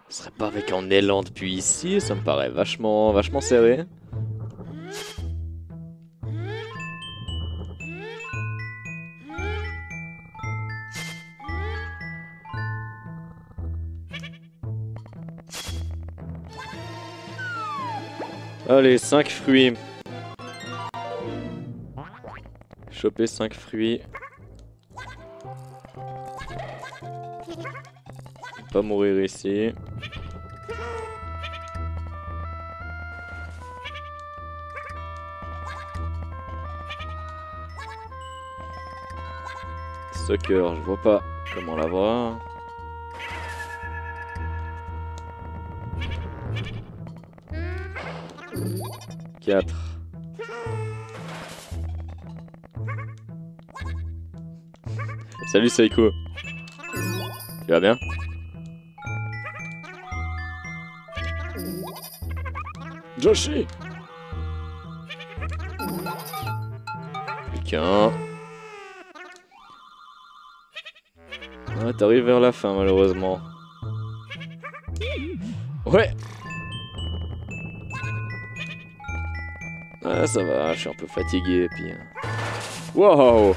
Ce serait pas avec un élan depuis ici, ça me paraît vachement, vachement serré. Allez, 5 fruits. Choper 5 fruits. Pas mourir ici. Sucker, je vois pas comment l'avoir. Salut Seiko. Tu vas bien? Joshi Plus. Ah, t'arrives vers la fin malheureusement. Ouais Ah ça va, je suis un peu fatigué puis... euh. Wow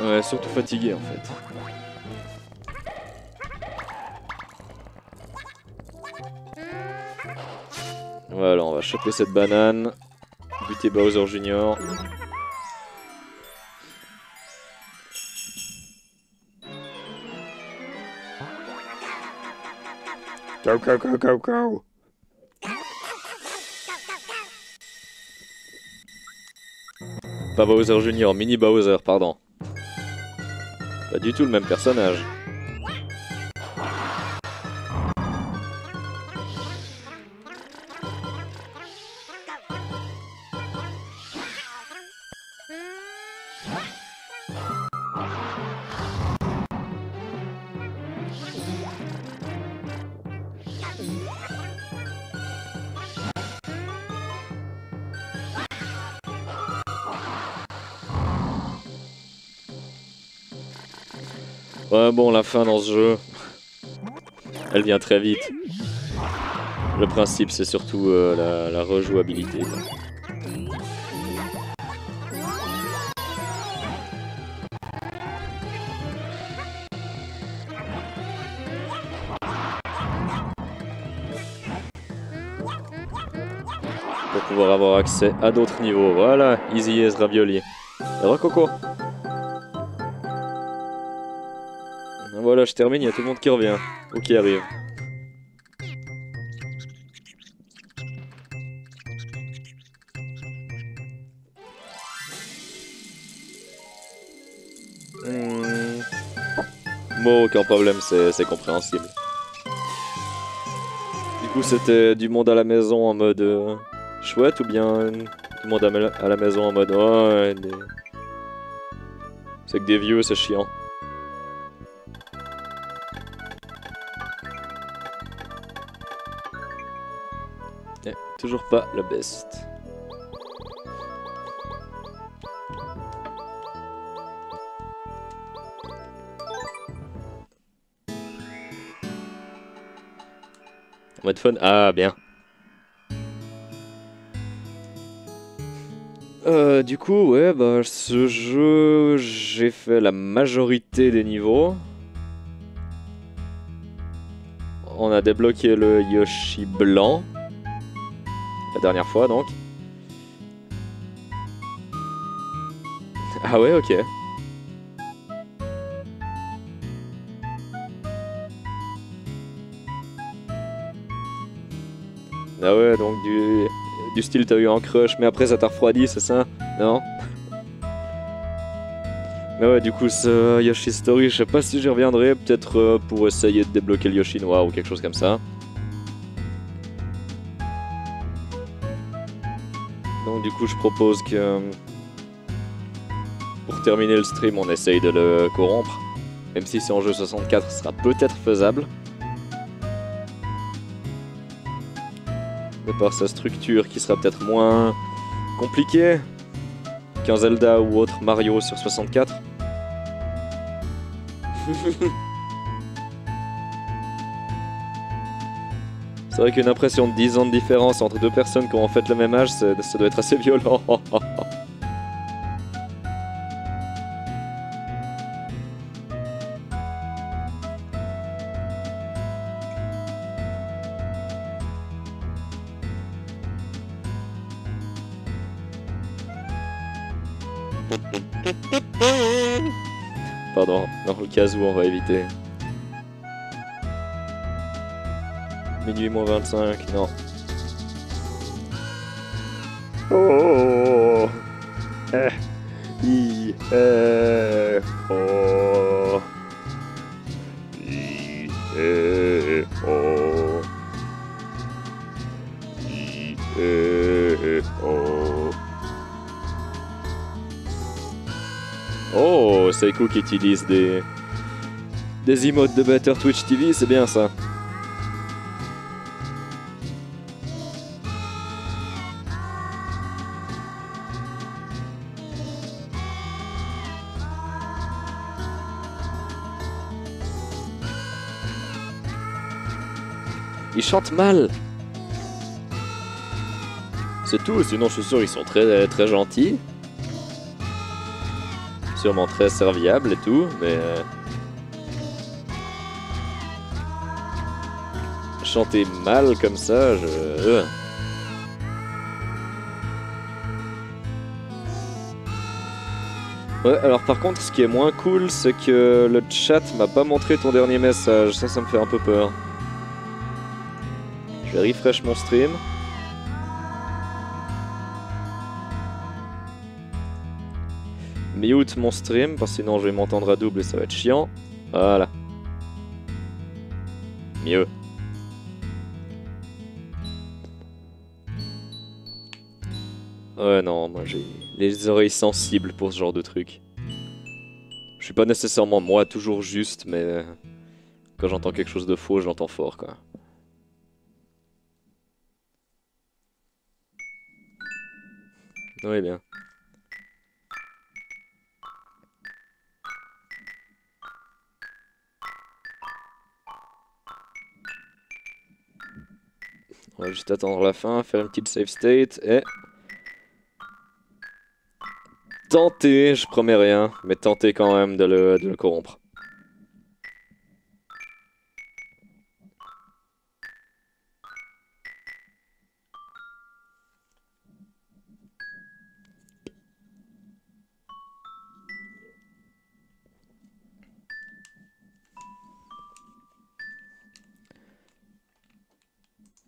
Ouais, surtout fatigué en fait. Voilà, on va choper cette banane. Buter Bowser Junior. Go, go, go, go, go. Pas Bowser Junior, Mini Bowser, pardon. Pas du tout le même personnage. Fin dans ce jeu, elle vient très vite. Le principe, c'est surtout euh, la, rejouabilité. Pour pouvoir avoir accès à d'autres niveaux. Voilà, Easy as Ravioli. Et Rococo. Je termine, il y a tout le monde qui revient. Ou qui arrive. Hmm. Bon, aucun problème, c'est compréhensible. Du coup, c'était du monde à la maison en mode euh, chouette ou bien du monde à, la maison en mode oh, c'est que des vieux, c'est chiant. Pas la best. Mode fun, ah bien. Euh, du coup, ouais, bah, ce jeu, j'ai fait la majorité des niveaux. On a débloqué le Yoshi blanc. Dernière fois, donc. Ah ouais, ok. Ah ouais, donc du, Du style, t'as eu un crush, mais après ça t'a refroidi, c'est ça? Non? Mais ouais, du coup, ce Yoshi Story, je sais pas si j'y reviendrai, peut-être euh, pour essayer de débloquer le Yoshi noir ou quelque chose comme ça. Je propose que... Pour terminer le stream, on essaye de le corrompre. Même si c'est en jeu 64, ce sera peut-être faisable. De par sa structure qui sera peut-être moins compliquée qu'un Zelda ou autre Mario sur 64. [laughs] C'est vrai qu'une impression de 10 ans de différence entre deux personnes qui ont en fait le même âge, ça doit être assez violent. [laughs] Pardon, dans le cas où on va éviter. Minuit moins 25, non. Oh eh, I, eh, oh. I, eh, oh. I, eh, oh. Oh, Seiko qui utilise des des emotes de Better Twitch TV, c'est bien ça. Chantent mal. C'est tout, sinon je suis sûr ils sont très très gentils. Sûrement très serviables et tout, mais... euh, Chanter mal comme ça, je... euh. Ouais, alors par contre, ce qui est moins cool, c'est que le chat m'a pas montré ton dernier message. Ça, ça me fait un peu peur. Je refresh mon stream. Mute mon stream, parce que sinon je vais m'entendre à double et ça va être chiant. Voilà. Mieux. Ouais, non, moi j'ai les oreilles sensibles pour ce genre de truc. Je suis pas nécessairement moi toujours juste, mais euh, quand j'entends quelque chose de faux, je l'entends fort, quoi. Oui, bien. On va juste attendre la fin, faire une petite save state et... Tenter, je promets rien, mais tenter quand même de le, de le corrompre.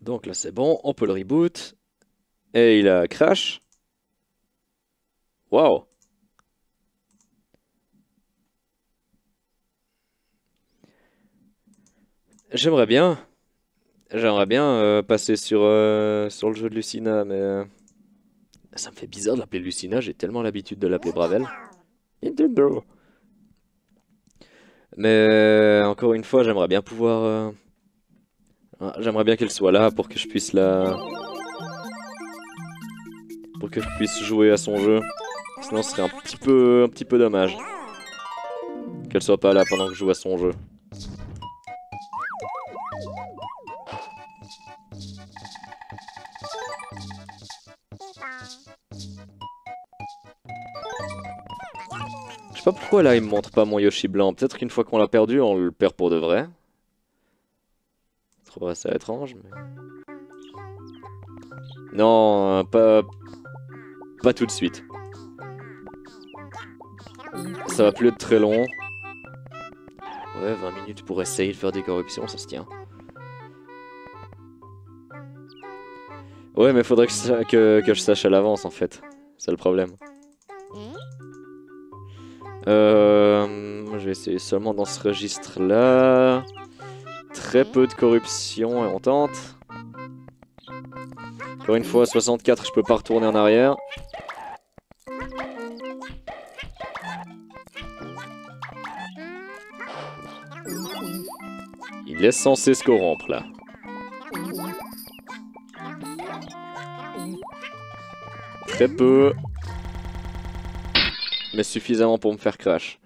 Donc là c'est bon, on peut le reboot. Et il a crash. Waouh. J'aimerais bien. J'aimerais bien euh, passer sur, euh, sur le jeu de Lucina, mais... euh, Ça me fait bizarre de l'appeler Lucina, j'ai tellement l'habitude de l'appeler Bravel. Nintendo. Mais encore une fois, j'aimerais bien pouvoir... ah, J'aimerais bien qu'elle soit là pour que je puisse la... Pour que je puisse jouer à son jeu. Sinon ce serait un petit peu, un petit peu dommage. Qu'elle soit pas là pendant que je joue à son jeu. Je sais pas pourquoi là il me montre pas mon Yoshi blanc. Peut-être qu'une fois qu'on l'a perdu, on le perd pour de vrai. Je trouverais ça étrange, mais... Non, euh, pas... Pas tout de suite. Ça va plus être très long. Ouais, 20 minutes pour essayer de faire des corruptions, ça se tient. Ouais, mais faudrait que, que, que je sache à l'avance en fait. C'est le problème. Euh, je vais essayer seulement dans ce registre-là. Très peu de corruption et on tente. Encore une fois, 64, je peux pas retourner en arrière. Il est censé se corrompre là. Très peu. Mais suffisamment pour me faire crash.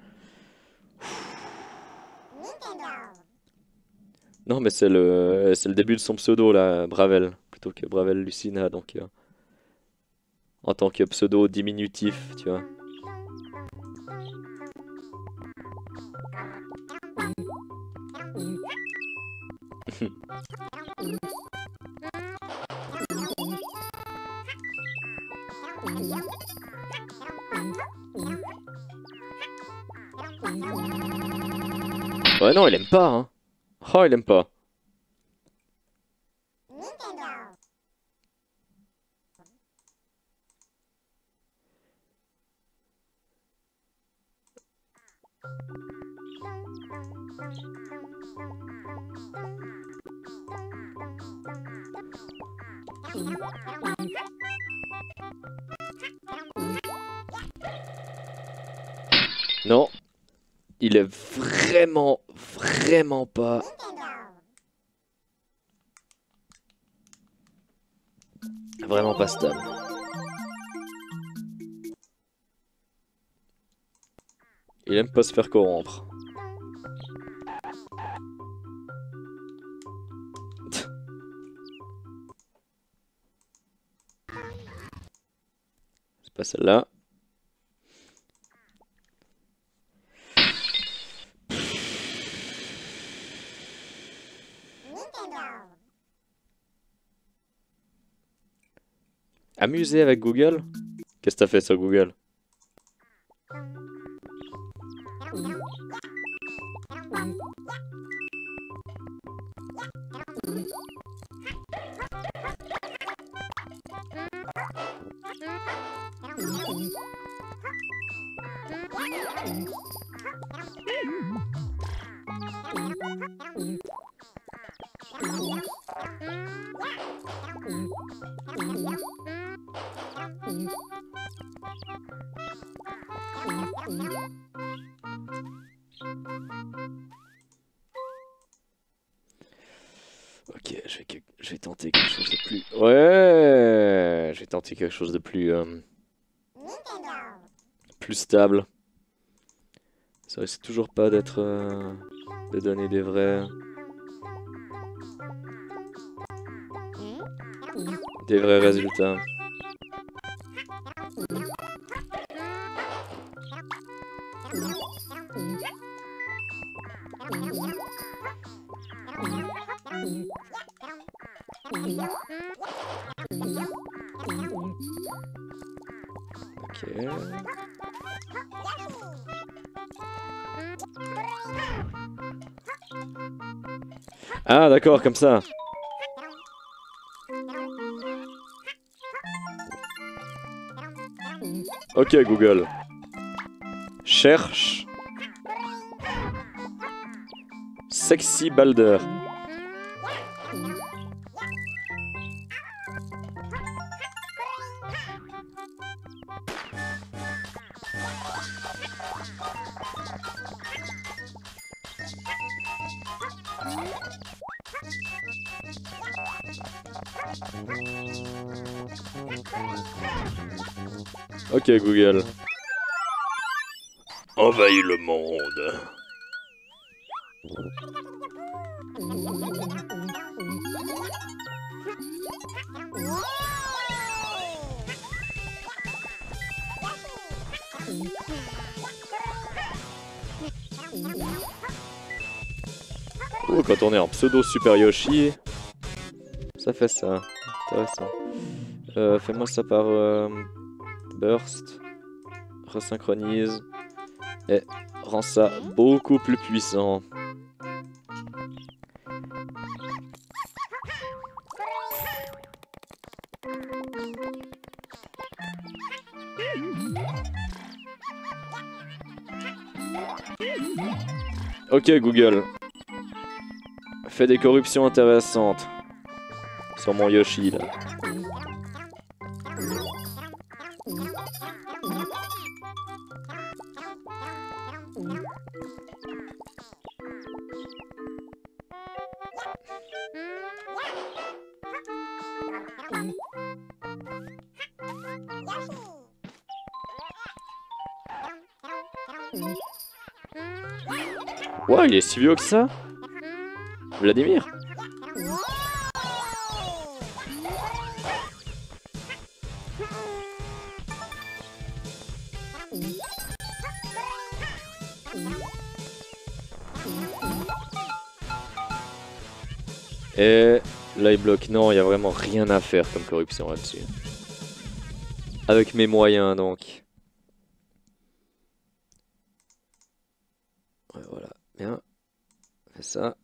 Non, mais c'est le, début de son pseudo là, Bravel, plutôt que Bravel Lucina, donc euh, en tant que pseudo diminutif, tu vois. [laughs] Ouais, non, il aime pas, hein. Oh, il aime pas. Non. Il est vraiment, vraiment pas. Vraiment pas stable. Il aime pas se faire corrompre. [laughs] C'est pas celle-là. Amuser avec Google? Qu'est-ce que t'as fait sur Google? Tenter quelque chose de plus... euh, plus stable. Ça risque toujours pas d'être... euh, de donner des vrais... Des vrais résultats. D'accord, comme ça. Ok Google. Cherche. Sexy Balder. Google. Envahis le monde. Oh, quand on est en pseudo Super Yoshi, ça fait ça. Intéressant. Euh, Fais-moi ça par euh, burst, resynchronise et rend ça beaucoup plus puissant. Ok Google, fais des corruptions intéressantes sur mon Yoshi là. Il est si vieux que ça Vladimir Et là il bloque. Non, il y a vraiment rien à faire comme corruption là-dessus. Avec mes moyens donc. Ouais, voilà, bien. Fais ça.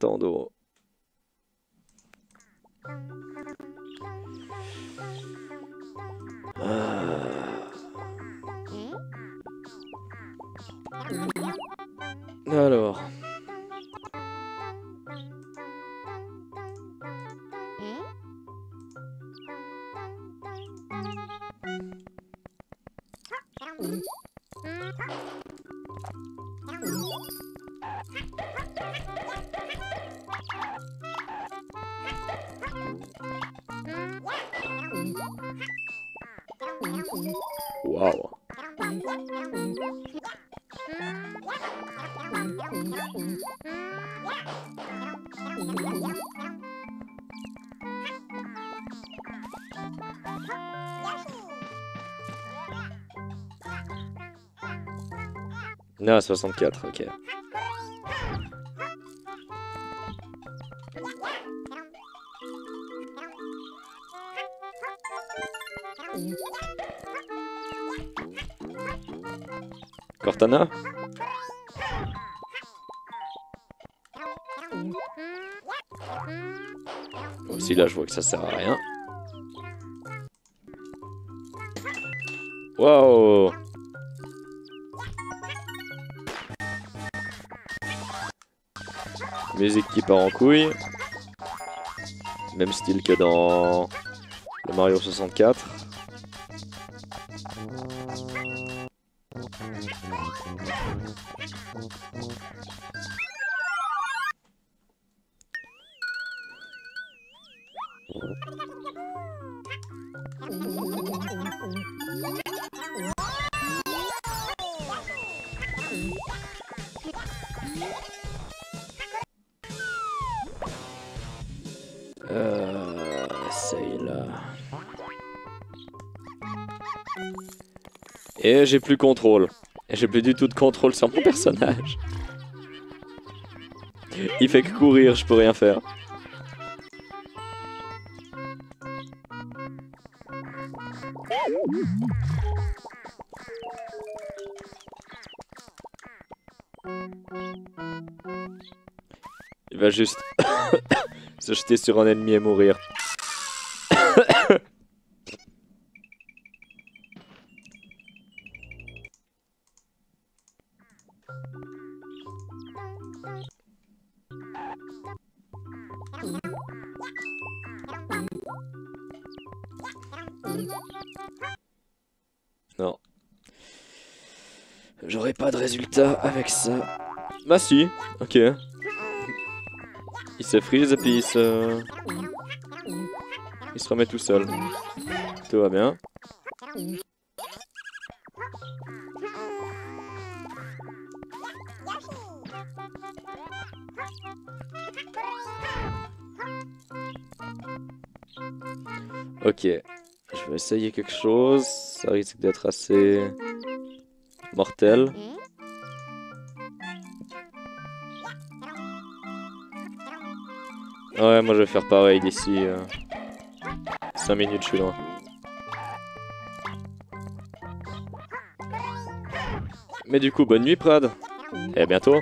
Ah. 64, ok. Cortana Aussi là je vois que ça sert à rien. Waouh Musique qui part en couille. Même style que dans le Mario 64. J'ai plus contrôle. J'ai plus du tout de contrôle sur mon personnage. Il fait que courir, je peux rien faire. Il va juste [coughs] se jeter sur un ennemi et mourir. Résultat avec ça. Bah si, ok. Il se freeze et puis il se... Il se remet tout seul. Tout va bien. Ok. Je vais essayer quelque chose. Ça risque d'être assez... mortel. Ouais, moi je vais faire pareil d'ici 5 minutes, je suis loin. Mais du coup, bonne nuit, Prad. Et à bientôt.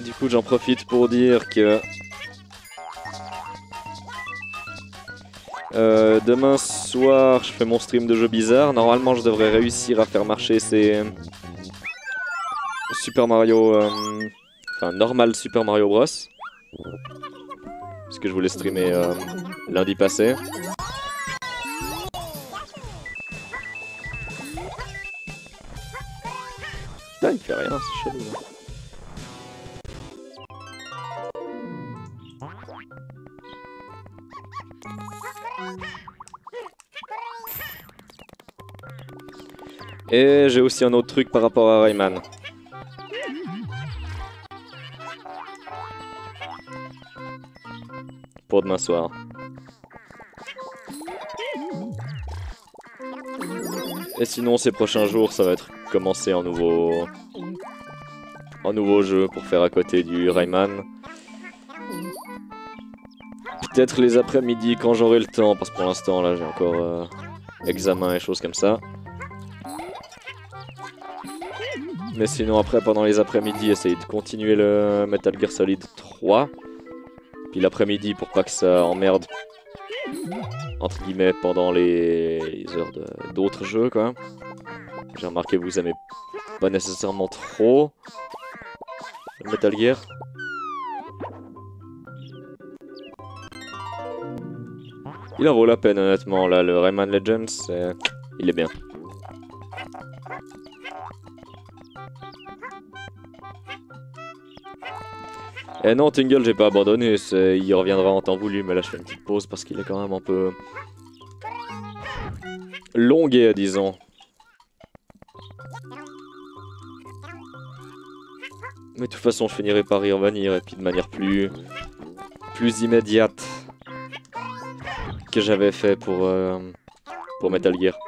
Du coup, j'en profite pour dire que euh, demain soir, je fais mon stream de jeux bizarres. Normalement, je devrais réussir à faire marcher ces Super Mario, euh, enfin normal Super Mario Bros. Parce que je voulais streamer euh, lundi passé. Putain, il fait rien, c'est chelou. Et j'ai aussi un autre truc par rapport à Rayman. Soir. Et sinon, ces prochains jours, ça va être commencer un nouveau... Un nouveau jeu pour faire à côté du Rayman. Peut-être les après-midi quand j'aurai le temps, parce que pour l'instant, là, j'ai encore euh, examen et choses comme ça. Mais sinon, après, pendant les après-midi, essayer de continuer le Metal Gear Solid 3. Puis l'après-midi, pour pas que ça emmerde, entre guillemets, pendant les, heures d'autres jeux, quoi. J'ai remarqué que vous aimez pas nécessairement trop Metal Gear. Il en vaut la peine, honnêtement, là, le Rayman Legends, il est bien. Eh non, Tingle, j'ai pas abandonné, il reviendra en temps voulu, mais là je fais une petite pause parce qu'il est quand même un peu longué, disons. Mais de toute façon, je finirai par y revenir, et puis de manière plus, plus immédiate que j'avais fait pour, euh, pour Metal Gear.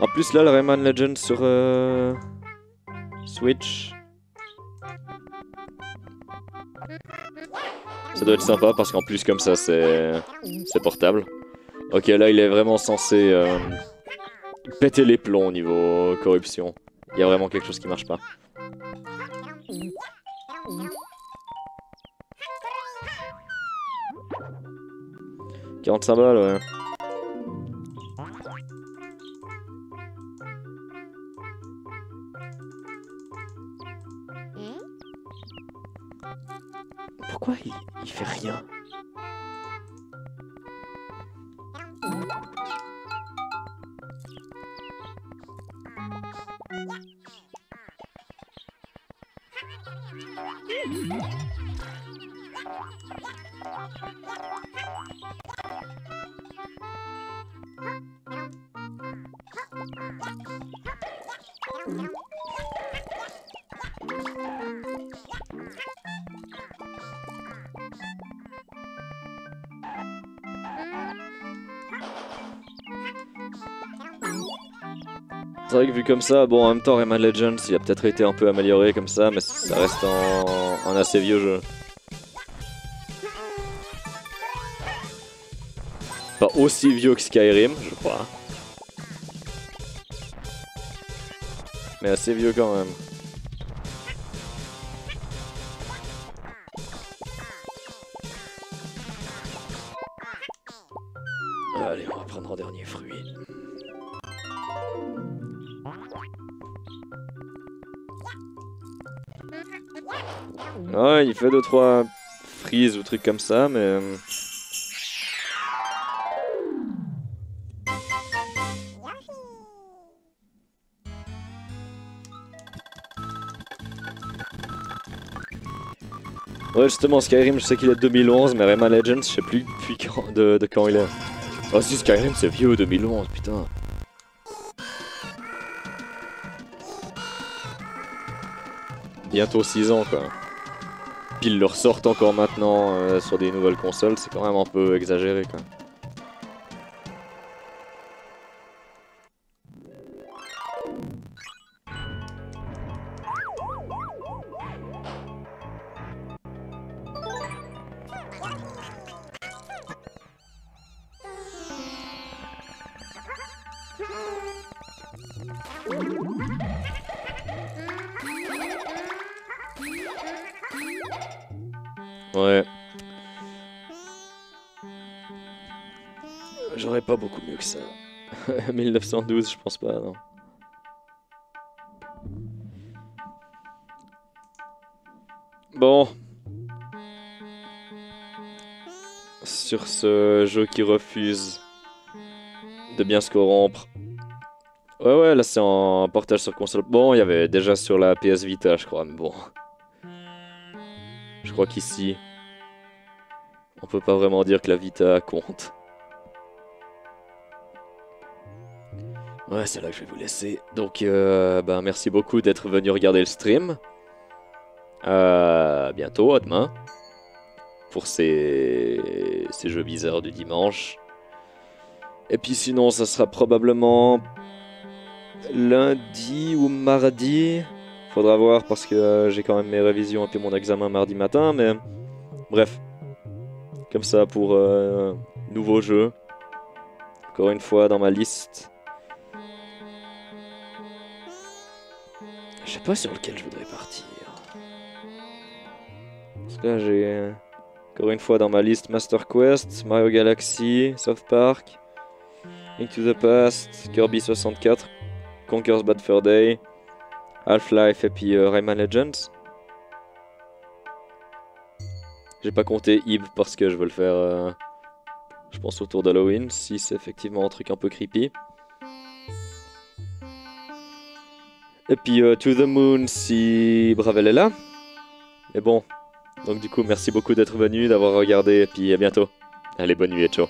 En plus, là, le Rayman Legends sur euh, Switch. Ça doit être sympa parce qu'en plus, comme ça, c'est c'est portable. Ok, là, il est vraiment censé euh, péter les plombs au niveau corruption. Il y a vraiment quelque chose qui marche pas. « 45 balles, ouais. Pourquoi il, il fait rien? C'est vrai que vu comme ça, bon, en même temps, Rayman Legends, il a peut-être été un peu amélioré comme ça, mais ça reste un assez vieux jeu. Pas aussi vieux que Skyrim, je crois. Mais assez vieux quand même. Fait 2-3 frises ou trucs comme ça, mais... euh, Ouais, justement, Skyrim, je sais qu'il est de 2011, mais Rayman Legends, je sais plus depuis quand, de, quand il est. Oh si, Skyrim, c'est vieux, 2011, putain. Bientôt 6 ans, quoi. Puis ils le ressortent encore maintenant euh, sur des nouvelles consoles, c'est quand même un peu exagéré, quoi. 1912, je pense pas, non. Bon. Sur ce jeu qui refuse de bien se corrompre. Ouais, ouais, là c'est en portage sur console. Bon, il y avait déjà sur la PS Vita, je crois, mais bon. Je crois qu'ici, on peut pas vraiment dire que la Vita compte. Ouais, c'est là que je vais vous laisser. Donc, euh, ben, merci beaucoup d'être venu regarder le stream. Euh, bientôt, à demain. Pour ces... ces jeux bizarres du dimanche. Et puis sinon, ça sera probablement lundi ou mardi. Faudra voir parce que euh, j'ai quand même mes révisions et puis mon examen mardi matin. Mais bref. Comme ça pour euh, nouveau jeu. Encore une fois dans ma liste. Je sais pas sur lequel je voudrais partir. Parce que là j'ai encore une fois dans ma liste Master Quest, Mario Galaxy, South Park, Link to the Past, Kirby 64, Conker's Bad Fur Day, Half-Life et puis euh, Rayman Legends. J'ai pas compté Eve parce que je veux le faire, euh, je pense, autour d'Halloween, si c'est effectivement un truc un peu creepy. Et puis euh, To the Moon si Bravel est là. Et bon, donc du coup, merci beaucoup d'être venu, d'avoir regardé, et puis à bientôt. Allez, bonne nuit et ciao.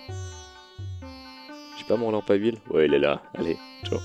J'ai pas mon lampe à huile? Ouais, il est là. Allez, ciao.